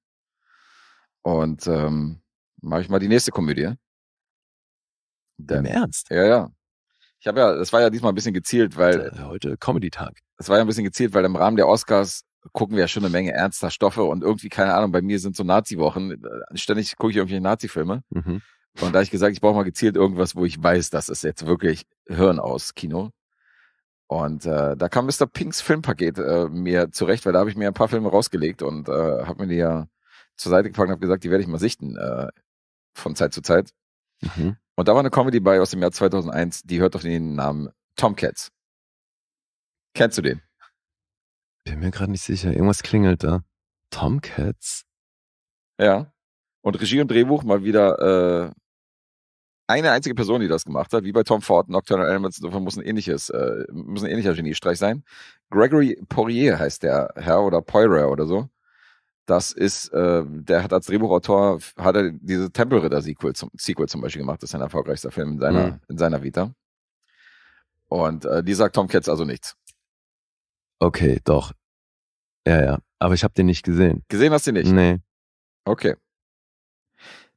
Und ähm, mache ich mal die nächste Komödie. Im Denn, Ernst? ja, ja. Ich habe ja, das war ja diesmal ein bisschen gezielt, weil Heute Comedy-Tag. Es war ja ein bisschen gezielt, weil im Rahmen der Oscars gucken wir ja schon eine Menge ernster Stoffe und irgendwie, keine Ahnung, bei mir sind so Nazi-Wochen, äh, ständig gucke ich irgendwelche Nazi-Filme. Mhm. Und da ich gesagt, ich brauche mal gezielt irgendwas, wo ich weiß, das ist jetzt wirklich Hirn aus Kino. Und äh, da kam Mr. Pinks Filmpaket äh, mir zurecht, weil da habe ich mir ein paar Filme rausgelegt und äh, habe mir die ja zur Seite gepackt und habe gesagt, die werde ich mal sichten äh, von Zeit zu Zeit. Mhm. Und da war eine Comedy bei aus dem Jahr 2001, die hört auf den Namen Tomcats. Kennst du den? Bin mir gerade nicht sicher. Irgendwas klingelt da. Tomcats? Ja. Und Regie und Drehbuch mal wieder äh, eine einzige Person, die das gemacht hat, wie bei Tom Ford, Nocturnal Elements, insofern muss ein ähnliches, äh, muss ein ähnlicher Geniestreich sein. Gregory Poirier heißt der Herr oder Poirier oder so. Das ist, äh, der hat als Drehbuchautor, hat er diese Temple Ritter Sequel zum, Sequel zum Beispiel gemacht. Das ist sein erfolgreichster Film in seiner, Mhm. in seiner Vita. Und äh, die sagt Tom Cats also nichts. Okay, doch. Ja, ja. Aber ich habe den nicht gesehen. Gesehen hast du nicht? Nee. Okay.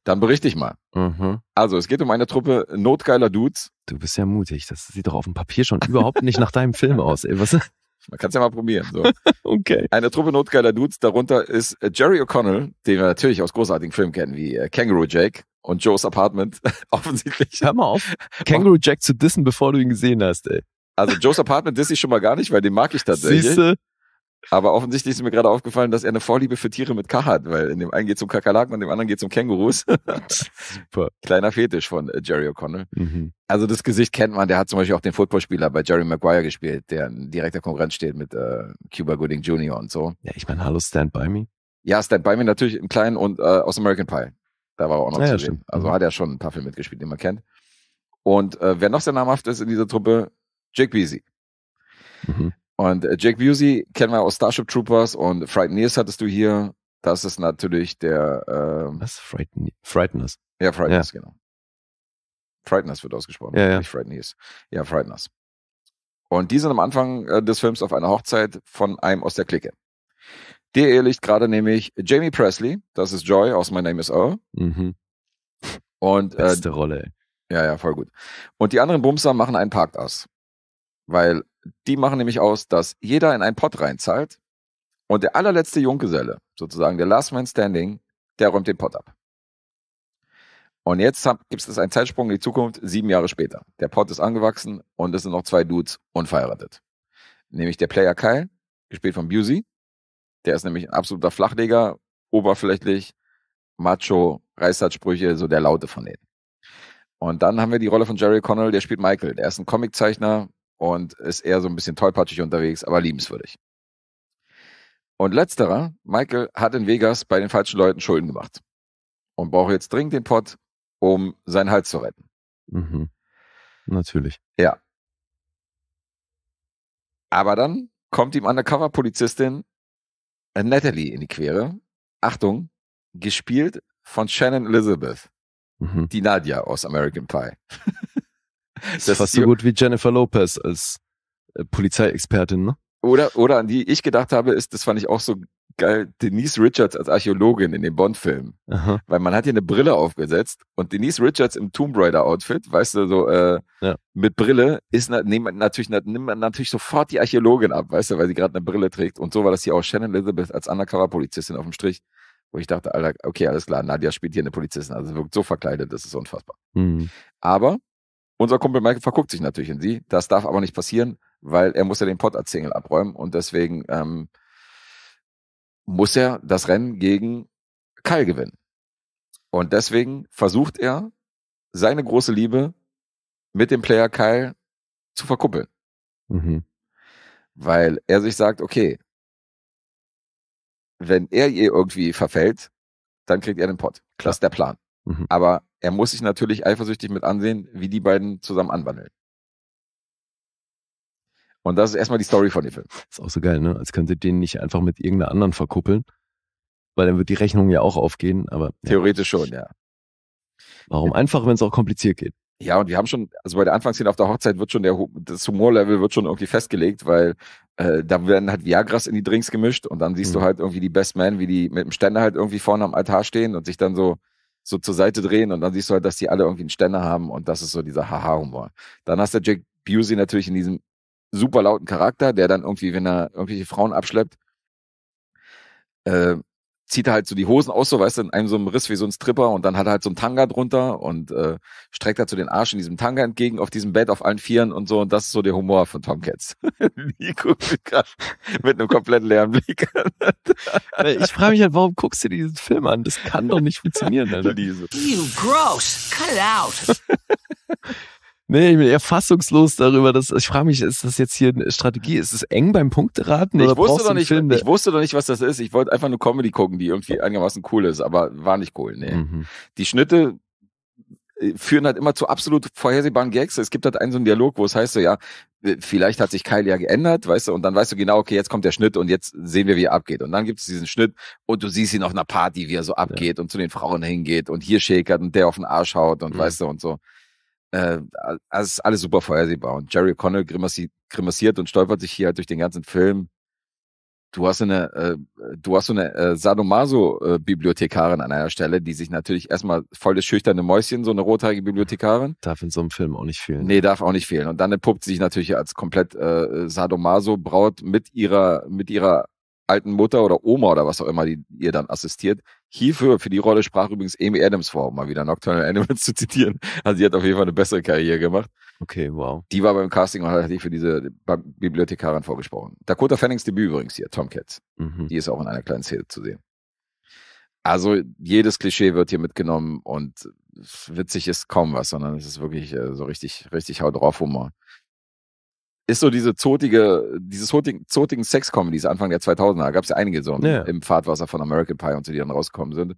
Dann berichte ich mal. Mhm. Also, es geht um eine Truppe notgeiler Dudes. Du bist ja mutig. Das sieht doch auf dem Papier schon überhaupt nicht nach deinem Film aus. Ey, was? Man kann es ja mal probieren. So. Okay. Eine Truppe notgeiler Dudes. Darunter ist äh, Jerry O'Connell, den wir natürlich aus großartigen Filmen kennen, wie äh, Kangaroo Jake und Joe's Apartment. Offensichtlich. Hör mal auf, Kangaroo Jack zu dissen, bevor du ihn gesehen hast, ey. Also Joe's Apartment ist ich schon mal gar nicht, weil den mag ich tatsächlich. Siehste? Aber offensichtlich ist mir gerade aufgefallen, dass er eine Vorliebe für Tiere mit K hat, weil in dem einen geht es um Kakerlaken und in dem anderen geht es um Kängurus. Super. Kleiner Fetisch von äh, Jerry O'Connell. Mhm. Also das Gesicht kennt man, der hat zum Beispiel auch den Footballspieler bei Jerry Maguire gespielt, der in direkter Konkurrenz steht mit äh, Cuba Gooding Jr. und so. Ja, ich meine, hallo, Stand By Me. Ja, Stand By Me natürlich im Kleinen und äh, aus American Pie. Da war er auch noch Ja, zu ja, sehen. stimmt. Also Mhm. hat er schon ein paar Filme mitgespielt, die man kennt. Und äh, wer noch sehr namhaft ist in dieser Truppe, Jake Busey. Mhm. Und äh, Jake Busey kennen wir aus Starship Troopers und Frighteners hattest du hier. Das ist natürlich der, äh, Was? Frighten Frighteners. ja, Frighteners, genau. Frighteners wird ausgesprochen, Ja, ja. nicht Frighteners. Ja, Frighteners. Und die sind am Anfang äh, des Films auf einer Hochzeit von einem aus der Clique. Der ehelicht gerade nämlich Jamie Presley, das ist Joy aus My Name is Earl. Mhm. Und äh, Beste Rolle, ey. ja, ja, voll gut. Und die anderen Bumser machen einen Pakt aus. Weil die machen nämlich aus, dass jeder in einen Pott reinzahlt und der allerletzte Junggeselle, sozusagen der Last Man Standing, der räumt den Pott ab. Und jetzt gibt es einen Zeitsprung in die Zukunft, sieben Jahre später. Der Pott ist angewachsen und es sind noch zwei Dudes unverheiratet. Nämlich der Player Kyle, gespielt von Busey. Der ist nämlich ein absoluter Flachleger, oberflächlich, macho, Reißsatzsprüche, so der Laute von denen. Und dann haben wir die Rolle von Jerry Connell, der spielt Michael. Der ist ein Comiczeichner und ist eher so ein bisschen tollpatschig unterwegs, aber liebenswürdig. Und letzterer, Michael, hat in Vegas bei den falschen Leuten Schulden gemacht und braucht jetzt dringend den Pott, um seinen Hals zu retten. Mhm. Natürlich. Aber dann kommt ihm Undercover-Polizistin Natalie in die Quere. Achtung, gespielt von Shannon Elizabeth, Mhm. die Nadia aus American Pie. Das ist fast so gut wie Jennifer Lopez als äh, Polizeiexpertin, ne? Oder, oder an die ich gedacht habe, ist, das fand ich auch so geil, Denise Richards als Archäologin in dem Bond-Film. Weil man hat hier eine Brille aufgesetzt und Denise Richards im Tomb Raider-Outfit, weißt du, so äh, Ja. mit Brille, ist na, nimmt man natürlich, na, nimmt man natürlich sofort die Archäologin ab, weißt du, weil sie gerade eine Brille trägt. Und so war das hier auch Shannon Elizabeth als Undercover-Polizistin auf dem Strich, wo ich dachte, Alter, okay, alles klar, Nadia spielt hier eine Polizistin, also wirkt so verkleidet, das ist unfassbar. Mhm. Aber unser Kumpel Michael verguckt sich natürlich in sie. Das darf aber nicht passieren, weil er muss ja den Pott als Single abräumen und deswegen ähm, muss er das Rennen gegen Kyle gewinnen. Und deswegen versucht er, seine große Liebe mit dem Player Kyle zu verkuppeln, Mhm. weil er sich sagt, okay, wenn er ihr irgendwie verfällt, dann kriegt er den Pott. Das ist der Plan. Mhm. Aber er muss sich natürlich eifersüchtig mit ansehen, wie die beiden zusammen anwandeln. Und das ist erstmal die Story von dem Film. Ist auch so geil, ne? Als könnte den nicht einfach mit irgendeiner anderen verkuppeln. Weil dann wird die Rechnung ja auch aufgehen, aber ja, Theoretisch schon, ja. warum einfach, wenn es auch kompliziert geht? Ja, und wir haben schon, also bei der Anfangsszene auf der Hochzeit wird schon der, das Humorlevel wird schon irgendwie festgelegt, weil Äh, da werden halt Viagras in die Drinks gemischt und dann siehst Mhm. du halt irgendwie die Best Men, wie die mit dem Ständer halt irgendwie vorne am Altar stehen und sich dann so so zur Seite drehen und dann siehst du halt, dass die alle irgendwie einen Ständer haben und das ist so dieser Haha-Humor. Dann hast du Jake Busey natürlich in diesem super lauten Charakter, der dann irgendwie, wenn er irgendwelche Frauen abschleppt, äh, zieht er halt so die Hosen aus, so weißt du, in einem so einem Riss wie so ein Stripper und dann hat er halt so einen Tanga drunter und äh, streckt halt so den Arsch in diesem Tanga entgegen auf diesem Bett auf allen Vieren und so und das ist so der Humor von Tom Cats. Die guckt mich grad mit einem komplett leeren Blick an. Ich frage mich halt, warum guckst du dir diesen Film an? Das kann doch nicht funktionieren, Alter. Lise. You gross. Cut it out. Nee, ich bin eher fassungslos darüber, dass ich frage mich, ist das jetzt hier eine Strategie? Ist es eng beim Punkteraten Ich wusste doch nicht, Film, ich wusste doch nicht, was das ist. Ich wollte einfach nur Comedy gucken, die irgendwie einigermaßen cool ist, aber war nicht cool. Nee. Mhm. Die Schnitte äh, führen halt immer zu absolut vorhersehbaren Gags. Es gibt halt einen so einen Dialog, wo es heißt so, ja, äh, vielleicht hat sich Kyle ja geändert, weißt du, und dann weißt du genau, okay, jetzt kommt der Schnitt und jetzt sehen wir, wie er abgeht. Und dann gibt es diesen Schnitt und du siehst ihn auf einer Party, wie er so abgeht und zu den Frauen hingeht und hier shakert und der auf den Arsch haut und Mhm. weißt du und so. Äh, also es ist alles super vorhersehbar. Und Jerry O'Connell grimassi grimassiert und stolpert sich hier halt durch den ganzen Film. Du hast so eine, äh, du hast so eine äh, Sadomaso-Bibliothekarin an einer Stelle, die sich natürlich erstmal voll das schüchterne Mäuschen, so eine rothaarige Bibliothekarin. Darf in so einem Film auch nicht fehlen. Nee, darf auch nicht fehlen. Und dann entpuppt sie sich natürlich als komplett äh, Sadomaso-Braut mit ihrer, mit ihrer alten Mutter oder Oma oder was auch immer, die ihr dann assistiert. Hierfür, für die Rolle sprach übrigens Amy Adams vor, um mal wieder Nocturnal Animals zu zitieren. Also sie hat auf jeden Fall eine bessere Karriere gemacht. Okay, wow. Die war beim Casting und hat die für diese Bibliothekarin vorgesprochen. Dakota Fannings Debüt übrigens hier, Tom Cats. Mhm. Die ist auch in einer kleinen Szene zu sehen. Also jedes Klischee wird hier mitgenommen und witzig ist kaum was, sondern es ist wirklich äh, so richtig, richtig haut drauf Humor. Ist so diese zotige, diese zotigen, zotigen Sex-Comedies Anfang der 2000er, gab es ja einige so im- Ja. im Fahrtwasser von American Pie und so, die dann rausgekommen sind.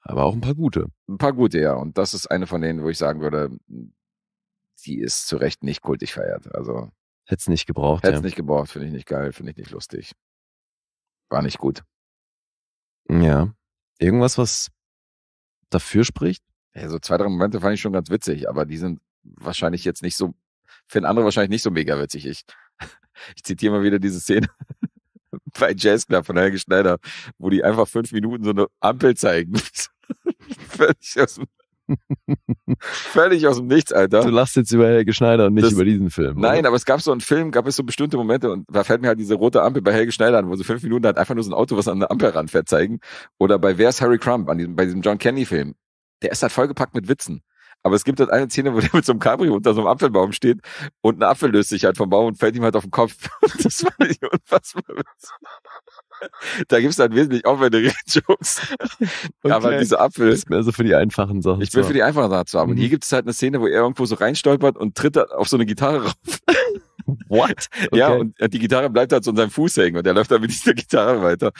Aber auch ein paar gute. Ein paar gute, ja. Und das ist eine von denen, wo ich sagen würde, die ist zu Recht nicht kultig verehrt. Also Hätt's nicht gebraucht. hätte Ja. es nicht gebraucht, finde ich nicht geil, finde ich nicht lustig. War nicht gut. ja. Irgendwas, was dafür spricht? Ja, so zwei, drei Momente fand ich schon ganz witzig, aber die sind wahrscheinlich jetzt nicht so, finden andere wahrscheinlich nicht so mega witzig. Ich, ich zitiere mal wieder diese Szene bei Jazz Club von Helge Schneider, wo die einfach fünf Minuten so eine Ampel zeigen. völlig, aus dem, völlig aus dem Nichts, Alter. Du lachst jetzt über Helge Schneider und nicht Das- über diesen Film. Nein, oder? aber es gab so einen Film, gab es so bestimmte Momente und da fällt mir halt diese rote Ampel bei Helge Schneider an, wo so fünf Minuten halt einfach nur so ein Auto, was an der Ampel ranfährt, zeigen. Oder bei Wer ist Harry Crump, an diesem, bei diesem John Kenny-Film. Der ist halt vollgepackt mit Witzen. Aber es gibt halt eine Szene, wo der mit so einem Cabrio unter so einem Apfelbaum steht und ein Apfel löst sich halt vom Baum und fällt ihm halt auf den Kopf. Das war nicht unfassbar. Da gibt's halt wesentlich aufwendigere Jokes. Aber Okay. dieser Apfel, ist mehr so für die einfachen Sachen. ich bin für die einfachen Sachen zu haben. Und Mhm. hier gibt es halt eine Szene, wo er irgendwo so reinstolpert und tritt auf so eine Gitarre rauf. What? Ja, Okay. und die Gitarre bleibt halt so an seinem Fuß hängen und er läuft dann mit dieser Gitarre weiter.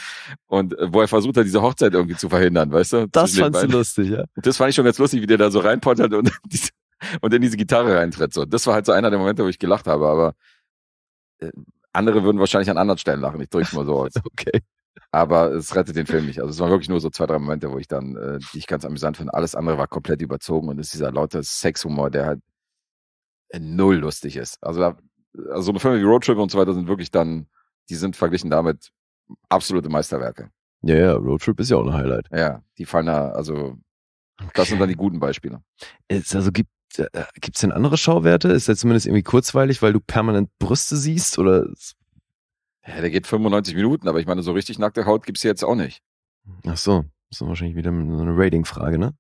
Und äh, wo er versucht hat, diese Hochzeit irgendwie zu verhindern, weißt du? Das fandst du lustig, ja? Und das fand ich schon ganz lustig, wie der da so reinpottert und, und in diese Gitarre reintritt. So, das war halt so einer der Momente, wo ich gelacht habe, aber äh, andere würden wahrscheinlich an anderen Stellen lachen. Ich drück's mal so aus. Okay. Aber es rettet den Film nicht. Also es waren wirklich nur so zwei, drei Momente, wo ich dann, äh, die ich ganz amüsant finde. Alles andere war komplett überzogen und ist dieser laute Sexhumor, der halt äh, null lustig ist. Also, da, also so eine Filme wie Roadtrip und so weiter sind wirklich dann, die sind verglichen damit absolute Meisterwerke. Ja, ja, Roadtrip ist ja auch ein Highlight. Ja, die fallen da, also das sind dann die guten Beispiele. Ist, also gibt äh, gibt's denn andere Schauwerte? Ist der zumindest irgendwie kurzweilig, weil du permanent Brüste siehst? Oder Ja, der geht 95 Minuten, aber ich meine, so richtig nackte Haut gibt's hier jetzt auch nicht. ach so, das ist wahrscheinlich wieder so eine Rating-Frage, ne?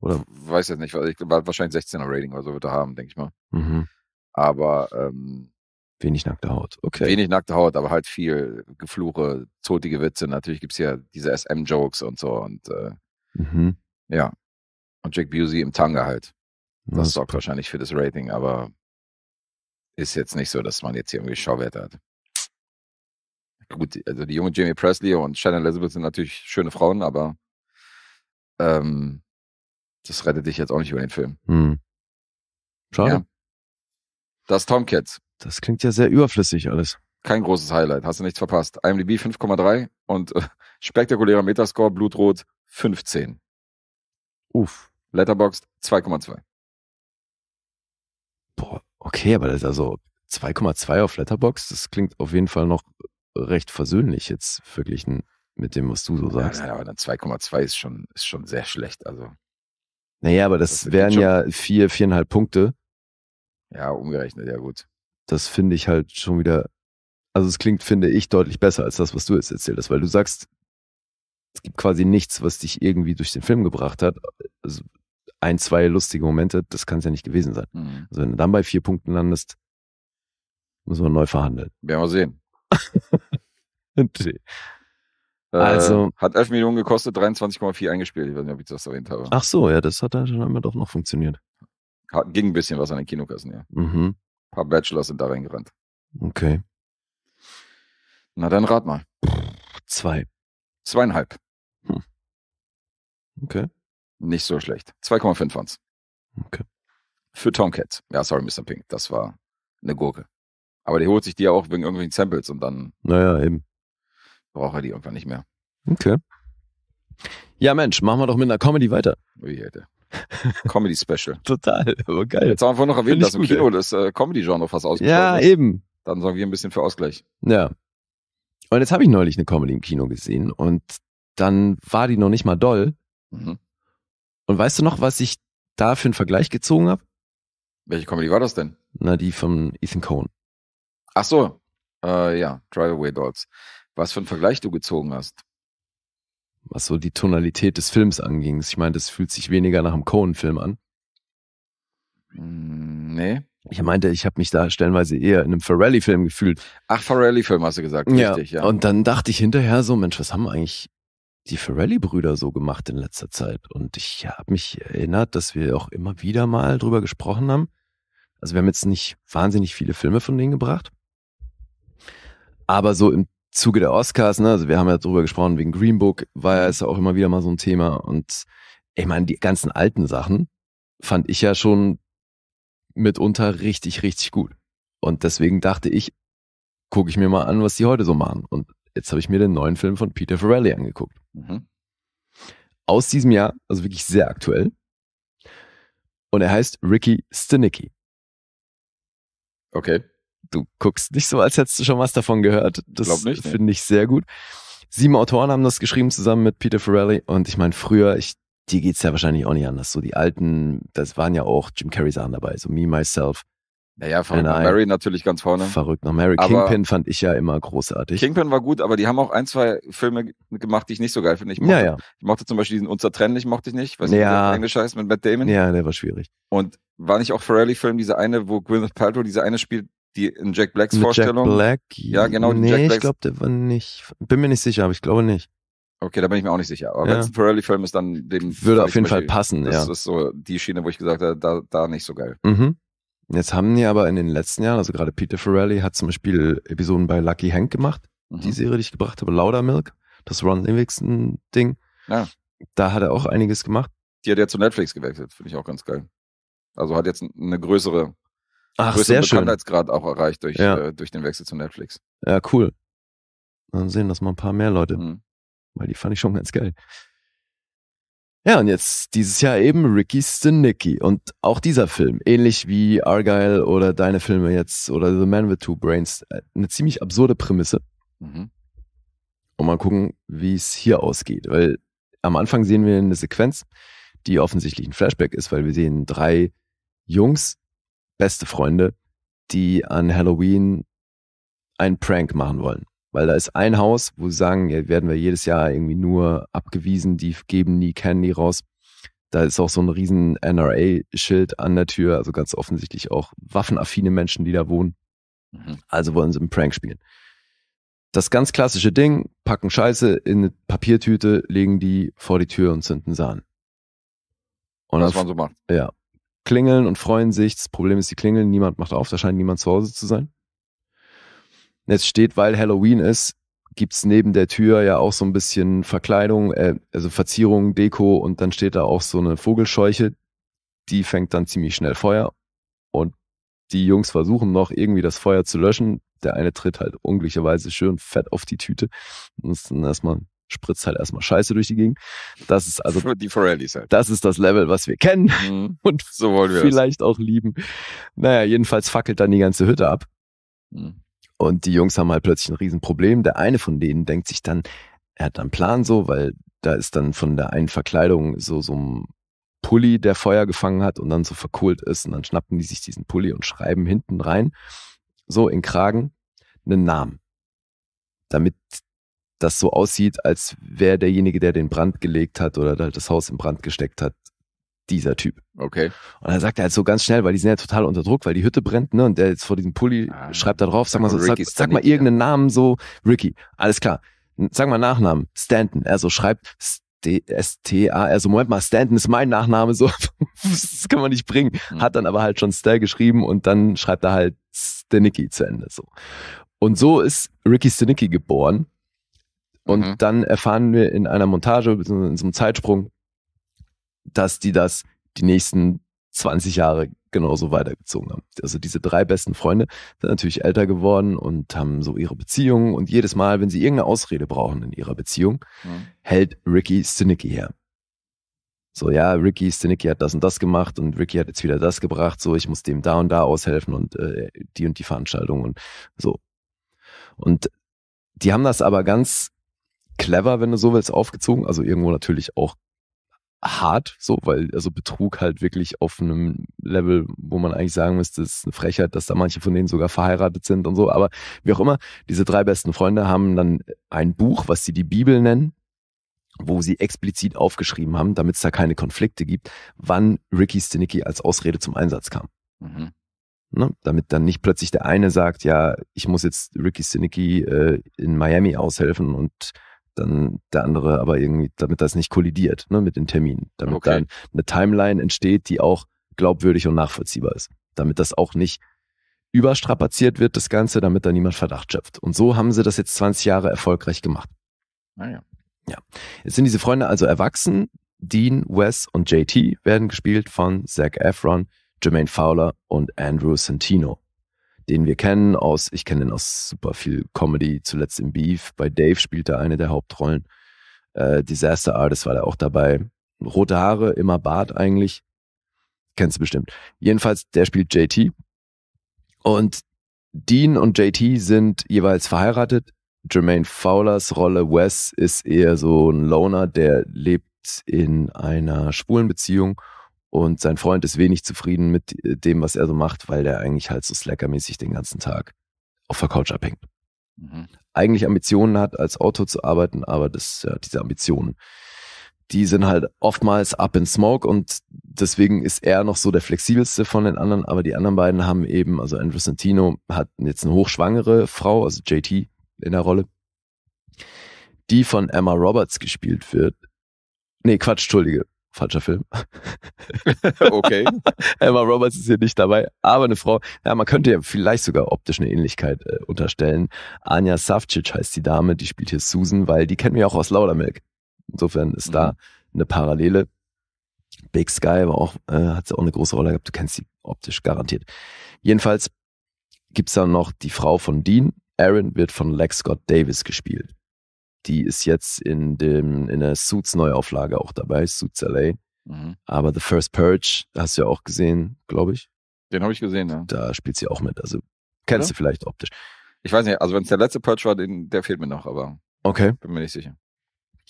Oder? Weiß jetzt nicht, weil ich glaube, wahrscheinlich 16er Rating oder so wird er haben, denke ich mal. Mhm. Aber ähm, Wenig nackte Haut. Okay. Wenig nackte Haut, aber halt viel Gefluche, zotige Witze. Natürlich gibt's ja diese SM-Jokes und so und äh, Mhm. ja. Und Jack Busey im Tanga halt. Das Das sorgt wahrscheinlich für das Rating, aber ist jetzt nicht so, dass man jetzt hier irgendwie Schauwerte hat. Gut, also die junge Jamie Presley und Shannon Elizabeth sind natürlich schöne Frauen, aber ähm, das rettet dich jetzt auch nicht über den Film. Hm. Schade. Ja. Das Tomcats. Das klingt ja sehr überflüssig alles. Kein großes Highlight, hast du nichts verpasst. IMDb 5,3 und äh, spektakulärer Metascore, Blutrot 15. Uff. Letterboxd 2,2. Boah, okay, aber das ist also 2,2 auf Letterbox, das klingt auf jeden Fall noch recht versöhnlich jetzt verglichen mit dem, was du so sagst. Ja, aber dann 2,2 ist schon, ist schon sehr schlecht. Also, Naja, aber das, Das wären ja vier, viereinhalb Punkte. Ja, umgerechnet, ja gut. Das finde ich halt schon wieder, also es klingt, finde ich, deutlich besser als das, was du jetzt erzählt hast, weil du sagst, es gibt quasi nichts, was dich irgendwie durch den Film gebracht hat. Also ein, zwei lustige Momente, das kann es ja nicht gewesen sein. Mhm. Also wenn du dann bei vier Punkten landest, müssen wir neu verhandeln. Werden wir sehen. Okay. Äh, Also- Hat 11 Millionen gekostet, 23,4 eingespielt. Ich weiß nicht, ob ich das erwähnt habe. Ach so, ja, das hat dann schon immer doch noch funktioniert. Ging ein bisschen was an den Kinokassen, ja. Mhm. Ein paar Bachelors sind da reingerannt. Okay. Na dann rat mal. Zwei. Zweieinhalb. Okay. Nicht so schlecht. 2,5 waren's. Okay. Für Tomcat. Ja, sorry, Mr. Pink. Das war eine Gurke. Aber der holt sich die ja auch wegen irgendwelchen Samples und dann Naja, eben. braucht er die irgendwann nicht mehr. Okay. Ja, Mensch, machen wir doch mit einer Comedy weiter. Ui, hätte. Comedy Special. Total, aber geil. Jetzt haben wir vorhin noch erwähnt, dass im gut, Kino das äh, Comedy-Genre fast ausgestorben Ja, ist. eben. Dann sorgen wir ein bisschen für Ausgleich. Ja. Und jetzt habe ich neulich eine Comedy im Kino gesehen und dann war die noch nicht mal doll. Mhm. Und weißt du noch, was ich da für einen Vergleich gezogen habe? Welche Comedy war das denn? Na, die von Ethan Cohen. Ach so. Äh, ja, Drive Away Dolls. Was für einen Vergleich du gezogen hast. Was so die Tonalität des Films anging. Ich meine, das fühlt sich weniger nach einem Cohen-Film an. Hm, nee. Ich meinte, ich habe mich da stellenweise eher in einem Ferrelli-Film gefühlt. Ach, Farrelly-Film hast du gesagt. Richtig, ja. Und dann dachte ich hinterher so, Mensch, was haben eigentlich die Ferrelli-Brüder so gemacht in letzter Zeit? Und ich habe mich erinnert, dass wir auch immer wieder mal drüber gesprochen haben. Also wir haben jetzt nicht wahnsinnig viele Filme von denen gebracht. Aber so im Zuge der Oscars, ne, also wir haben ja drüber gesprochen, wegen Green Book war ja ist ja auch immer wieder mal so ein Thema. Und ich meine, die ganzen alten Sachen fand ich ja schon mitunter richtig, richtig gut. Und deswegen dachte ich, gucke ich mir mal an, was die heute so machen. Und jetzt habe ich mir den neuen Film von Peter Farrelly angeguckt. Mhm. Aus diesem Jahr, also wirklich sehr aktuell. Und er heißt Ricky Stenicki. Okay. Du guckst nicht so, als hättest du schon was davon gehört. Das finde ich sehr gut. Sieben Autoren haben das geschrieben zusammen mit Peter Farrelly. Und ich meine, früher, ich, dir geht's ja wahrscheinlich auch nicht anders. So die alten, das waren ja auch Jim Carrey Sachen dabei. So Me, Myself, Naja, von Nein. Mary natürlich ganz vorne. Verrückt nach Mary. Aber- Kingpin fand ich ja immer großartig. Kingpin war gut, aber die haben auch ein, zwei Filme ge- gemacht, die ich nicht so geil finde. Ich mochte, ja, ja. ich mochte zum Beispiel diesen Unzertrennlich, mochte ich nicht. Weiß nicht, wie Ja. der auf Englisch heißt, mit Matt Damon. Ja, der war schwierig. Und war nicht auch Farrelly-Film, diese eine, wo Gwyneth Paltrow diese eine spielt, die in Jack Blacks Mit Vorstellung? Jack Black? Ja, genau, Nee, Jack ich Blacks- glaube, der war nicht. Bin mir nicht sicher, aber ich glaube nicht. Okay, da bin ich mir auch nicht sicher. Aber Ja. wenn es ein Farrelly-Film ist, dann dem Würde auf ich jeden Fall passen, Das ja. ist so die Schiene, wo ich gesagt habe, da, da nicht so geil. Mhm. Jetzt haben die aber in den letzten Jahren, also gerade Peter Farrelly hat zum Beispiel Episoden bei Lucky Hank gemacht, Mhm. die Serie, die ich gebracht habe, Laudermilk, das Ron Livingston-Ding. Ja. Da hat er auch einiges gemacht. Die hat ja zu Netflix gewechselt, finde ich auch ganz geil. Also hat jetzt eine größere, Ach, sehr schön. Bekanntheitsgrad auch erreicht durch, Ja. äh, durch den Wechsel zu Netflix. Ja, cool. Dann sehen das mal ein paar mehr Leute. Mhm. weil die fand ich schon ganz geil. Ja, und jetzt dieses Jahr eben Ricky Stenicki und auch dieser Film, ähnlich wie Argyle oder deine Filme jetzt oder The Man with Two Brains, äh, eine ziemlich absurde Prämisse. Mhm. Und mal gucken, wie es hier ausgeht, weil am Anfang sehen wir eine Sequenz, die offensichtlich ein Flashback ist, weil wir sehen drei Jungs, beste Freunde, die an Halloween einen Prank machen wollen. Weil da ist ein Haus, wo sie sagen, ja, werden wir jedes Jahr irgendwie nur abgewiesen, die geben nie Candy raus. Da ist auch so ein riesen NRA-Schild an der Tür, also ganz offensichtlich auch waffenaffine Menschen, die da wohnen. Mhm. Also wollen sie einen Prank spielen. Das ganz klassische Ding, packen Scheiße in eine Papiertüte, legen die vor die Tür und zünden sie an. Und Was dann man so macht. ja, klingeln und freuen sich. Das Problem ist, die klingeln, niemand macht auf, da scheint niemand zu Hause zu sein. Jetzt steht, weil Halloween ist, gibt's neben der Tür ja auch so ein bisschen Verkleidung, äh, also Verzierung, Deko und dann steht da auch so eine Vogelscheuche, die fängt dann ziemlich schnell Feuer und die Jungs versuchen noch irgendwie das Feuer zu löschen. Der eine tritt halt unglücklicherweise schön fett auf die Tüte und ist dann erstmal spritzt halt erstmal Scheiße durch die Gegend. Das ist also die Farrellys halt. das ist das Level, was wir kennen Mhm. und So wollen wir das. vielleicht auch lieben. Naja, jedenfalls fackelt dann die ganze Hütte ab. Hm. Und die Jungs haben halt plötzlich ein Riesenproblem. Der eine von denen denkt sich dann, er hat einen Plan so, weil da ist dann von der einen Verkleidung so, so ein Pulli, der Feuer gefangen hat und dann so verkohlt ist. Und dann schnappen die sich diesen Pulli und schreiben hinten rein, so in Kragen, einen Namen. Damit das so aussieht, als wäre derjenige, der den Brand gelegt hat oder das Haus in Brand gesteckt hat, dieser Typ. Okay. Und dann sagt er halt so ganz schnell, weil die sind ja total unter Druck, weil die Hütte brennt, ne? Und der jetzt vor diesem Pulli Ah. schreibt da drauf, sag mal so, Sag mal sag, sag mal irgendeinen Namen so, Ricky. Alles klar. Sag mal Nachnamen, Stanton. Er so schreibt St- S-T-A, er so, Moment mal, Stanton ist mein Nachname, so, das kann man nicht bringen. Hm. Hat dann aber halt schon Stal geschrieben und dann schreibt er halt Stanicki zu Ende, so. Und so ist Ricky Stanicki geboren. Und Mhm. dann erfahren wir in einer Montage, in so einem Zeitsprung, dass die das die nächsten 20 Jahre genauso weitergezogen haben. Also diese drei besten Freunde sind natürlich älter geworden und haben so ihre Beziehungen und jedes Mal, wenn sie irgendeine Ausrede brauchen in ihrer Beziehung, Hm. hält Ricky Stinicki her. So, ja, Ricky Stinicki hat das und das gemacht und Ricky hat jetzt wieder das gebracht, so, ich muss dem da und da aushelfen und äh, die und die Veranstaltung und so. Und die haben das aber ganz clever, wenn du so willst, aufgezogen, also irgendwo natürlich auch hart, so, weil also Betrug halt wirklich auf einem Level, wo man eigentlich sagen müsste, es ist eine Frechheit, dass da manche von denen sogar verheiratet sind und so. Aber wie auch immer, diese drei besten Freunde haben dann ein Buch, was sie die Bibel nennen, wo sie explizit aufgeschrieben haben, damit es da keine Konflikte gibt, wann Ricky Stinicki als Ausrede zum Einsatz kam. Mhm. Ne? Damit dann nicht plötzlich der eine sagt, ja, ich muss jetzt Ricky Stinicki äh, in Miami aushelfen und dann der andere aber irgendwie, damit das nicht kollidiert ne, mit den Terminen. Damit Okay. dann eine Timeline entsteht, die auch glaubwürdig und nachvollziehbar ist. Damit das auch nicht überstrapaziert wird, das Ganze, damit da niemand Verdacht schöpft. Und so haben sie das jetzt 20 Jahre erfolgreich gemacht. Naja. Jetzt sind diese Freunde also erwachsen. Dean, Wes und JT werden gespielt von Zac Efron, Jermaine Fowler und Andrew Santino, den wir kennen aus, ich kenne ihn aus super viel Comedy, zuletzt im Beef. Bei Dave spielt er eine der Hauptrollen. Äh, Disaster Artist war er auch dabei. Rote Haare, immer Bart eigentlich. Kennst du bestimmt. Jedenfalls, der spielt JT. Und Dean und JT sind jeweils verheiratet. Jermaine Fowlers Rolle Wes ist eher so ein Loner, der lebt in einer schwulen Beziehung und sein Freund ist wenig zufrieden mit dem, was er so macht, weil der eigentlich halt so slackermäßig den ganzen Tag auf der Couch abhängt. Mhm. Eigentlich Ambitionen hat, als Autor zu arbeiten, aber das, ja, diese Ambitionen, die sind halt oftmals up in smoke und deswegen ist er noch so der flexibelste von den anderen, aber die anderen beiden haben eben, also Andrew Santino hat jetzt eine hochschwangere Frau, also JT in der Rolle, die von Emma Roberts gespielt wird. Nee, Quatsch, Entschuldige, falscher Film. Okay. Emma Roberts ist hier nicht dabei, aber eine Frau, ja, man könnte ja vielleicht sogar optisch eine Ähnlichkeit äh, unterstellen. Anja Savcic heißt die Dame, die spielt hier Susan, weil die kennen wir auch aus Laudermilk. Insofern ist da eine Parallele. Big Sky war auch, äh, hat sie auch eine große Rolle gehabt, du kennst sie optisch garantiert. Jedenfalls gibt's dann noch die Frau von Dean. Aaron wird von Lex Scott Davis gespielt. Die ist jetzt in dem, in der Suits Neuauflage auch dabei, Suits LA. Mhm. Aber The First Purge hast du ja auch gesehen, glaube ich. Den habe ich gesehen, ja. Da spielt sie auch mit. Also kennst Ja. du vielleicht optisch. Ich weiß nicht, also wenn es der letzte Purge war, den, der fehlt mir noch, aber Okay. bin mir nicht sicher.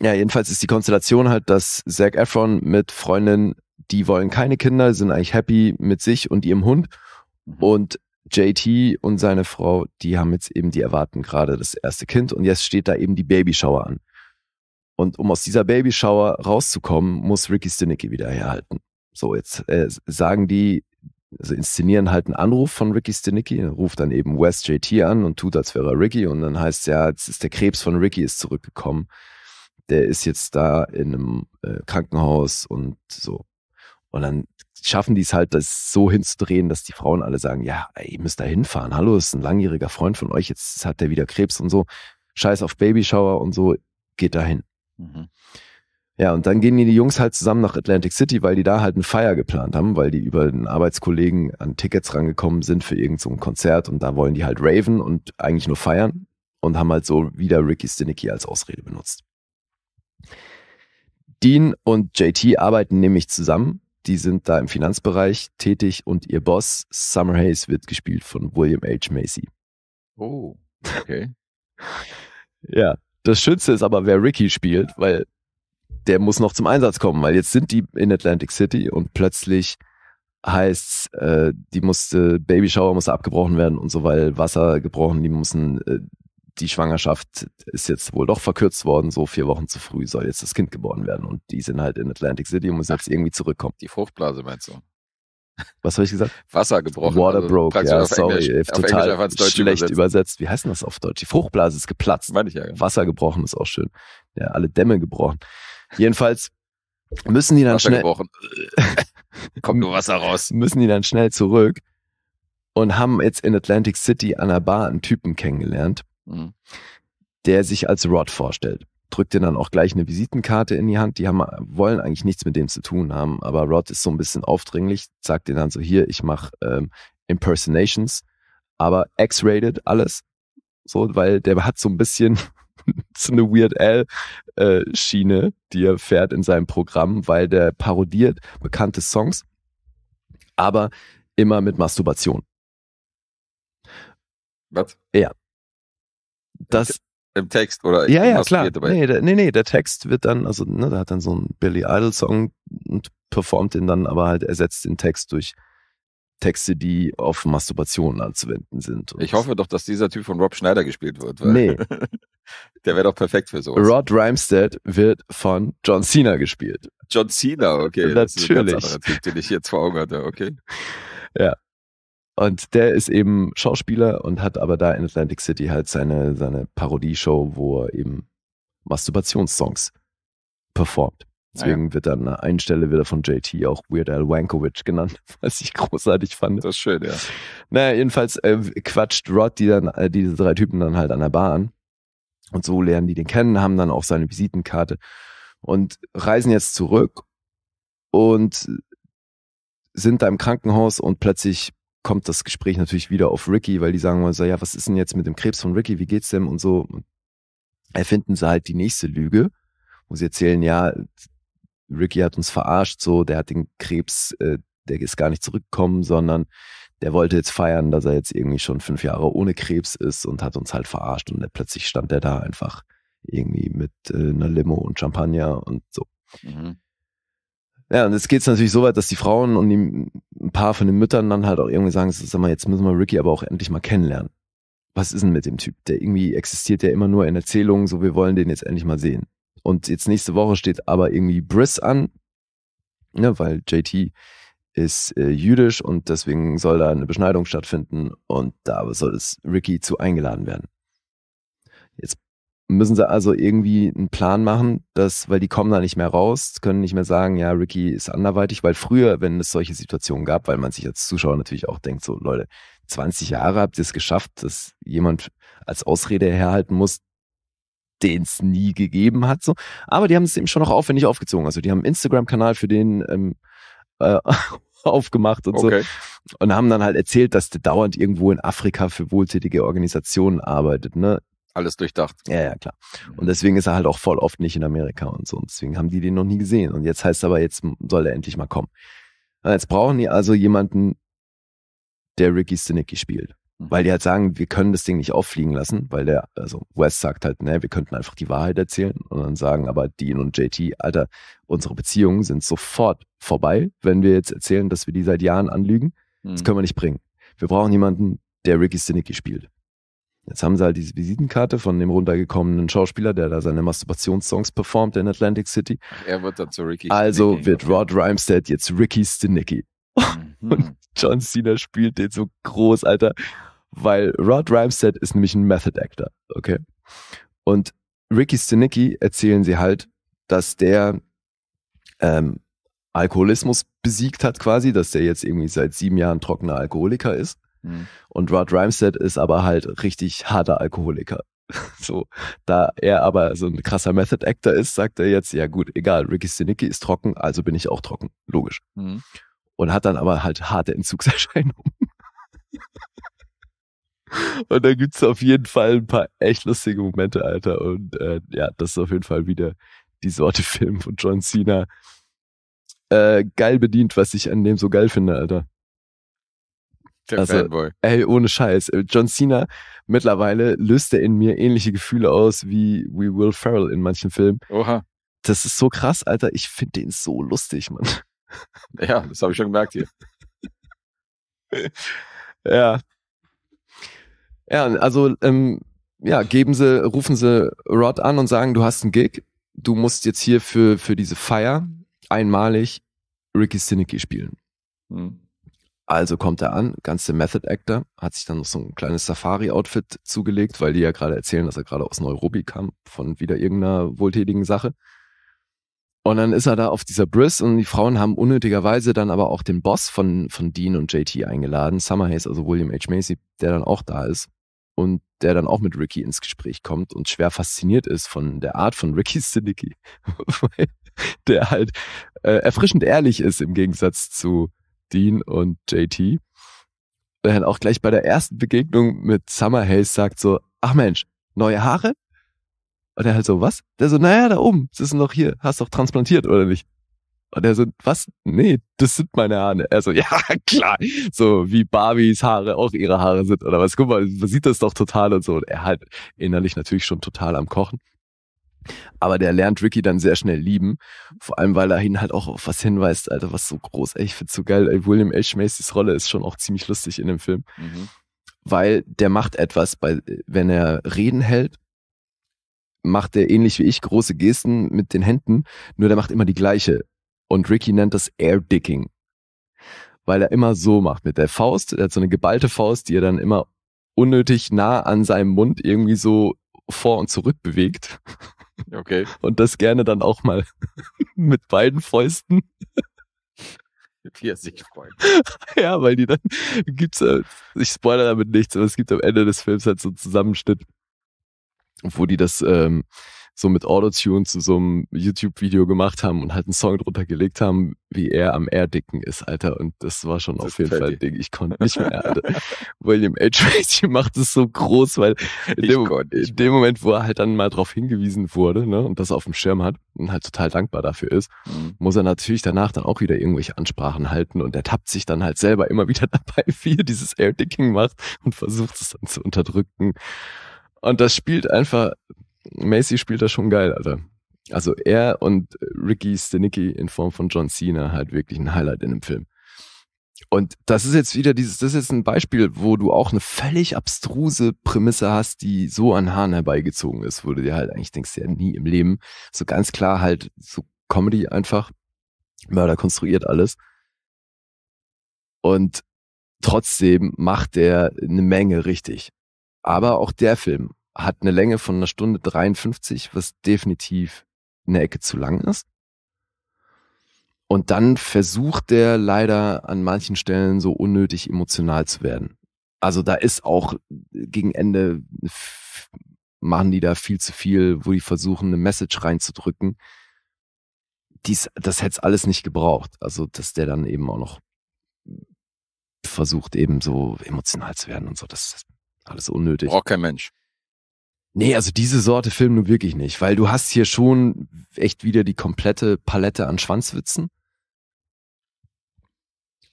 Ja, jedenfalls ist die Konstellation halt, dass Zac Efron mit Freundin, die wollen keine Kinder, sind eigentlich happy mit sich und ihrem Hund. Mhm. Und JT und seine Frau, die haben jetzt eben, die erwarten gerade das erste Kind und jetzt steht da eben die Babyshower an. Und um aus dieser Babyshower rauszukommen, muss Ricky Stinicki wieder herhalten. So, jetzt äh, sagen die, also inszenieren halt einen Anruf von Ricky Stinicki, ruft dann eben Wes JT an und tut, als wäre er Ricky und dann heißt ja, jetzt ist der Krebs von Ricky ist zurückgekommen. Der ist jetzt da in einem äh, Krankenhaus und so. Und dann schaffen die es halt, das so hinzudrehen, dass die Frauen alle sagen, ja, ey, ihr müsst da hinfahren. Hallo, ist ein langjähriger Freund von euch, jetzt hat der wieder Krebs und so. Scheiß auf Babyshower und so, geht da hin. Mhm. Ja, und dann gehen die Jungs halt zusammen nach Atlantic City, weil die da halt eine Feier geplant haben, weil die über den Arbeitskollegen an Tickets rangekommen sind für irgendein so Konzert und da wollen die halt raven und eigentlich nur feiern und haben halt so wieder Ricky Stinicki als Ausrede benutzt. Dean und JT arbeiten nämlich zusammen. Die sind da im Finanzbereich tätig und ihr Boss, Summer Hayes, wird gespielt von William H. Macy. Oh, okay. Ja. Das Schönste ist aber, wer Ricky spielt, weil der muss noch zum Einsatz kommen, weil jetzt sind die in Atlantic City und plötzlich heißt's, äh, die musste, Babyshower musste abgebrochen werden und so, weil Wasser gebrochen, die müssen, äh, die Schwangerschaft ist jetzt wohl doch verkürzt worden, so vier Wochen zu früh soll jetzt das Kind geboren werden und die sind halt in Atlantic City und müssen jetzt irgendwie zurückkommen. Die Fruchtblase meinst du? Was habe ich gesagt? Wasser gebrochen. Water also broke, ja, sorry, Englisch, total schlecht übersetzt. übersetzt. Wie heißt denn das auf Deutsch? Die Fruchtblase ist geplatzt. Meine ich ja. genau. Wasser gebrochen ist auch schön. Ja, alle Dämme gebrochen. Jedenfalls müssen die dann Wasser schnell, gebrochen. Kommt nur Wasser raus. müssen die dann schnell zurück und haben jetzt in Atlantic City an der Bar einen Typen kennengelernt, Mhm. der sich als Rod vorstellt. Drückt dir dann auch gleich eine Visitenkarte in die Hand. Die haben, wollen eigentlich nichts mit dem zu tun haben, aber Rod ist so ein bisschen aufdringlich, sagt dir dann so, hier, ich mache ähm, Impersonations, aber X-rated alles. So, weil der hat so ein bisschen so eine Weird Al äh, die er fährt in seinem Programm, weil der parodiert bekannte Songs, aber immer mit Masturbation. Was? Das, Im Text oder ja, ja, klar. Nee, der, nee, nee, der Text wird dann, also, ne, der hat dann so einen Billy Idol Song und performt den dann, aber halt ersetzt den Text durch Texte, die auf Masturbation anzuwenden sind. Ich hoffe doch, dass dieser Typ von Rob Schneider gespielt wird. Weil Nee. Der wäre doch perfekt für sowas. Rod Rhymstead wird von John Cena gespielt. John Cena, okay. Das ist ein ganz Natürlich. anderer Typ, den ich jetzt vor Augen hatte, okay. Und der ist eben Schauspieler und hat aber da in Atlantic City halt seine, seine Parodieshow, wo er eben Masturbationssongs performt. Deswegen wird dann an einer Stelle wieder von JT auch Weird Al Wankovic genannt, was ich großartig fand. Das ist schön, ja. Naja, jedenfalls äh, quatscht Rod die dann, äh, diese drei Typen dann halt an der Bar an. Und so lernen die den kennen, haben dann auch seine Visitenkarte und reisen jetzt zurück und sind da im Krankenhaus und plötzlich kommt das Gespräch natürlich wieder auf Ricky, weil die sagen mal so, ja, was ist denn jetzt mit dem Krebs von Ricky, wie geht's dem und so. Erfinden sie halt die nächste Lüge, wo sie erzählen, ja, Ricky hat uns verarscht, so, der hat den Krebs, äh, der ist gar nicht zurückgekommen, sondern der wollte jetzt feiern, dass er jetzt irgendwie schon fünf Jahre ohne Krebs ist und hat uns halt verarscht und plötzlich stand er da einfach irgendwie mit äh, einer Limo und Champagner und so. Mhm. Ja, und jetzt geht's natürlich so weit, dass die Frauen und die, ein paar von den Müttern dann halt auch irgendwie sagen, sag mal, jetzt müssen wir Ricky aber auch endlich mal kennenlernen. Was ist denn mit dem Typ? Der irgendwie existiert ja immer nur in Erzählungen, so wir wollen den jetzt endlich mal sehen. Und jetzt nächste Woche steht aber irgendwie Briss an, ne, weil JT ist äh, jüdisch und deswegen soll da eine Beschneidung stattfinden und da soll es Ricky zu eingeladen werden. Müssen sie also irgendwie einen Plan machen, dass, weil die kommen da nicht mehr raus, können nicht mehr sagen, ja, Ricky ist anderweitig, weil früher, wenn es solche Situationen gab, weil man sich als Zuschauer natürlich auch denkt, so Leute, 20 Jahre habt ihr es geschafft, dass jemand als Ausrede herhalten muss, den es nie gegeben hat, so. Aber die haben es eben schon noch aufwendig aufgezogen. Also die haben einen Instagram-Kanal für den ähm, äh, aufgemacht und so Okay. und haben dann halt erzählt, dass der dauernd irgendwo in Afrika für wohltätige Organisationen arbeitet, ne? Alles durchdacht. Ja, ja, klar. Und deswegen ist er halt auch voll oft nicht in Amerika und so. Und deswegen haben die den noch nie gesehen. Und jetzt heißt aber, jetzt soll er endlich mal kommen. Und jetzt brauchen die also jemanden, der Ricky Stinicki spielt. Mhm. Weil die halt sagen, wir können das Ding nicht auffliegen lassen, weil der, also Wes sagt halt, ne, wir könnten einfach die Wahrheit erzählen. Und dann sagen aber Dean und JT, Alter, unsere Beziehungen sind sofort vorbei, wenn wir jetzt erzählen, dass wir die seit Jahren anlügen. Das Mhm. können wir nicht bringen. Wir brauchen jemanden, der Ricky Stinicki spielt. Jetzt haben sie halt diese Visitenkarte von dem runtergekommenen Schauspieler, der da seine Masturbationssongs performt in Atlantic City. Er wird dann zu Ricky. Also Stinicki. wird Rod Rhymstead jetzt Ricky Stinicki. Mhm. John Cena spielt den so groß, Alter. Weil Rod Rhymstead ist nämlich ein Method Actor, okay? Und Ricky Stinicki erzählen sie halt, dass der ähm, Alkoholismus besiegt hat quasi, dass der jetzt irgendwie seit sieben Jahren trockener Alkoholiker ist. Mhm. Und Rod Rhymstead ist aber halt richtig harter Alkoholiker. So, da er aber so ein krasser Method Actor ist, sagt er jetzt, ja gut, egal, Ricky Stinicki ist trocken, also bin ich auch trocken. Logisch. Mhm. Und hat dann aber halt harte Entzugserscheinungen. Und da gibt's auf jeden Fall ein paar echt lustige Momente, Alter. Und äh, ja, das ist auf jeden Fall wieder die Sorte Film von John Cena. Äh, geil bedient, was ich an dem so geil finde, Alter. Der Also, Fanboy. Ey, ohne Scheiß. Äh, John Cena, mittlerweile löst er in mir ähnliche Gefühle aus wie, wie Will Ferrell in manchen Filmen. Oha. Das ist so krass, Alter. Ich finde den so lustig, Mann. Ja, das habe ich schon gemerkt hier. Ja. Ja, also, ähm, ja, geben sie, rufen sie Rod an und sagen, du hast einen Gig. Du musst jetzt hier für, für diese Feier einmalig Ricky Stinicki spielen. Hm. Also kommt er an, ganz der Method Actor, hat sich dann noch so ein kleines Safari-Outfit zugelegt, weil die ja gerade erzählen, dass er gerade aus Nairobi kam, von wieder irgendeiner wohltätigen Sache. Und dann ist er da auf dieser Briss und die Frauen haben unnötigerweise dann aber auch den Boss von, von Dean und JT eingeladen, Summer Hayes, also William H. Macy, der dann auch da ist und der dann auch mit Ricky ins Gespräch kommt und schwer fasziniert ist von der Art von Ricky weil der halt äh, erfrischend ehrlich ist im Gegensatz zu Dean und JT. Der dann auch gleich bei der ersten Begegnung mit Summer Hayes sagt so, ach Mensch, neue Haare? Und er halt so, was? Der so, naja, da oben, das ist noch hier, hast doch transplantiert, oder nicht? Und er so, was? Nee, das sind meine Haare. Er so, ja, klar. So wie Barbies Haare auch ihre Haare sind, oder was? Guck mal, man sieht das doch total und so. Und er halt innerlich natürlich schon total am Kochen. Aber der lernt Ricky dann sehr schnell lieben. Vor allem, weil er ihn halt auch auf was hinweist, Alter, was so groß. Ey, ich find's so geil. Ey, William H. Macys Rolle ist schon auch ziemlich lustig in dem Film. Mhm. Weil der macht etwas, bei, wenn er Reden hält, macht er ähnlich wie ich große Gesten mit den Händen, nur der macht immer die gleiche. Und Ricky nennt das Airdicking. Weil er immer so macht mit der Faust. Er hat so eine geballte Faust, die er dann immer unnötig nah an seinem Mund irgendwie so vor und zurück bewegt. Okay. Und das gerne dann auch mal mit beiden Fäusten. Wie er sich freut. Ja, weil die dann gibt's, äh, ich spoilere damit nichts, aber es gibt am Ende des Films halt so einen Zusammenschnitt, wo die das ähm, so mit Autotune zu so einem YouTube-Video gemacht haben und halt einen Song drunter gelegt haben, wie er am Airdicken ist, Alter. Und das war schon Das auf jeden Fall ein Ding. Ich konnte nicht mehr, Alter. William H. Macy macht es so groß, weil in dem, in dem Moment, wo er halt dann mal drauf hingewiesen wurde, ne, und das auf dem Schirm hat und halt total dankbar dafür ist, Mhm. muss er natürlich danach dann auch wieder irgendwelche Ansprachen halten und er tappt sich dann halt selber immer wieder dabei, wie er dieses Airdicking macht und versucht es dann zu unterdrücken. Und das spielt einfach, Macy spielt das schon geil, Alter. Also er und Ricky Stenicki in Form von John Cena halt wirklich ein Highlight in dem Film. Und das ist jetzt wieder dieses, das ist jetzt ein Beispiel, wo du auch eine völlig abstruse Prämisse hast, die so an Haaren herbeigezogen ist, wo du dir halt eigentlich denkst, ja nie im Leben. So ganz klar halt so Comedy einfach. Mörder konstruiert alles. Und trotzdem macht er eine Menge richtig. Aber auch der Film hat eine Länge von einer Stunde 53, was definitiv eine Ecke zu lang ist. Und dann versucht der leider an manchen Stellen so unnötig emotional zu werden. Also da ist auch gegen Ende machen die da viel zu viel, wo die versuchen, eine Message reinzudrücken. Dies, das hätte alles nicht gebraucht. Also, dass der dann eben auch noch versucht, eben so emotional zu werden und so. Das ist alles unnötig. Braucht kein Mensch. Nee, also diese Sorte Film nur wirklich nicht, weil du hast hier schon echt wieder die komplette Palette an Schwanzwitzen.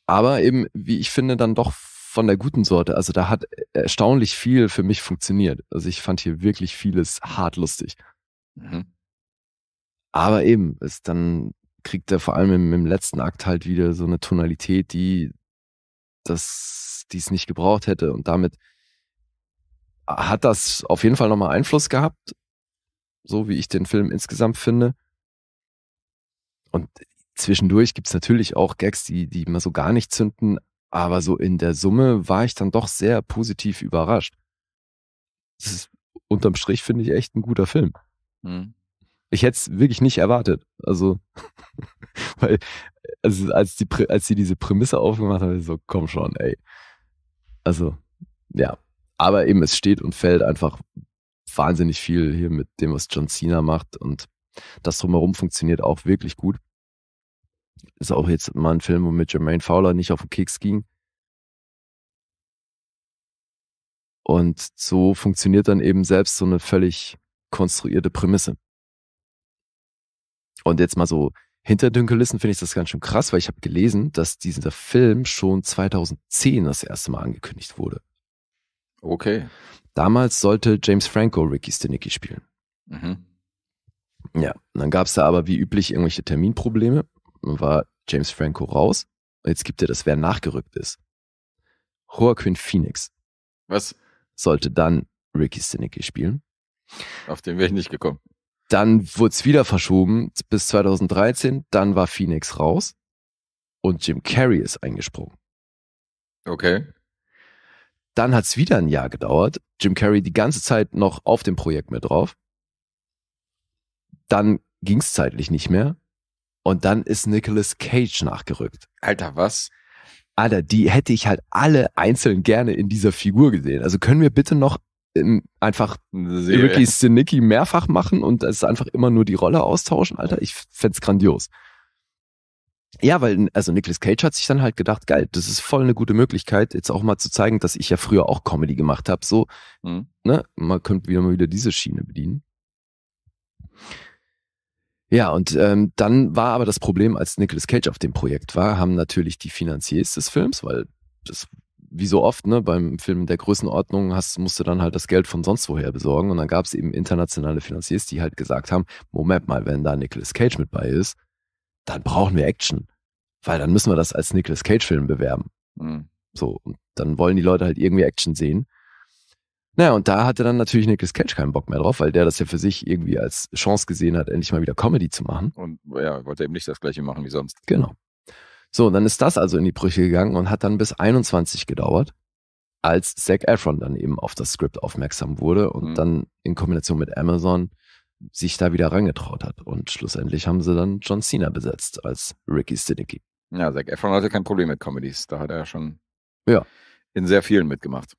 Aber eben, wie ich finde, dann doch von der guten Sorte. Also da hat erstaunlich viel für mich funktioniert. Also ich fand hier wirklich vieles hart lustig. Mhm. Aber eben, ist dann kriegt er vor allem im, im letzten Akt halt wieder so eine Tonalität, die das, die es nicht gebraucht hätte. Und damit hat das auf jeden Fall nochmal Einfluss gehabt, so wie ich den Film insgesamt finde. Und zwischendurch gibt's natürlich auch Gags, die, die immer so gar nicht zünden, aber so in der Summe war ich dann doch sehr positiv überrascht. Das ist unterm Strich, finde ich, echt ein guter Film. Mhm. Ich hätte es wirklich nicht erwartet. Also, weil, also als die, als sie diese Prämisse aufgemacht haben, so, komm schon, ey. Also, ja. Aber eben, es steht und fällt einfach wahnsinnig viel hier mit dem, was John Cena macht und das drumherum funktioniert auch wirklich gut. Ist auch jetzt mal ein Film, wo mit Jermaine Fowler nicht auf den Keks ging. Und so funktioniert dann eben selbst so eine völlig konstruierte Prämisse. Und jetzt mal so Hinter den Kulissen finde ich das ganz schön krass, weil ich habe gelesen, dass dieser Film schon 2010 das erste Mal angekündigt wurde. Okay. Damals sollte James Franco Ricky Stenicki spielen. Mhm. Ja, und dann gab es da aber wie üblich irgendwelche Terminprobleme. Dann war James Franco raus. Und jetzt gibt er das, wer nachgerückt ist. Joaquin Phoenix Was? sollte dann Ricky Stenicki spielen. Auf den wäre ich nicht gekommen. Dann wurde es wieder verschoben bis 2013. Dann war Phoenix raus. Und Jim Carrey ist eingesprungen. Okay. Dann hat es wieder ein Jahr gedauert. Jim Carrey die ganze Zeit noch auf dem Projekt mit drauf. Dann ging es zeitlich nicht mehr. Und dann ist Nicolas Cage nachgerückt. Alter, was? Alter, die hätte ich halt alle einzeln gerne in dieser Figur gesehen. Also können wir bitte noch ähm, einfach. Ricky Stenicki mehrfach machen und es einfach immer nur die Rolle austauschen, Alter? Ich fänd's grandios. Ja, weil, also Nicolas Cage hat sich dann halt gedacht, geil, das ist voll eine gute Möglichkeit, jetzt auch mal zu zeigen, dass ich ja früher auch Comedy gemacht habe. So, Hm. ne, man könnte wieder mal wieder diese Schiene bedienen. Ja, und ähm, dann war aber das Problem, als Nicolas Cage auf dem Projekt war, haben natürlich die Finanziers des Films, weil das wie so oft, ne, beim Film der Größenordnung hast, musst du dann halt das Geld von sonst woher besorgen. Und dann gab es eben internationale Finanziers, die halt gesagt haben, Moment mal, wenn da Nicolas Cage mit bei ist, dann brauchen wir Action. Weil dann müssen wir das als Nicolas Cage-Film bewerben. Hm. So, und dann wollen die Leute halt irgendwie Action sehen. Naja, und da hatte dann natürlich Nicolas Cage keinen Bock mehr drauf, weil der das ja für sich irgendwie als Chance gesehen hat, endlich mal wieder Comedy zu machen. Und ja, wollte eben nicht das gleiche machen wie sonst. Genau. So, und dann ist das also in die Brüche gegangen und hat dann bis 21 gedauert, als Zac Efron dann eben auf das Skript aufmerksam wurde und Mhm. dann in Kombination mit Amazon sich da wieder rangetraut hat. Und schlussendlich haben sie dann John Cena besetzt als Ricky Stenicki. Ja, Zac Efron hatte kein Problem mit Comedies. Da hat er schon Ja. in sehr vielen mitgemacht.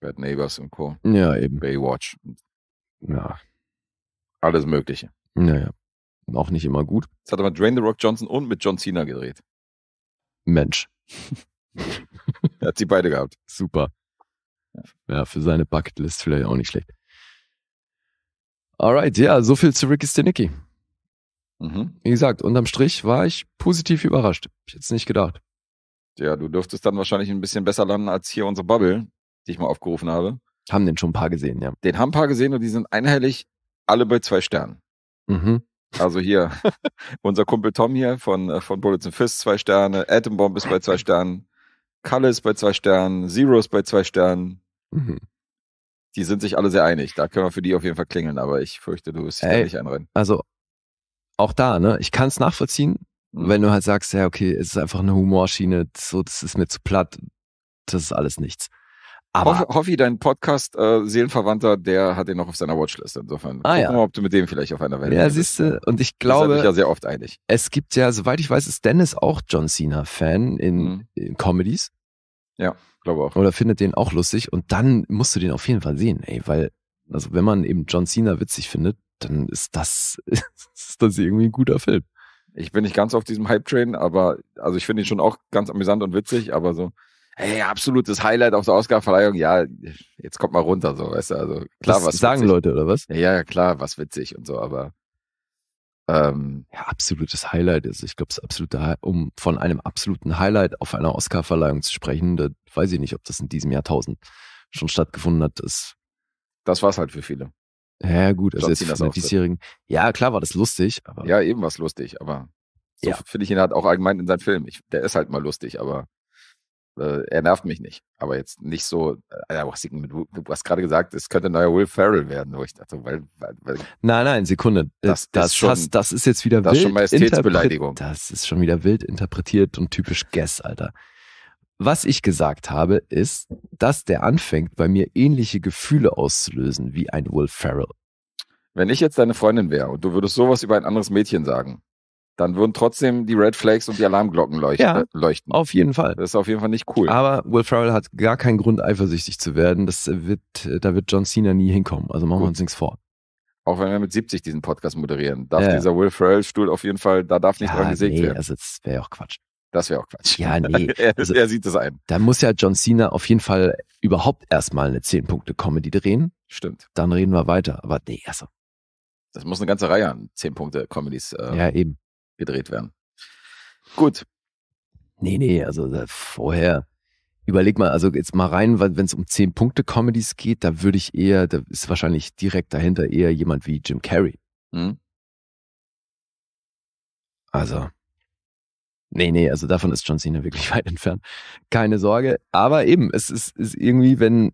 Bad Neighbors und Co. Ja, eben. Baywatch. Ja, Alles Mögliche. naja. Auch nicht immer gut. Jetzt hat er mit Dwayne The Rock Johnson und mit John Cena gedreht. Mensch. Er hat sie beide gehabt. Super. Ja, für seine Bucketlist vielleicht auch nicht schlecht. Alright, ja, so viel zu Ricky Stenicki. Mhm. Wie gesagt, unterm Strich war ich positiv überrascht. Ich hätte es nicht gedacht. Ja, du dürftest dann wahrscheinlich ein bisschen besser landen als hier unsere Bubble, die ich mal aufgerufen habe. Haben den schon ein paar gesehen, ja. Den haben ein paar gesehen und die sind einhellig alle bei zwei Sternen. Mhm. Also hier, unser Kumpel Tom hier von, äh, von Bullets and Fists zwei Sterne, Atom Bomb ist bei zwei Sternen, Kalle ist bei zwei Sternen, Zero ist bei zwei Sternen. Mhm. Die sind sich alle sehr einig. Da können wir für die auf jeden Fall klingeln, aber ich fürchte, du wirst dich da nicht einreihen. Also, auch da, ne, ich kann es nachvollziehen, Mhm. wenn du halt sagst, ja, okay, es ist einfach eine Humorschiene, so, das ist mir zu platt, das ist alles nichts. Aber, Hoffe, Hoffi, dein Podcast äh, Seelenverwandter, der hat den noch auf seiner Watchlist. Insofern Ah, gucken ja. wir mal, ob du mit dem vielleicht auf einer Welle ja, bist. siehst du, und ich glaube, ja sehr oft einig. es gibt ja, soweit ich weiß, ist Dennis auch John Cena-Fan in, Mhm. in Comedies. Glaube auch. oder findet den auch lustig und dann musst du den auf jeden Fall sehen, ey, weil, also wenn man eben John Cena witzig findet, dann ist das, ist das irgendwie ein guter Film. Ich bin nicht ganz auf diesem Hype-Train, aber also ich finde ihn schon auch ganz amüsant und witzig, aber so, hey, absolutes Highlight auf der Oscarverleihung, ja, jetzt kommt mal runter, so, weißt du, also klar, das was sagen witzig. Leute, oder was? Ja, ja, klar, was witzig und so, aber ähm, Ja, absolutes Highlight ist. Ich glaube, das absolute, um von einem absoluten Highlight auf einer Oscarverleihung zu sprechen, da weiß ich nicht, ob das in diesem Jahrtausend schon stattgefunden hat. Das, das war's halt für viele. ja, gut, also jetzt Auftritt. diesjährigen. Ja, klar war das lustig, aber Ja, eben was lustig, aber so Ja. finde ich ihn halt auch allgemein in seinen Filmen. Der ist halt mal lustig, aber äh, er nervt mich nicht. Aber jetzt nicht so, äh, du hast gerade gesagt, es könnte ein neuer Will Ferrell werden, wo ich dachte, weil, weil, Nein, nein, Sekunde. Das Das, ist schon- das, das ist jetzt wieder das ist wild. schon Majestätsbeleidigung. Das ist schon wieder wild interpretiert und typisch Guess, Alter. Was ich gesagt habe, ist, dass der anfängt, bei mir ähnliche Gefühle auszulösen wie ein Will Ferrell. Wenn ich jetzt deine Freundin wäre und du würdest sowas über ein anderes Mädchen sagen, dann würden trotzdem die Red Flags und die Alarmglocken leuchten. Ja. äh, leuchten. Auf jeden Fall. Das ist auf jeden Fall nicht cool. Aber Will Ferrell hat gar keinen Grund, eifersüchtig zu werden. Das wird, da wird John Cena nie hinkommen. Also machen wir Gut. uns nichts vor. Auch wenn wir mit 70 diesen Podcast moderieren, darf Ja. dieser Will Ferrell-Stuhl auf jeden Fall, da darf nicht dran gesägt nee, werden. also das wäre ja auch Quatsch. Das wäre auch Quatsch. Ja, nee. er, Also- er sieht es ein. Da muss ja John Cena auf jeden Fall überhaupt erstmal eine 10-Punkte-Comedy drehen. Stimmt. Dann reden wir weiter. Aber nee, also, Das muss eine ganze Reihe an 10 Punkte Comedies. Äh, ja, eben. Gedreht werden. Gut. Nee, nee, also da vorher. Überleg mal, also jetzt mal rein, wenn es um 10 Punkte Comedies geht, da würde ich eher, da ist wahrscheinlich direkt dahinter eher jemand wie Jim Carrey. Hm? Also, nee, nee, also davon ist John Cena wirklich weit entfernt. Keine Sorge. Aber eben, es ist, ist irgendwie, wenn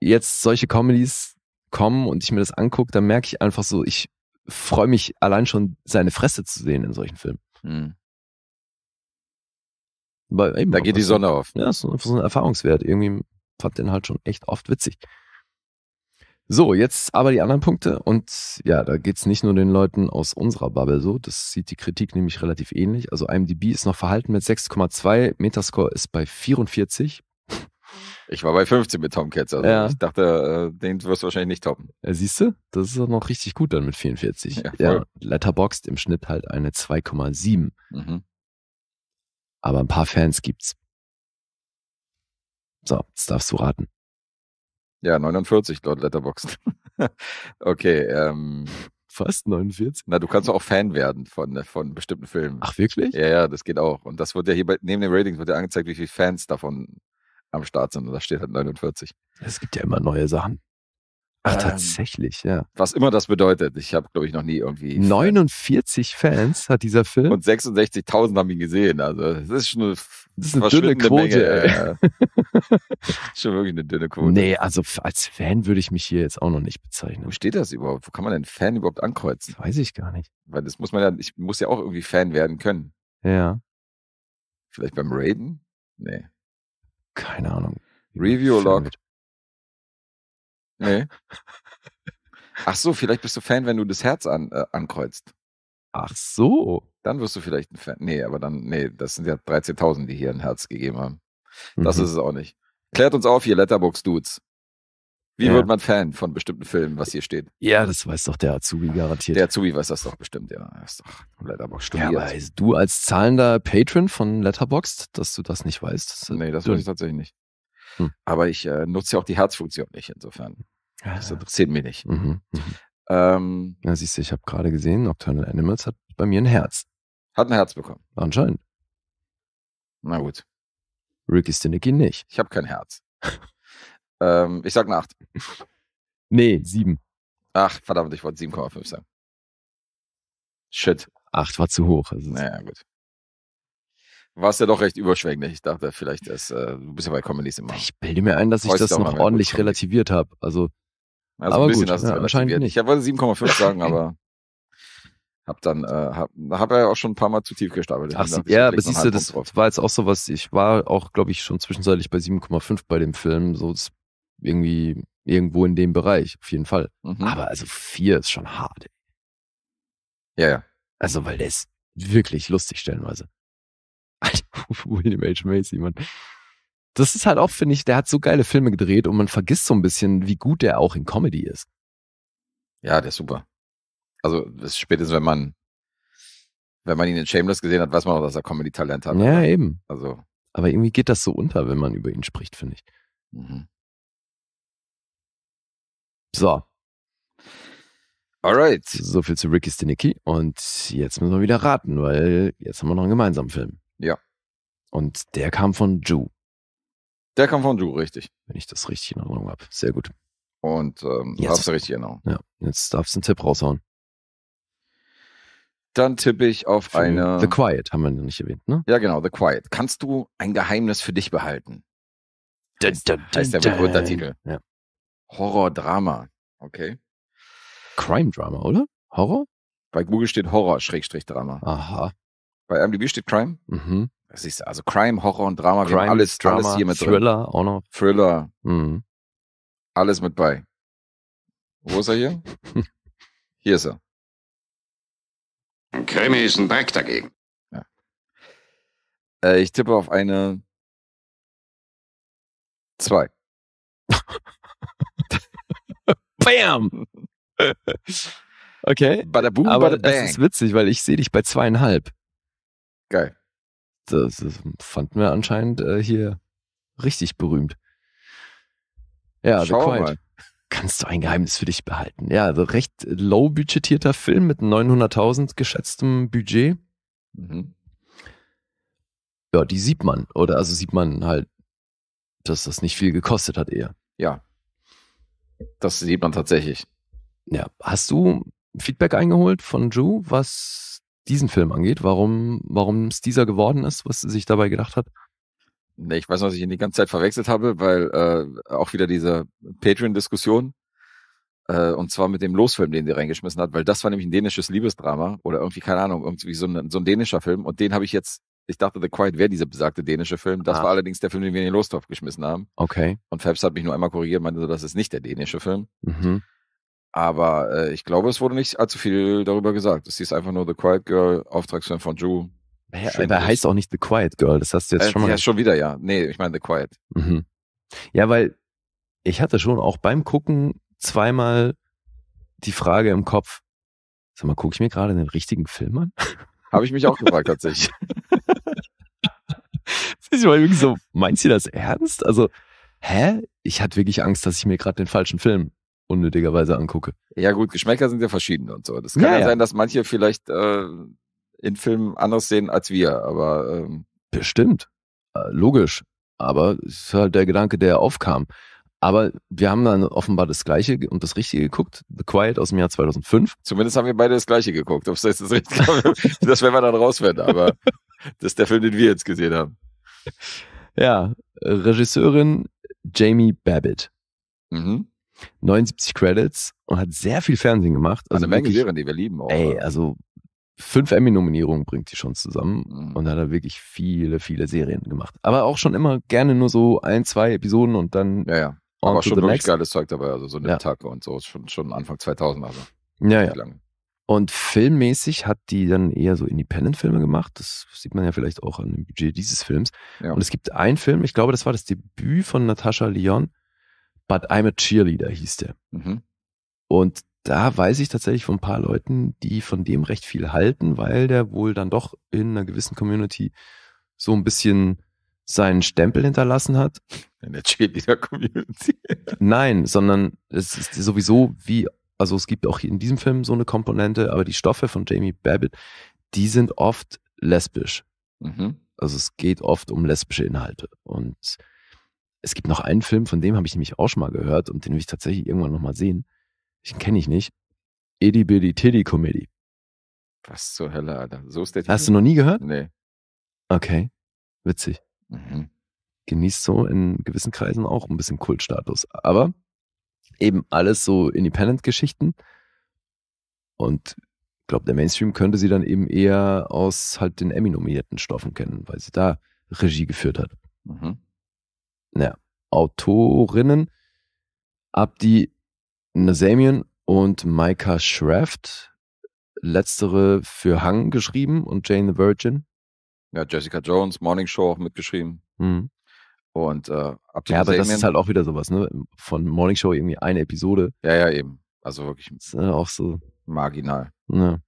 jetzt solche Comedies kommen und ich mir das angucke, dann merke ich einfach so, ich freue mich allein schon, seine Fresse zu sehen in solchen Filmen. Hm. Weil eben Da geht die was so- Sonne auf. Ja, ist einfach so ein Erfahrungswert. Irgendwie fand den halt schon echt oft witzig. So, jetzt aber die anderen Punkte. Und ja, da geht's nicht nur den Leuten aus unserer Bubble so. Das sieht die Kritik nämlich relativ ähnlich. Also IMDb ist noch verhalten mit 6,2. Metascore ist bei 44. Ich war bei 15 mit Tom Cats. Also Ja. ich dachte, äh, den wirst du wahrscheinlich nicht toppen. Ja, siehst du? Das ist doch noch richtig gut dann mit 44. Ja, Ja. Letterboxd im Schnitt halt eine 2,7. Mhm. Aber ein paar Fans gibt's. So, jetzt darfst du raten. Ja, 49 laut Letterboxd. okay, ähm, Fast 49. na, du kannst auch Fan werden von, von bestimmten Filmen. Ach, wirklich? Ja, ja, das geht auch. Und das wird ja hier bei, neben den Ratings wird ja angezeigt, wie viele Fans davon am Start sind. Und da steht halt 49. Es gibt ja immer neue Sachen. Ach, Ähm, tatsächlich, ja. Was immer das bedeutet. Ich habe, glaube ich, noch nie irgendwie. 49 Fans hat dieser Film. Und 66.000 haben ihn gesehen. Also, das ist schon eine, Das ist eine dünne Quote, Menge. schon wirklich eine dünne Quote. nee, also als Fan würde ich mich hier jetzt auch noch nicht bezeichnen. Wo steht das überhaupt? Wo kann man denn Fan überhaupt ankreuzen? Weiß ich gar nicht. Weil das muss man ja, ich muss ja auch irgendwie Fan werden können. Ja, Vielleicht beim Raiden? Nee. Keine Ahnung. Review Log. Film- Nee. Ach so, vielleicht bist du Fan, wenn du das Herz an, äh, ankreuzt. Ach so. Dann wirst du vielleicht ein Fan. Nee, aber dann, nee, das sind ja 13.000, die hier ein Herz gegeben haben. Das Mhm. ist es auch nicht. Klärt uns auf, ihr Letterbox-Dudes. Wie Ja. wird man Fan von bestimmten Filmen, was hier steht? Ja, das weiß doch der Azubi garantiert. Der Azubi weiß das doch bestimmt, ja. Er ist doch Letterbox ja, studiert. aber du als zahlender Patron von Letterboxd, dass du das nicht weißt. Das nee, das weiß ich tatsächlich nicht. Hm. Aber ich äh, nutze ja auch die Herzfunktion nicht, insofern. Ja, Das ja. interessiert mich nicht. Mhm. mhm. Ähm, Ja, siehst du, ich habe gerade gesehen, Nocturnal Animals hat bei mir ein Herz. hat ein Herz bekommen. Anscheinend. Na gut. Ricky Stinicki nicht. Ich habe kein Herz. ähm, ich sag eine 8. Nee, sieben. Ach, verdammt, ich wollte 7,5 sagen. Shit. Acht war zu hoch. Also Naja, gut. Warst ja doch recht überschwänglich. Ich dachte, vielleicht ist, äh, du bist ja bei Comedies immer. Ich bilde mir ein, dass ich das noch ordentlich relativiert habe. Also, Also aber ein bisschen gut, hast du ja, relativiert. nicht. Ich wollte 7,5 sagen, aber hab dann, äh, hab, hab ja auch schon ein paar Mal zu tief gestapelt. ach, dachte ja, aber siehst du, das drauf. war jetzt auch so was, ich war auch, glaube ich, schon zwischenzeitlich bei 7,5 bei dem Film. So ist irgendwie irgendwo in dem Bereich, auf jeden Fall. Mhm. Aber also vier ist schon hart. Ey. ja, ja. Also, weil der ist wirklich lustig stellenweise. Alter, William H. Macy, Mann. Das ist halt auch, finde ich, der hat so geile Filme gedreht und man vergisst so ein bisschen, wie gut der auch in Comedy ist. Ja, der ist super. Also, das ist spätestens, wenn man, wenn man ihn in Shameless gesehen hat, weiß man auch, dass er Comedy-Talent hat. Ja, eben. Also, Aber irgendwie geht das so unter, wenn man über ihn spricht, finde ich. mhm. So, alright. so viel zu Ricky Stinicki. Und jetzt müssen wir wieder raten, weil jetzt haben wir noch einen gemeinsamen Film. Ja. Und der kam von Ju, Der kam von Ju, richtig. wenn ich das richtig in Erinnerung habe. Sehr gut. Und ähm, Jetzt- hast du richtig genau. Ja, jetzt darfst du einen Tipp raushauen. Dann tippe ich auf Für eine. The Quiet haben wir noch nicht erwähnt, ne? Ja, genau, The Quiet. Kannst du ein Geheimnis für dich behalten? Heißt, heißt der Untertitel. Ja. Horror-Drama. Okay. Crime-Drama, oder? Horror? Bei Google steht Horror-Drama. Aha. Bei IMDb steht Crime. Mhm. Das ist also Crime, Horror und Drama. Wir haben Crime, alles, Drama, alles hier mit drin. Thriller auch noch. Thriller, Mhm. alles mit bei. Wo ist er hier? hier ist er. Ein Krimi ist ein Dreck dagegen. Äh, ich tippe auf eine zwei. Bam! okay. Bada boom, Aber bada das ist witzig, weil ich sehe dich bei zweieinhalb. Geil. Das, das fanden wir anscheinend äh, hier richtig berühmt. Ja, The Schau Quiet. mal. Kannst du ein Geheimnis für dich behalten? Ja, also recht low budgetierter Film mit 900.000 geschätztem Budget. Mhm. Ja, die sieht man. Oder also sieht man halt, dass das nicht viel gekostet hat eher. Ja. Das sieht man tatsächlich. Ja, hast du Feedback eingeholt von Ju, was diesen Film angeht? Warum, warum es dieser geworden ist, was sie sich dabei gedacht hat? Nee, ich weiß noch, dass ich ihn die ganze Zeit verwechselt habe, weil äh, auch wieder diese Patreon-Diskussion äh, und zwar mit dem Losfilm, den sie reingeschmissen hat, weil das war nämlich ein dänisches Liebesdrama oder irgendwie, keine Ahnung, irgendwie so ein, so ein dänischer Film und den habe ich jetzt, ich dachte, The Quiet wäre dieser besagte dänische Film. Das Ah. war allerdings der Film, den wir in den Lostopf geschmissen haben. Okay. Und Fabs hat mich nur einmal korrigiert, meinte so, das ist nicht der dänische Film. Mhm. Aber äh, ich glaube, es wurde nicht allzu viel darüber gesagt. Es hieß einfach nur The Quiet Girl, Auftragsfilm von Ju. Ja, Schön er ist. heißt auch nicht The Quiet Girl, das hast du jetzt Äh, schon mal. ja, schon wieder, ja. Nee, ich meine The Quiet. Mhm. Ja, weil ich hatte schon auch beim Gucken zweimal die Frage im Kopf, sag mal, gucke ich mir gerade den richtigen Film an? Habe ich mich auch gefragt tatsächlich. Ich war irgendwie so, meinst du das ernst? Also, hä? Ich hatte wirklich Angst, dass ich mir gerade den falschen Film unnötigerweise angucke. Ja gut, Geschmäcker sind ja verschieden und so. Das kann Ja, ja, ja. sein, dass manche vielleicht äh, in Filmen anders sehen als wir, aber ähm, Bestimmt. Äh, logisch. Aber es ist halt der Gedanke, der aufkam. Aber wir haben dann offenbar das Gleiche und das Richtige geguckt. The Quiet aus dem Jahr 2005. zumindest haben wir beide das gleiche geguckt. Ob es jetzt das richtig das werden wir dann rausfinden, aber das ist der Film, den wir jetzt gesehen haben. Ja, Regisseurin Jamie Babbitt. Mhm. 79 Credits und hat sehr viel Fernsehen gemacht. Also eine Menge Serien, die wir lieben. Auch, ey, also fünf Emmy-Nominierungen bringt die schon zusammen Mhm. und hat er wirklich viele, viele Serien gemacht. Aber auch schon immer gerne nur so ein, zwei Episoden und dann ja, ja. Aber schon wirklich next. geiles Zeug dabei, also so eine Ja. Tacke und so, schon, schon Anfang 2000, also Ja, ja. lange. Und filmmäßig hat die dann eher so Independent-Filme gemacht. Das sieht man ja vielleicht auch an dem Budget dieses Films. Ja. Und es gibt einen Film, ich glaube, das war das Debüt von Natascha Lyon, But I'm a Cheerleader hieß der. Mhm. Und da weiß ich tatsächlich von ein paar Leuten, die von dem recht viel halten, weil der wohl dann doch in einer gewissen Community so ein bisschen seinen Stempel hinterlassen hat. In der Cheerleader-Community. Nein, sondern es ist sowieso wie, also es gibt auch in diesem Film so eine Komponente, aber die Stoffe von Jamie Babbitt, die sind oft lesbisch. Mhm. Also es geht oft um lesbische Inhalte. Und es gibt noch einen Film, von dem habe ich nämlich auch schon mal gehört und den will ich tatsächlich irgendwann nochmal sehen. Den kenne ich nicht. Itty Bitty Titty Comedy. Was zur Hölle, Alter. So ist der Hast du noch nie gehört? Nee. Okay. Witzig. Mhm. Genießt so in gewissen Kreisen auch ein bisschen Kultstatus. Aber eben alles so Independent-Geschichten. Und ich glaube, der Mainstream könnte sie dann eben eher aus halt den Emmy-nominierten Stoffen kennen, weil sie da Regie geführt hat. Mhm. Autorinnen Abdi Nazamian und Micah Schraft. Letztere für Hang geschrieben und Jane the Virgin. Ja, Jessica Jones, Morning Show auch mitgeschrieben. Mhm. Und äh, ab Ja, aber das ist halt auch wieder sowas, ne? Von Morning Show irgendwie eine Episode. Ja, ja, eben. Also wirklich ist äh, auch so, marginal. ne.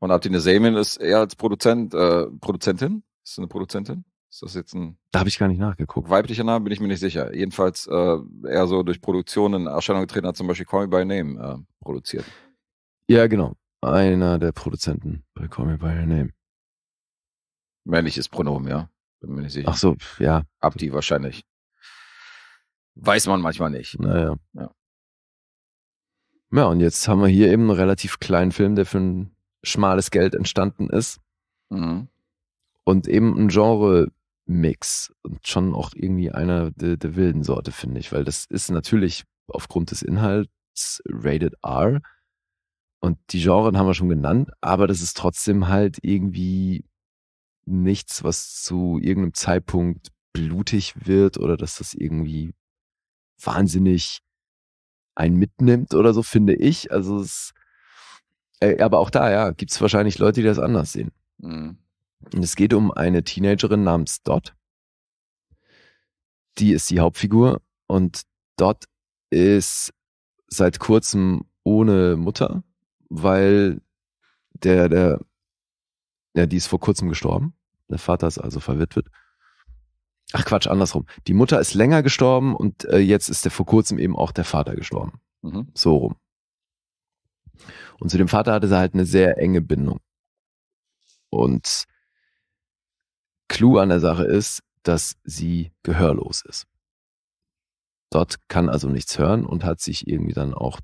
Und Abdine Semin ist eher als Produzent, äh, Produzentin? Ist sie eine Produzentin? Ist das jetzt ein Da habe ich gar nicht nachgeguckt. weiblicher Name? Bin ich mir nicht sicher. Jedenfalls äh, eher so durch Produktion in Erscheinung getreten hat, zum Beispiel Call Me By Name äh, produziert. Ja, genau. Einer der Produzenten bei Call Me By Your Name. Männliches Pronomen, ja. Bin mir nicht sicher. Ach so, ja, Abdi wahrscheinlich. Weiß man manchmal nicht. naja. Ja. Ja, und jetzt haben wir hier eben einen relativ kleinen Film, der für ein schmales Geld entstanden ist. Mhm. und eben ein Genre-Mix und schon auch irgendwie einer der, der wilden Sorte, finde ich, weil das ist natürlich aufgrund des Inhalts rated R und die Genren haben wir schon genannt, aber das ist trotzdem halt irgendwie nichts, was zu irgendeinem Zeitpunkt blutig wird oder dass das irgendwie wahnsinnig einen mitnimmt oder so, finde ich. Also es, äh, aber auch da, ja, gibt es wahrscheinlich Leute, die das anders sehen. Mhm. Und es geht um eine Teenagerin namens Dot. Die ist die Hauptfigur und Dot ist seit kurzem ohne Mutter, weil der, der, ja, die ist vor kurzem gestorben. Der Vater ist also verwitwet. Ach Quatsch, andersrum. Die Mutter ist länger gestorben und äh, jetzt ist der vor kurzem eben auch der Vater gestorben. Mhm. So rum. Und zu dem Vater hatte sie halt eine sehr enge Bindung. Und Clou an der Sache ist, dass sie gehörlos ist. Dort kann also nichts hören und hat sich irgendwie dann auch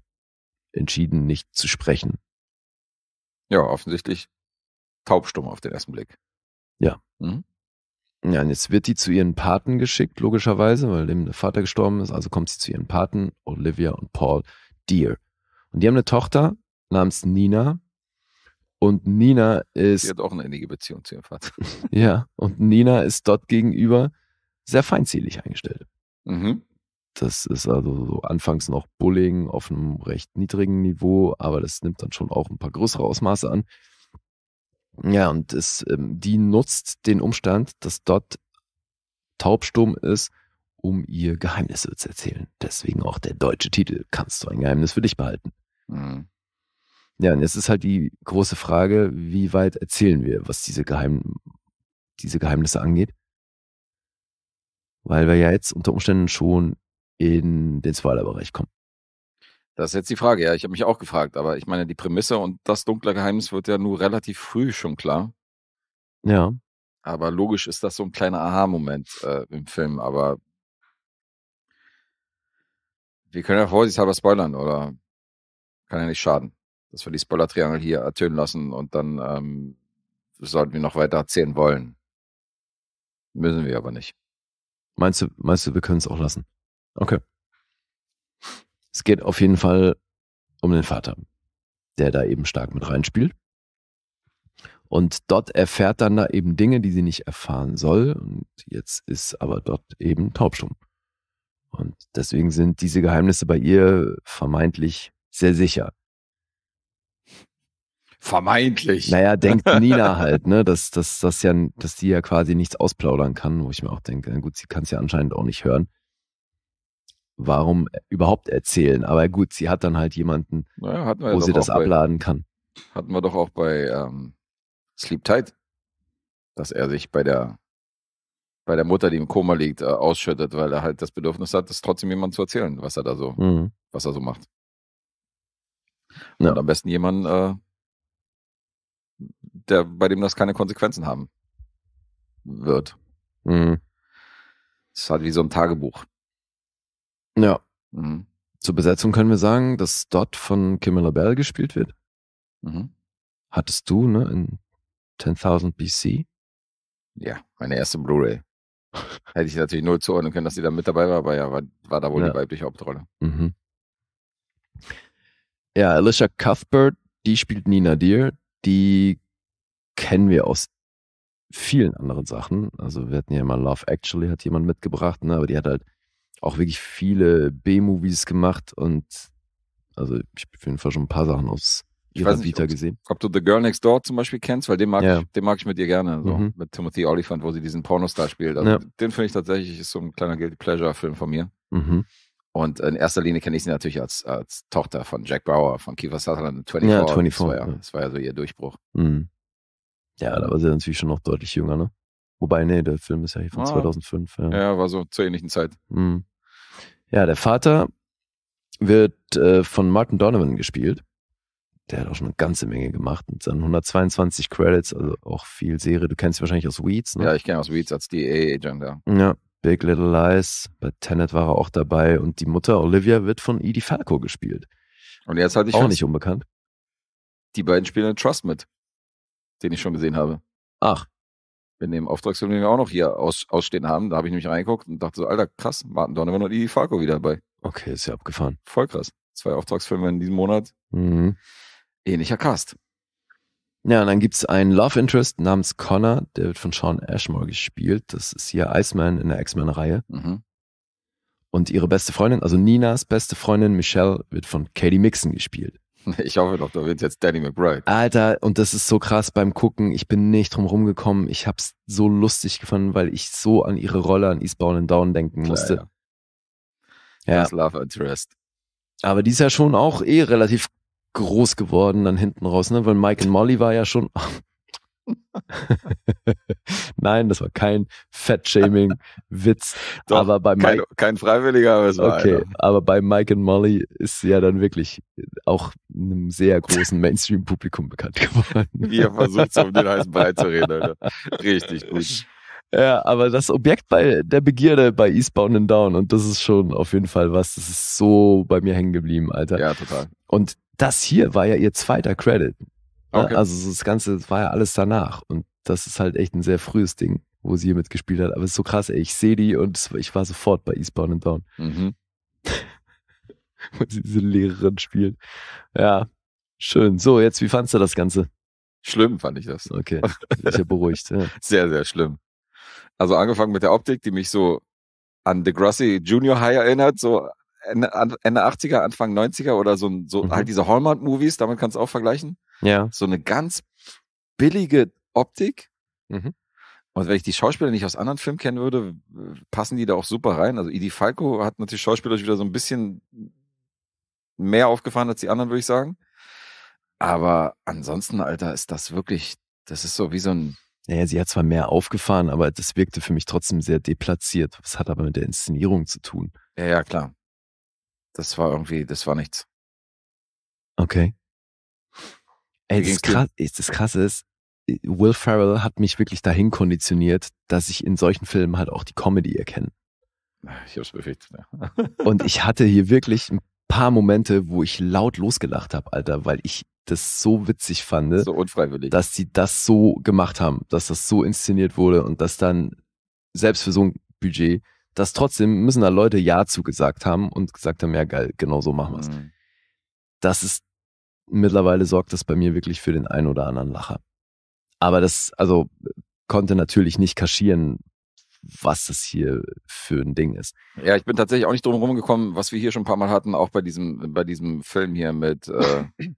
entschieden, nicht zu sprechen. Ja, offensichtlich taubstumm auf den ersten Blick. Ja. Mhm. Ja, und jetzt wird die zu ihren Paten geschickt, logischerweise, weil dem der Vater gestorben ist. Also kommt sie zu ihren Paten, Olivia und Paul Deere. Und die haben eine Tochter namens Nina. Und Nina Sie ist, hat auch eine innige Beziehung zu ihrem Vater. ja, und Nina ist dort gegenüber sehr feindselig eingestellt. Mhm. Das ist also so anfangs noch Bullying auf einem recht niedrigen Niveau, aber das nimmt dann schon auch ein paar größere Ausmaße an. Ja, und es, ähm, die nutzt den Umstand, dass dort taubstumm ist, um ihr Geheimnisse zu erzählen. Deswegen auch der deutsche Titel, kannst du ein Geheimnis für dich behalten. Mhm. Ja, und jetzt ist halt die große Frage, wie weit erzählen wir, was diese, Geheim diese Geheimnisse angeht? Weil wir ja jetzt unter Umständen schon in den Spoilerbereich kommen. Das ist jetzt die Frage, ja. Ich habe mich auch gefragt, aber ich meine, die Prämisse und das dunkle Geheimnis wird ja nur relativ früh schon klar. Ja, Aber logisch ist das so ein kleiner Aha-Moment äh, im Film, aber wir können ja vorsichtshalber spoilern, oder? Kann ja nicht schaden, dass wir die Spoiler-Triangel hier ertönen lassen und dann ähm, sollten wir noch weiter erzählen wollen. Müssen wir aber nicht. meinst du, meinst du, wir können es auch lassen? Okay. Es geht auf jeden Fall um den Vater, der da eben stark mit reinspielt. Und dort erfährt dann da eben Dinge, die sie nicht erfahren soll. Und jetzt ist aber dort eben taubstumm. Und deswegen sind diese Geheimnisse bei ihr vermeintlich sehr sicher. Vermeintlich. Naja, denkt Nina halt, ne, dass, dass, dass, ja, dass die ja quasi nichts ausplaudern kann, wo ich mir auch denke, na gut, sie kann es ja anscheinend auch nicht hören. Warum überhaupt erzählen? Aber gut, sie hat dann halt jemanden, Naja, wo doch sie das bei, abladen kann. Hatten wir doch auch bei ähm, Sleep Tight, dass er sich bei der bei der Mutter, die im Koma liegt, äh, ausschüttet, weil er halt das Bedürfnis hat, das trotzdem jemandem zu erzählen, was er da so, Mhm. was er so macht. Ja. Und am besten jemand, äh, der, bei dem das keine Konsequenzen haben wird. Mhm. Das ist halt wie so ein Tagebuch. Ja, Mhm. zur Besetzung können wir sagen, dass dort von Kim Bell gespielt wird. Mhm. Hattest du, ne, in 10.000 BC? Ja, meine erste Blu-ray. Hätte ich natürlich null zuordnen können, dass sie da mit dabei war, aber ja, war, war da wohl Ja. die weibliche Hauptrolle. Mhm. Ja, Alicia Cuthbert, die spielt Nina Deer. Die kennen wir aus vielen anderen Sachen. Also wir hatten ja mal Love Actually, hat jemand mitgebracht, ne? aber die hat halt auch wirklich viele B-Movies gemacht und also ich habe auf jeden Fall schon ein paar Sachen aus Ich weiß nicht, Vita gesehen. Ob du The Girl Next Door zum Beispiel kennst, weil den mag, Ja. ich, den mag ich mit dir gerne, so Mhm. mit Timothy Olyphant, wo sie diesen Pornostar spielt. Also Ja. Den finde ich tatsächlich, ist so ein kleiner Guilty Pleasure-Film von mir. Mhm. Und in erster Linie kenne ich sie natürlich als, als Tochter von Jack Bauer, von Kiefer Sutherland in 24. Ja, Das 24, war ja, ja. das war ja so ihr Durchbruch. Mhm. Ja, da war sie natürlich schon noch deutlich jünger, ne? Wobei, nee, der Film ist ja hier von Ah. 2005. Ja. Ja, war so zur ähnlichen Zeit. Mhm. Ja, der Vater wird äh, von Martin Donovan gespielt. Der hat auch schon eine ganze Menge gemacht mit seinen 122 Credits, also auch viel Serie. Du kennst ihn wahrscheinlich aus Weeds, ne? Ja, ich kenne aus Weeds als DA-Agent, ja. Ja, Big Little Lies. Bei Tenet war er auch dabei und die Mutter Olivia wird von Edie Falco gespielt. Und jetzt halt ich auch nicht unbekannt. die beiden spielen in Trust mit, den ich schon gesehen habe. Ach, In dem Auftragsfilm, den wir auch noch hier aus, ausstehen haben, da habe ich nämlich reingeguckt und dachte so, Alter, krass, Martin Donovan und Edie Falco wieder dabei. okay, ist ja abgefahren. Voll krass. Zwei Auftragsfilme in diesem Monat. Mhm. Ähnlicher Cast. Ja, und dann gibt's einen Love Interest namens Connor, der wird von Sean Ashmore gespielt. Das ist hier Iceman in der X-Men-Reihe. Mhm. Und ihre beste Freundin, also Ninas beste Freundin Michelle, wird von Katie Mixon gespielt. Ich hoffe doch, da wird jetzt Danny McBride. Alter, und das ist so krass beim Gucken. Ich bin nicht drum rumgekommen. Ich hab's so lustig gefunden, weil ich so an ihre Rolle an Eastbound and Down denken musste. Klar, Ja, Das Love Interest. aber die ist ja schon auch eh relativ groß geworden dann hinten raus, ne? Weil Mike and Molly war ja schon. Nein, das war kein Fat-Shaming-Witz. Aber bei Kein, Mike, kein Freiwilliger, aber es war okay, einer. aber bei Mike and Molly ist sie ja dann wirklich auch einem sehr großen Mainstream-Publikum bekannt geworden. Wie er versucht, so um den heißen Brei zu reden, Alter. Richtig gut. Ja, aber das Objekt bei der Begierde bei Eastbound and Down und das ist schon auf jeden Fall was, das ist so bei mir hängen geblieben, Alter. Ja, total. Und das hier war ja ihr zweiter Credit. Ne? Okay. Also das Ganze das war ja alles danach und das ist halt echt ein sehr frühes Ding, wo sie hier mitgespielt hat. Aber es ist so krass, ey. Ich sehe die und ich war sofort bei Eastbound and Down, Mhm. wo sie diese Lehrerin spielt. Ja, schön. So, jetzt, wie fandst du das Ganze? Schlimm fand ich das. Okay, ich bin beruhigt. Ja. Sehr, sehr schlimm. Also angefangen mit der Optik, die mich so an Degrassi Junior High erinnert, so Ende, Ende 80er, Anfang 90er oder so, so Mhm. halt diese Hallmark-Movies, damit kannst du auch vergleichen. Ja. So eine ganz billige Optik. Mhm. Und wenn ich die Schauspieler nicht aus anderen Filmen kennen würde, passen die da auch super rein. Also Edie Falco hat natürlich schauspielerisch wieder so ein bisschen mehr aufgefahren als die anderen, würde ich sagen. Aber ansonsten, Alter, ist das wirklich, das ist so wie so ein, Naja, sie hat zwar mehr aufgefahren, aber das wirkte für mich trotzdem sehr deplatziert. Das hat aber mit der Inszenierung zu tun. ja, ja, klar. Das war irgendwie, das war nichts. Okay. Ey, das, krass, ist, das Krasse ist, Will Ferrell hat mich wirklich dahin konditioniert, dass ich in solchen Filmen halt auch die Comedy erkenne. Ich hab's befürchtet. Ja. Und ich hatte hier wirklich ein paar Momente, wo ich laut losgelacht habe, Alter, weil ich das so witzig fand, So unfreiwillig. dass sie das so gemacht haben, dass das so inszeniert wurde und dass dann selbst für so ein Budget, dass trotzdem müssen da Leute Ja zugesagt haben und gesagt haben, ja geil, genau so machen wir's. Mhm. Das ist mittlerweile sorgt das bei mir wirklich für den einen oder anderen Lacher. Aber das, also konnte natürlich nicht kaschieren, was das hier für ein Ding ist. Ja, ich bin tatsächlich auch nicht drum gekommen, was wir hier schon ein paar Mal hatten, auch bei diesem, bei diesem Film hier mit, äh,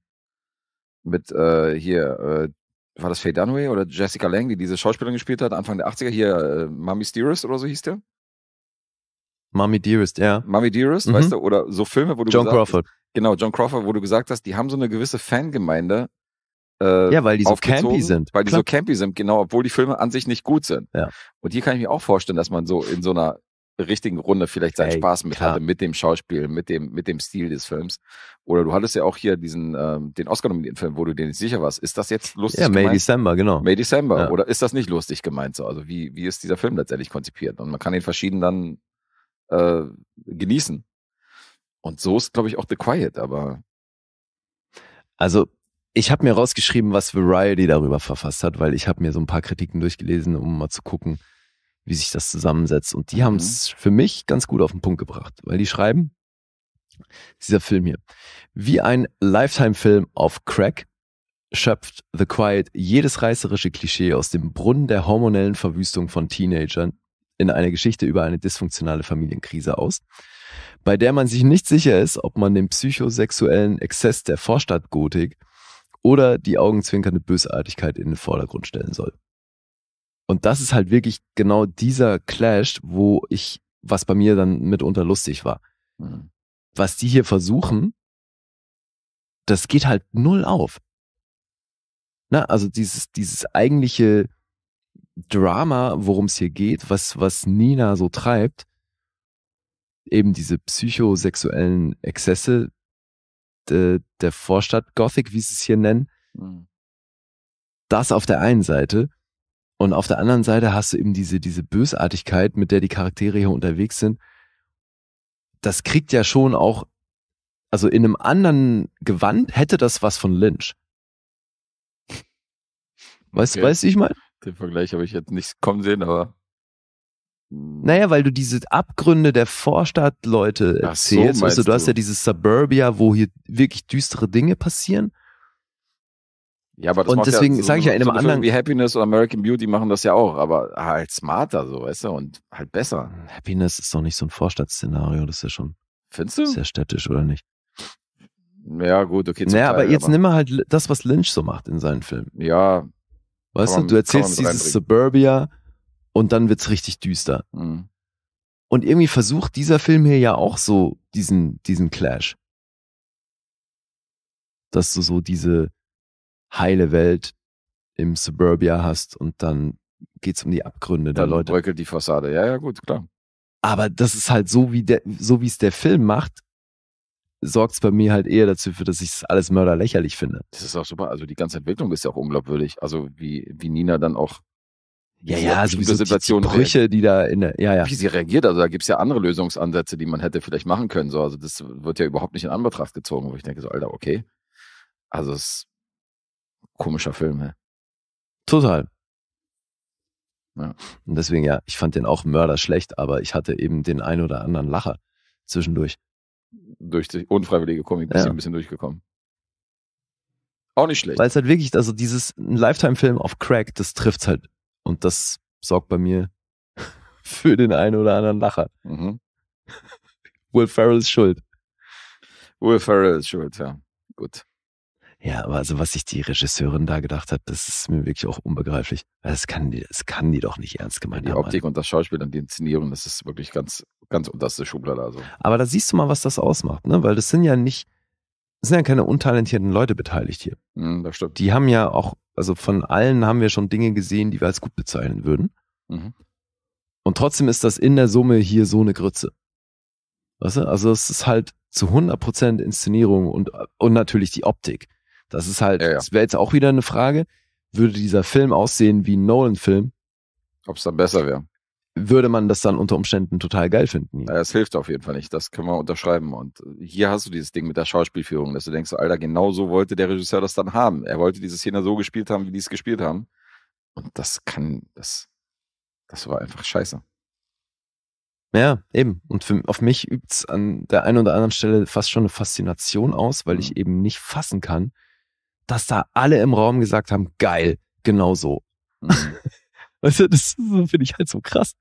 mit äh, hier, äh, war das Faye Dunaway oder Jessica Lange, die diese Schauspielerin gespielt hat, Anfang der 80er, hier, äh, Mommy Dearest oder so hieß der? Mommy Dearest, ja. Mommy Dearest, Mhm. weißt du, oder so Filme, wo du John gesagt Crawford. Genau, John Crawford, wo du gesagt hast, die haben so eine gewisse Fangemeinde. Äh, Ja, weil die so campy sind. Weil die Klar. so campy sind, genau, obwohl die Filme an sich nicht gut sind. Ja. Und hier kann ich mir auch vorstellen, dass man so in so einer richtigen Runde vielleicht seinen Ey, Spaß mit klar. hatte, mit dem Schauspiel, mit dem, mit dem Stil des Films. Oder du hattest ja auch hier diesen, ähm, den Oscar-nominierten Film, wo du dir nicht sicher warst. Ist das jetzt lustig Ja, May gemeint? December, genau. May December. Ja. Oder ist das nicht lustig gemeint so? Also wie, wie ist dieser Film letztendlich konzipiert? Und man kann ihn verschieden dann äh, genießen. Und so ist, glaube ich, auch The Quiet, aber Also ich habe mir rausgeschrieben, was Variety darüber verfasst hat, weil ich habe mir so ein paar Kritiken durchgelesen, um mal zu gucken, wie sich das zusammensetzt. Und die Mhm. haben es für mich ganz gut auf den Punkt gebracht, weil die schreiben, dieser Film hier, wie ein Lifetime-Film auf Crack schöpft The Quiet jedes reißerische Klischee aus dem Brunnen der hormonellen Verwüstung von Teenagern in eine Geschichte über eine dysfunktionale Familienkrise aus, bei der man sich nicht sicher ist, ob man den psychosexuellen Exzess der Vorstadtgotik oder die augenzwinkernde Bösartigkeit in den Vordergrund stellen soll. Und das ist halt wirklich genau dieser Clash, wo ich, was bei mir dann mitunter lustig war. hm. Was die hier versuchen, das geht halt null auf. Na, also dieses, dieses eigentliche Drama, worum es hier geht, was, was Nina so treibt, eben diese psychosexuellen Exzesse de, der Vorstadt Gothic, wie sie es hier nennen, Hm. das auf der einen Seite und auf der anderen Seite hast du eben diese, diese Bösartigkeit, mit der die Charaktere hier unterwegs sind. Das kriegt ja schon auch, also in einem anderen Gewand hätte das was von Lynch. Weißt du, Okay. weißt du, ich meine? Den Vergleich habe ich jetzt nicht kommen sehen, aber. hm, Naja, weil du diese Abgründe der Vorstadtleute Ach so, erzählst. weißt du, du hast ja dieses Suburbia, wo hier wirklich düstere Dinge passieren. Ja, aber das Und deswegen ja, sag ich ja, in so einem eine Filme anderen- wie Happiness oder American Beauty machen das ja auch, aber halt smarter so, weißt du, und halt besser. Happiness ist doch nicht so ein Vorstadtszenario, das ist ja schon Findest du? sehr städtisch, oder nicht? Ja, gut, okay. Naja, aber Teil, jetzt nimm mal halt das, was Lynch so macht in seinen Filmen. Ja, Weißt du, du erzählst dieses Suburbia und dann wird's richtig düster. hm. Und irgendwie versucht dieser Film hier ja auch so diesen, diesen Clash. Dass du so diese heile Welt im Suburbia hast und dann geht's um die Abgründe der dann Leute. bröckelt die Fassade. Ja, ja, gut, klar. Aber das ist halt so, wie der, so wie es der Film macht, sorgt's bei mir halt eher dazu, für, dass ich es alles mörderlächerlich finde. Das ist auch super. Also die ganze Entwicklung ist ja auch unglaubwürdig. Also wie, wie Nina dann auch Ja, ja, auf also bestimmte die, die Brüche, die da in der, ja, ja. wie sie reagiert. Also da gibt's ja andere Lösungsansätze, die man hätte vielleicht machen können. So. Also das wird ja überhaupt nicht in Anbetracht gezogen, wo ich denke, so, Alter, okay. Also es ist ein komischer Film, hä? Total. Ja. Und deswegen, ja, ich fand den auch Mörder schlecht, aber ich hatte eben den ein oder anderen Lacher zwischendurch. Durch die unfreiwillige Komik bist Ja. du ein bisschen durchgekommen. Auch nicht schlecht. Weil es halt wirklich, also dieses Lifetime-Film auf Crack, das trifft's halt. Und das sorgt bei mir für den einen oder anderen Lacher. Mhm. Will Ferrell ist schuld. Will Ferrell ist schuld, ja. Gut. Ja, aber also was sich die Regisseurin da gedacht hat, das ist mir wirklich auch unbegreiflich. Das kann die, das kann die doch nicht ernst gemeint Die haben. Optik und das Schauspiel und die Inszenierung, das ist wirklich ganz, ganz unterste Schublade. Also. Aber da siehst du mal, was das ausmacht, ne? Weil das sind ja nicht, das sind ja keine untalentierten Leute beteiligt hier. Mhm, das stimmt. Die haben ja auch, also von allen haben wir schon Dinge gesehen, die wir als gut bezeichnen würden. Mhm. Und trotzdem ist das in der Summe hier so eine Grütze. Weißt du? Also es ist halt zu 100% Inszenierung und, und natürlich die Optik. Das ist halt, Ja, ja. das wäre jetzt auch wieder eine Frage, würde dieser Film aussehen wie ein Nolan-Film, Ob es dann besser wäre. Würde man das dann unter Umständen total geil finden. Naja, es hilft auf jeden Fall nicht. Das können wir unterschreiben. Und hier hast du dieses Ding mit der Schauspielführung, dass du denkst, Alter, genau so wollte der Regisseur das dann haben. Er wollte diese Szene so gespielt haben, wie die es gespielt haben. Und das kann, das, das war einfach scheiße. Ja, eben. Und für, auf mich übt's an der einen oder anderen Stelle fast schon eine Faszination aus, weil Mhm. ich eben nicht fassen kann, dass da alle im Raum gesagt haben, geil, genau so. Mhm. Weißt du, das so finde ich halt so krass.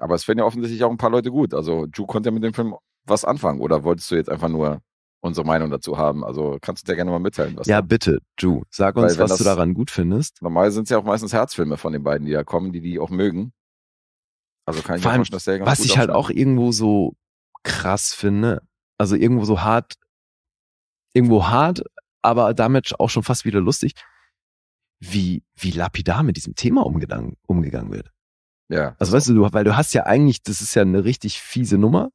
Aber es finden ja offensichtlich auch ein paar Leute gut. Also, Ju konnte ja mit dem Film was anfangen. Oder wolltest du jetzt einfach nur unsere Meinung dazu haben? Also, kannst du dir gerne mal mitteilen, was Ja, bitte, Ju, sag uns, was du daran gut findest. Normal sind es ja auch meistens Herzfilme von den beiden, die da kommen, die die auch mögen. Also kann ich Vor mir vorstellen, dass der ganz Was ich halt auch irgendwo so krass finde, also irgendwo so hart, irgendwo hart, aber damit auch schon fast wieder lustig, wie, wie lapidar mit diesem Thema umgegangen, umgegangen wird. Ja. Also weißt du, du, weil du hast ja eigentlich, das ist ja eine richtig fiese Nummer.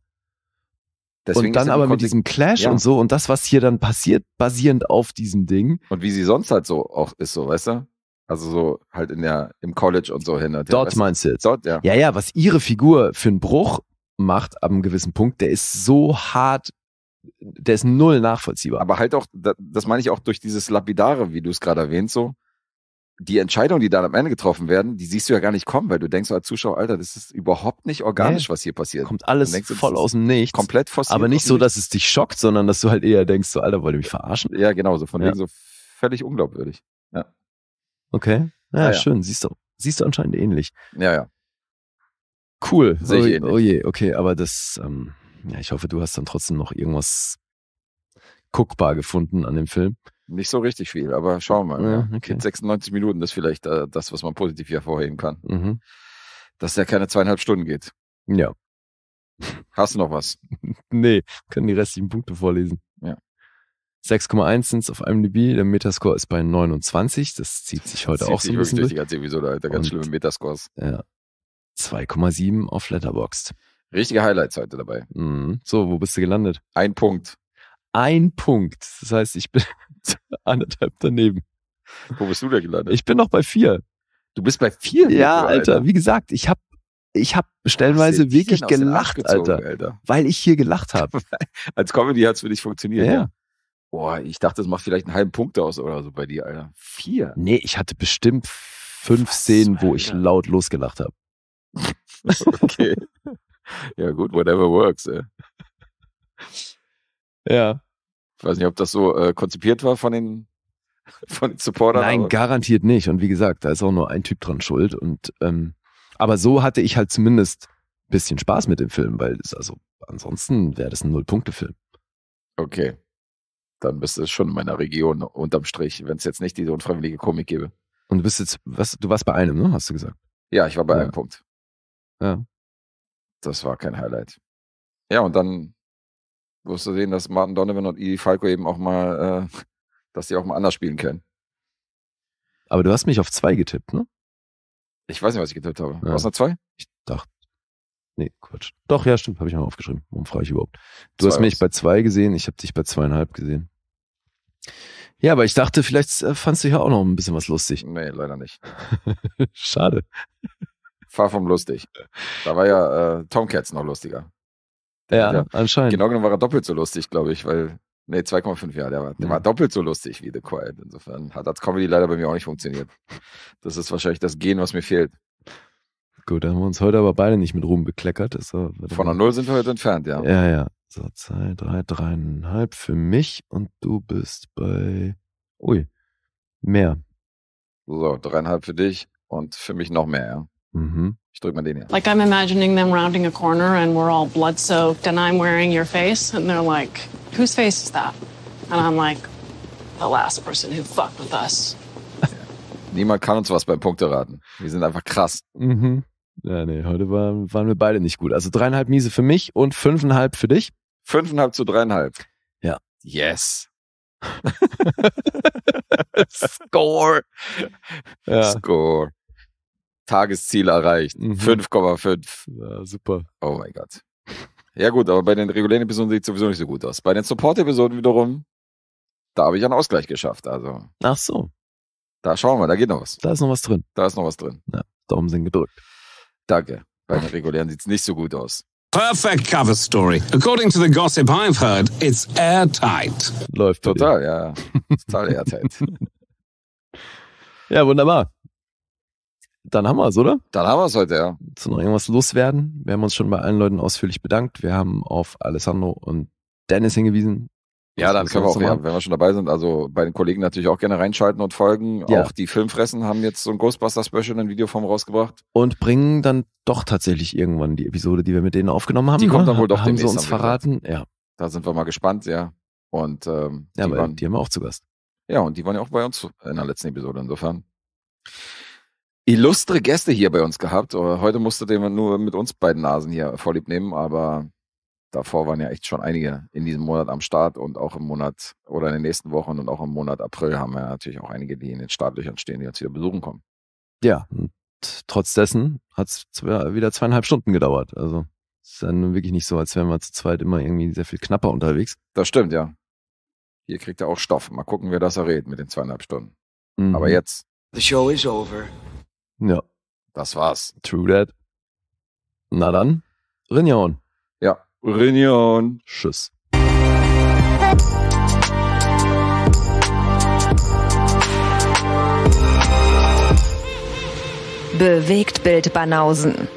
deswegen und dann ja aber mit diesem Clash Ja. und so und das, was hier dann passiert, basierend auf diesem Ding. Und wie sie sonst halt so auch ist, so, weißt du? Also so halt in der, im College und so hin. Dort weißt du? meinst du jetzt. Dort, ja. Ja, ja, was ihre Figur für einen Bruch macht ab einem gewissen Punkt, der ist so hart, der ist null nachvollziehbar. Aber halt auch, da- das meine ich auch durch dieses Lapidare, wie du es gerade erwähnt, so. Die Entscheidungen, die dann am Ende getroffen werden, die siehst du ja gar nicht kommen, weil du denkst als Zuschauer, Alter, das ist überhaupt nicht organisch, Nee. was hier passiert. Kommt alles denkst voll aus dem Nichts. Komplett forciert. aber nicht so, dass es dich schockt, sondern dass du halt eher denkst, so, Alter, wollt ihr mich verarschen? Ja, genau, so von Ja. wegen so völlig unglaubwürdig. Okay. Ja, Ah, ja. schön. Siehst du, siehst du anscheinend ähnlich. Ja, ja. Cool. Sehe ich oh, ähnlich. oh je, okay, aber das, ähm, ja, ich hoffe, du hast dann trotzdem noch irgendwas guckbar gefunden an dem Film. Nicht so richtig viel, aber schauen wir mal. Ja, Ja, okay. okay. 96 Minuten ist vielleicht äh, das, was man positiv hervorheben kann. Mhm. Dass der keine zweieinhalb Stunden geht. Ja. Hast du noch was? Nee, können die restlichen Punkte vorlesen. Ja. 6,1 sind auf IMDb, der Metascore ist bei 29, das zieht sich heute Zieht auch so ein bisschen durch durch. die ganze Episode, Alter. Ganz Und- schlimme Metascores. Ja. 2,7 auf Letterboxd. Richtige Highlights heute dabei. Mhm. So, wo bist du gelandet? Ein Punkt. Ein Punkt. Das heißt, ich bin anderthalb daneben. Wo bist du da gelandet? Ich bin noch bei vier. du bist bei vier. Ja, Mikro, Alter, wie gesagt, ich habe ich hab stellenweise wirklich gelacht, gezogen, Alter, Alter. weil ich hier gelacht habe. Als Comedy hat's für dich funktioniert. Ja. Ja. Boah, ich dachte, das macht vielleicht einen halben Punkt aus oder so bei dir, Alter. Vier. Nee, ich hatte bestimmt fünf Was Szenen, zum wo ich Alter? laut losgelacht habe. Okay. ja, gut, whatever works, ey. Ja. Ich weiß nicht, ob das so äh, konzipiert war von den, von den Supportern. Nein, aber- garantiert nicht. Und wie gesagt, da ist auch nur ein Typ dran schuld. Und ähm, aber so hatte ich halt zumindest ein bisschen Spaß mit dem Film, weil es also ansonsten wäre das ein Null-Punkte-Film. Okay. Dann bist du schon in meiner Region unterm Strich, wenn es jetzt nicht diese unfreiwillige Komik gäbe. Und du bist jetzt, was, du warst bei einem, ne? Hast du gesagt? Ja, ich war bei Ja. einem Punkt. Ja. Das war kein Highlight. Ja, und dann wirst du sehen, dass Martin Donovan und Edie Falco eben auch mal, äh, dass die auch mal anders spielen können. Aber du hast mich auf zwei getippt, ne? Ich weiß nicht, was ich getippt habe. Ja. Was noch zwei? Ich dachte. Nee, Quatsch. Doch, ja, stimmt, habe ich mal aufgeschrieben. Warum frage ich überhaupt? Du Zwei hast mich was? bei zwei gesehen, ich habe dich bei zweieinhalb gesehen. Ja, aber ich dachte, vielleicht äh, fandst du ja auch noch ein bisschen was lustig. Nee, leider nicht. Schade. Far vom lustig. Da war ja äh, Tomcats noch lustiger. Ja, Ja. anscheinend. Genau genommen war er doppelt so lustig, glaube ich, weil, nee, 2,5 Jahre, der war, der Ja. war doppelt so lustig wie The Quiet. Insofern hat als Comedy leider bei mir auch nicht funktioniert. Das ist wahrscheinlich das Gen, was mir fehlt. Gut, da haben wir uns heute aber beide nicht mit Ruhm bekleckert. Das war, Von der Null sind wir heute entfernt, ja. Ja, ja. So, zwei, drei, dreieinhalb für mich und du bist bei, ui, mehr. So, dreieinhalb für dich und für mich noch mehr, ja. Mhm. Ich drück mal den hier. Like I'm imagining them rounding a corner and we're all blood soaked and I'm wearing your face and they're like, whose face is that? And I'm like, the last person who fucked with us. Niemand kann uns was beim Punkteraten. Wir sind einfach krass. Mhm. Ja, nee, heute war, waren wir beide nicht gut. Also dreieinhalb Miese für mich und fünfeinhalb für dich. Fünfeinhalb zu dreieinhalb. Ja. Yes. Score. Ja. Score. Tagesziel erreicht. Mhm. 5,5. ja, super. Oh mein Gott. Ja gut, aber bei den regulären Episoden sieht es sowieso nicht so gut aus. Bei den Support-Episoden wiederum, da habe ich einen Ausgleich geschafft. Also Ach so, da schauen wir, da geht noch was. da ist noch was drin. Da ist noch was drin. Daumen sind gedrückt. Danke. Bei den regulären sieht es nicht so gut aus. Perfect cover story. According to the gossip I've heard, it's airtight. Läuft. Total, ja. Total Airtight. Ja, wunderbar. Dann haben wir es, oder? Dann haben wir es heute, ja. Du noch irgendwas loswerden? Wir haben uns schon bei allen Leuten ausführlich bedankt. Wir haben auf Alessandro und Dennis hingewiesen. Ja, dann können wir auch, ja, wenn wir schon dabei sind, also bei den Kollegen natürlich auch gerne reinschalten und folgen. Ja. Auch die Filmfressen haben jetzt so ein Ghostbuster-Special in Videoform rausgebracht. Und bringen dann doch tatsächlich irgendwann die Episode, die wir mit denen aufgenommen haben. Die kommt ne? dann wohl doch Haben sie uns verraten? Ja, Da sind wir mal gespannt, ja. Und ähm, ja die, aber waren, die haben wir auch zu Gast. ja, und die waren ja auch bei uns in der letzten Episode. Insofern illustre Gäste hier bei uns gehabt. Äh, Heute musste den nur mit uns beiden Nasen hier vorlieb nehmen, aber davor waren ja echt schon einige in diesem Monat am Start und auch im Monat oder in den nächsten Wochen und auch im Monat April haben wir natürlich auch einige, die in den Startlöchern stehen, die uns wieder besuchen kommen. Ja, und trotz dessen hat es wieder zweieinhalb Stunden gedauert. Also es ist dann wirklich nicht so, als wären wir zu zweit immer irgendwie sehr viel knapper unterwegs. Das stimmt, ja. Hier kriegt er auch Stoff. Mal gucken, wer das errät mit den zweieinhalb Stunden. Mhm. Aber jetzt, The show is over. Ja, das war's. true that. Na dann, Rinjaun. Ja. Reunion. Tschüss. Bewegt Bild Banausen.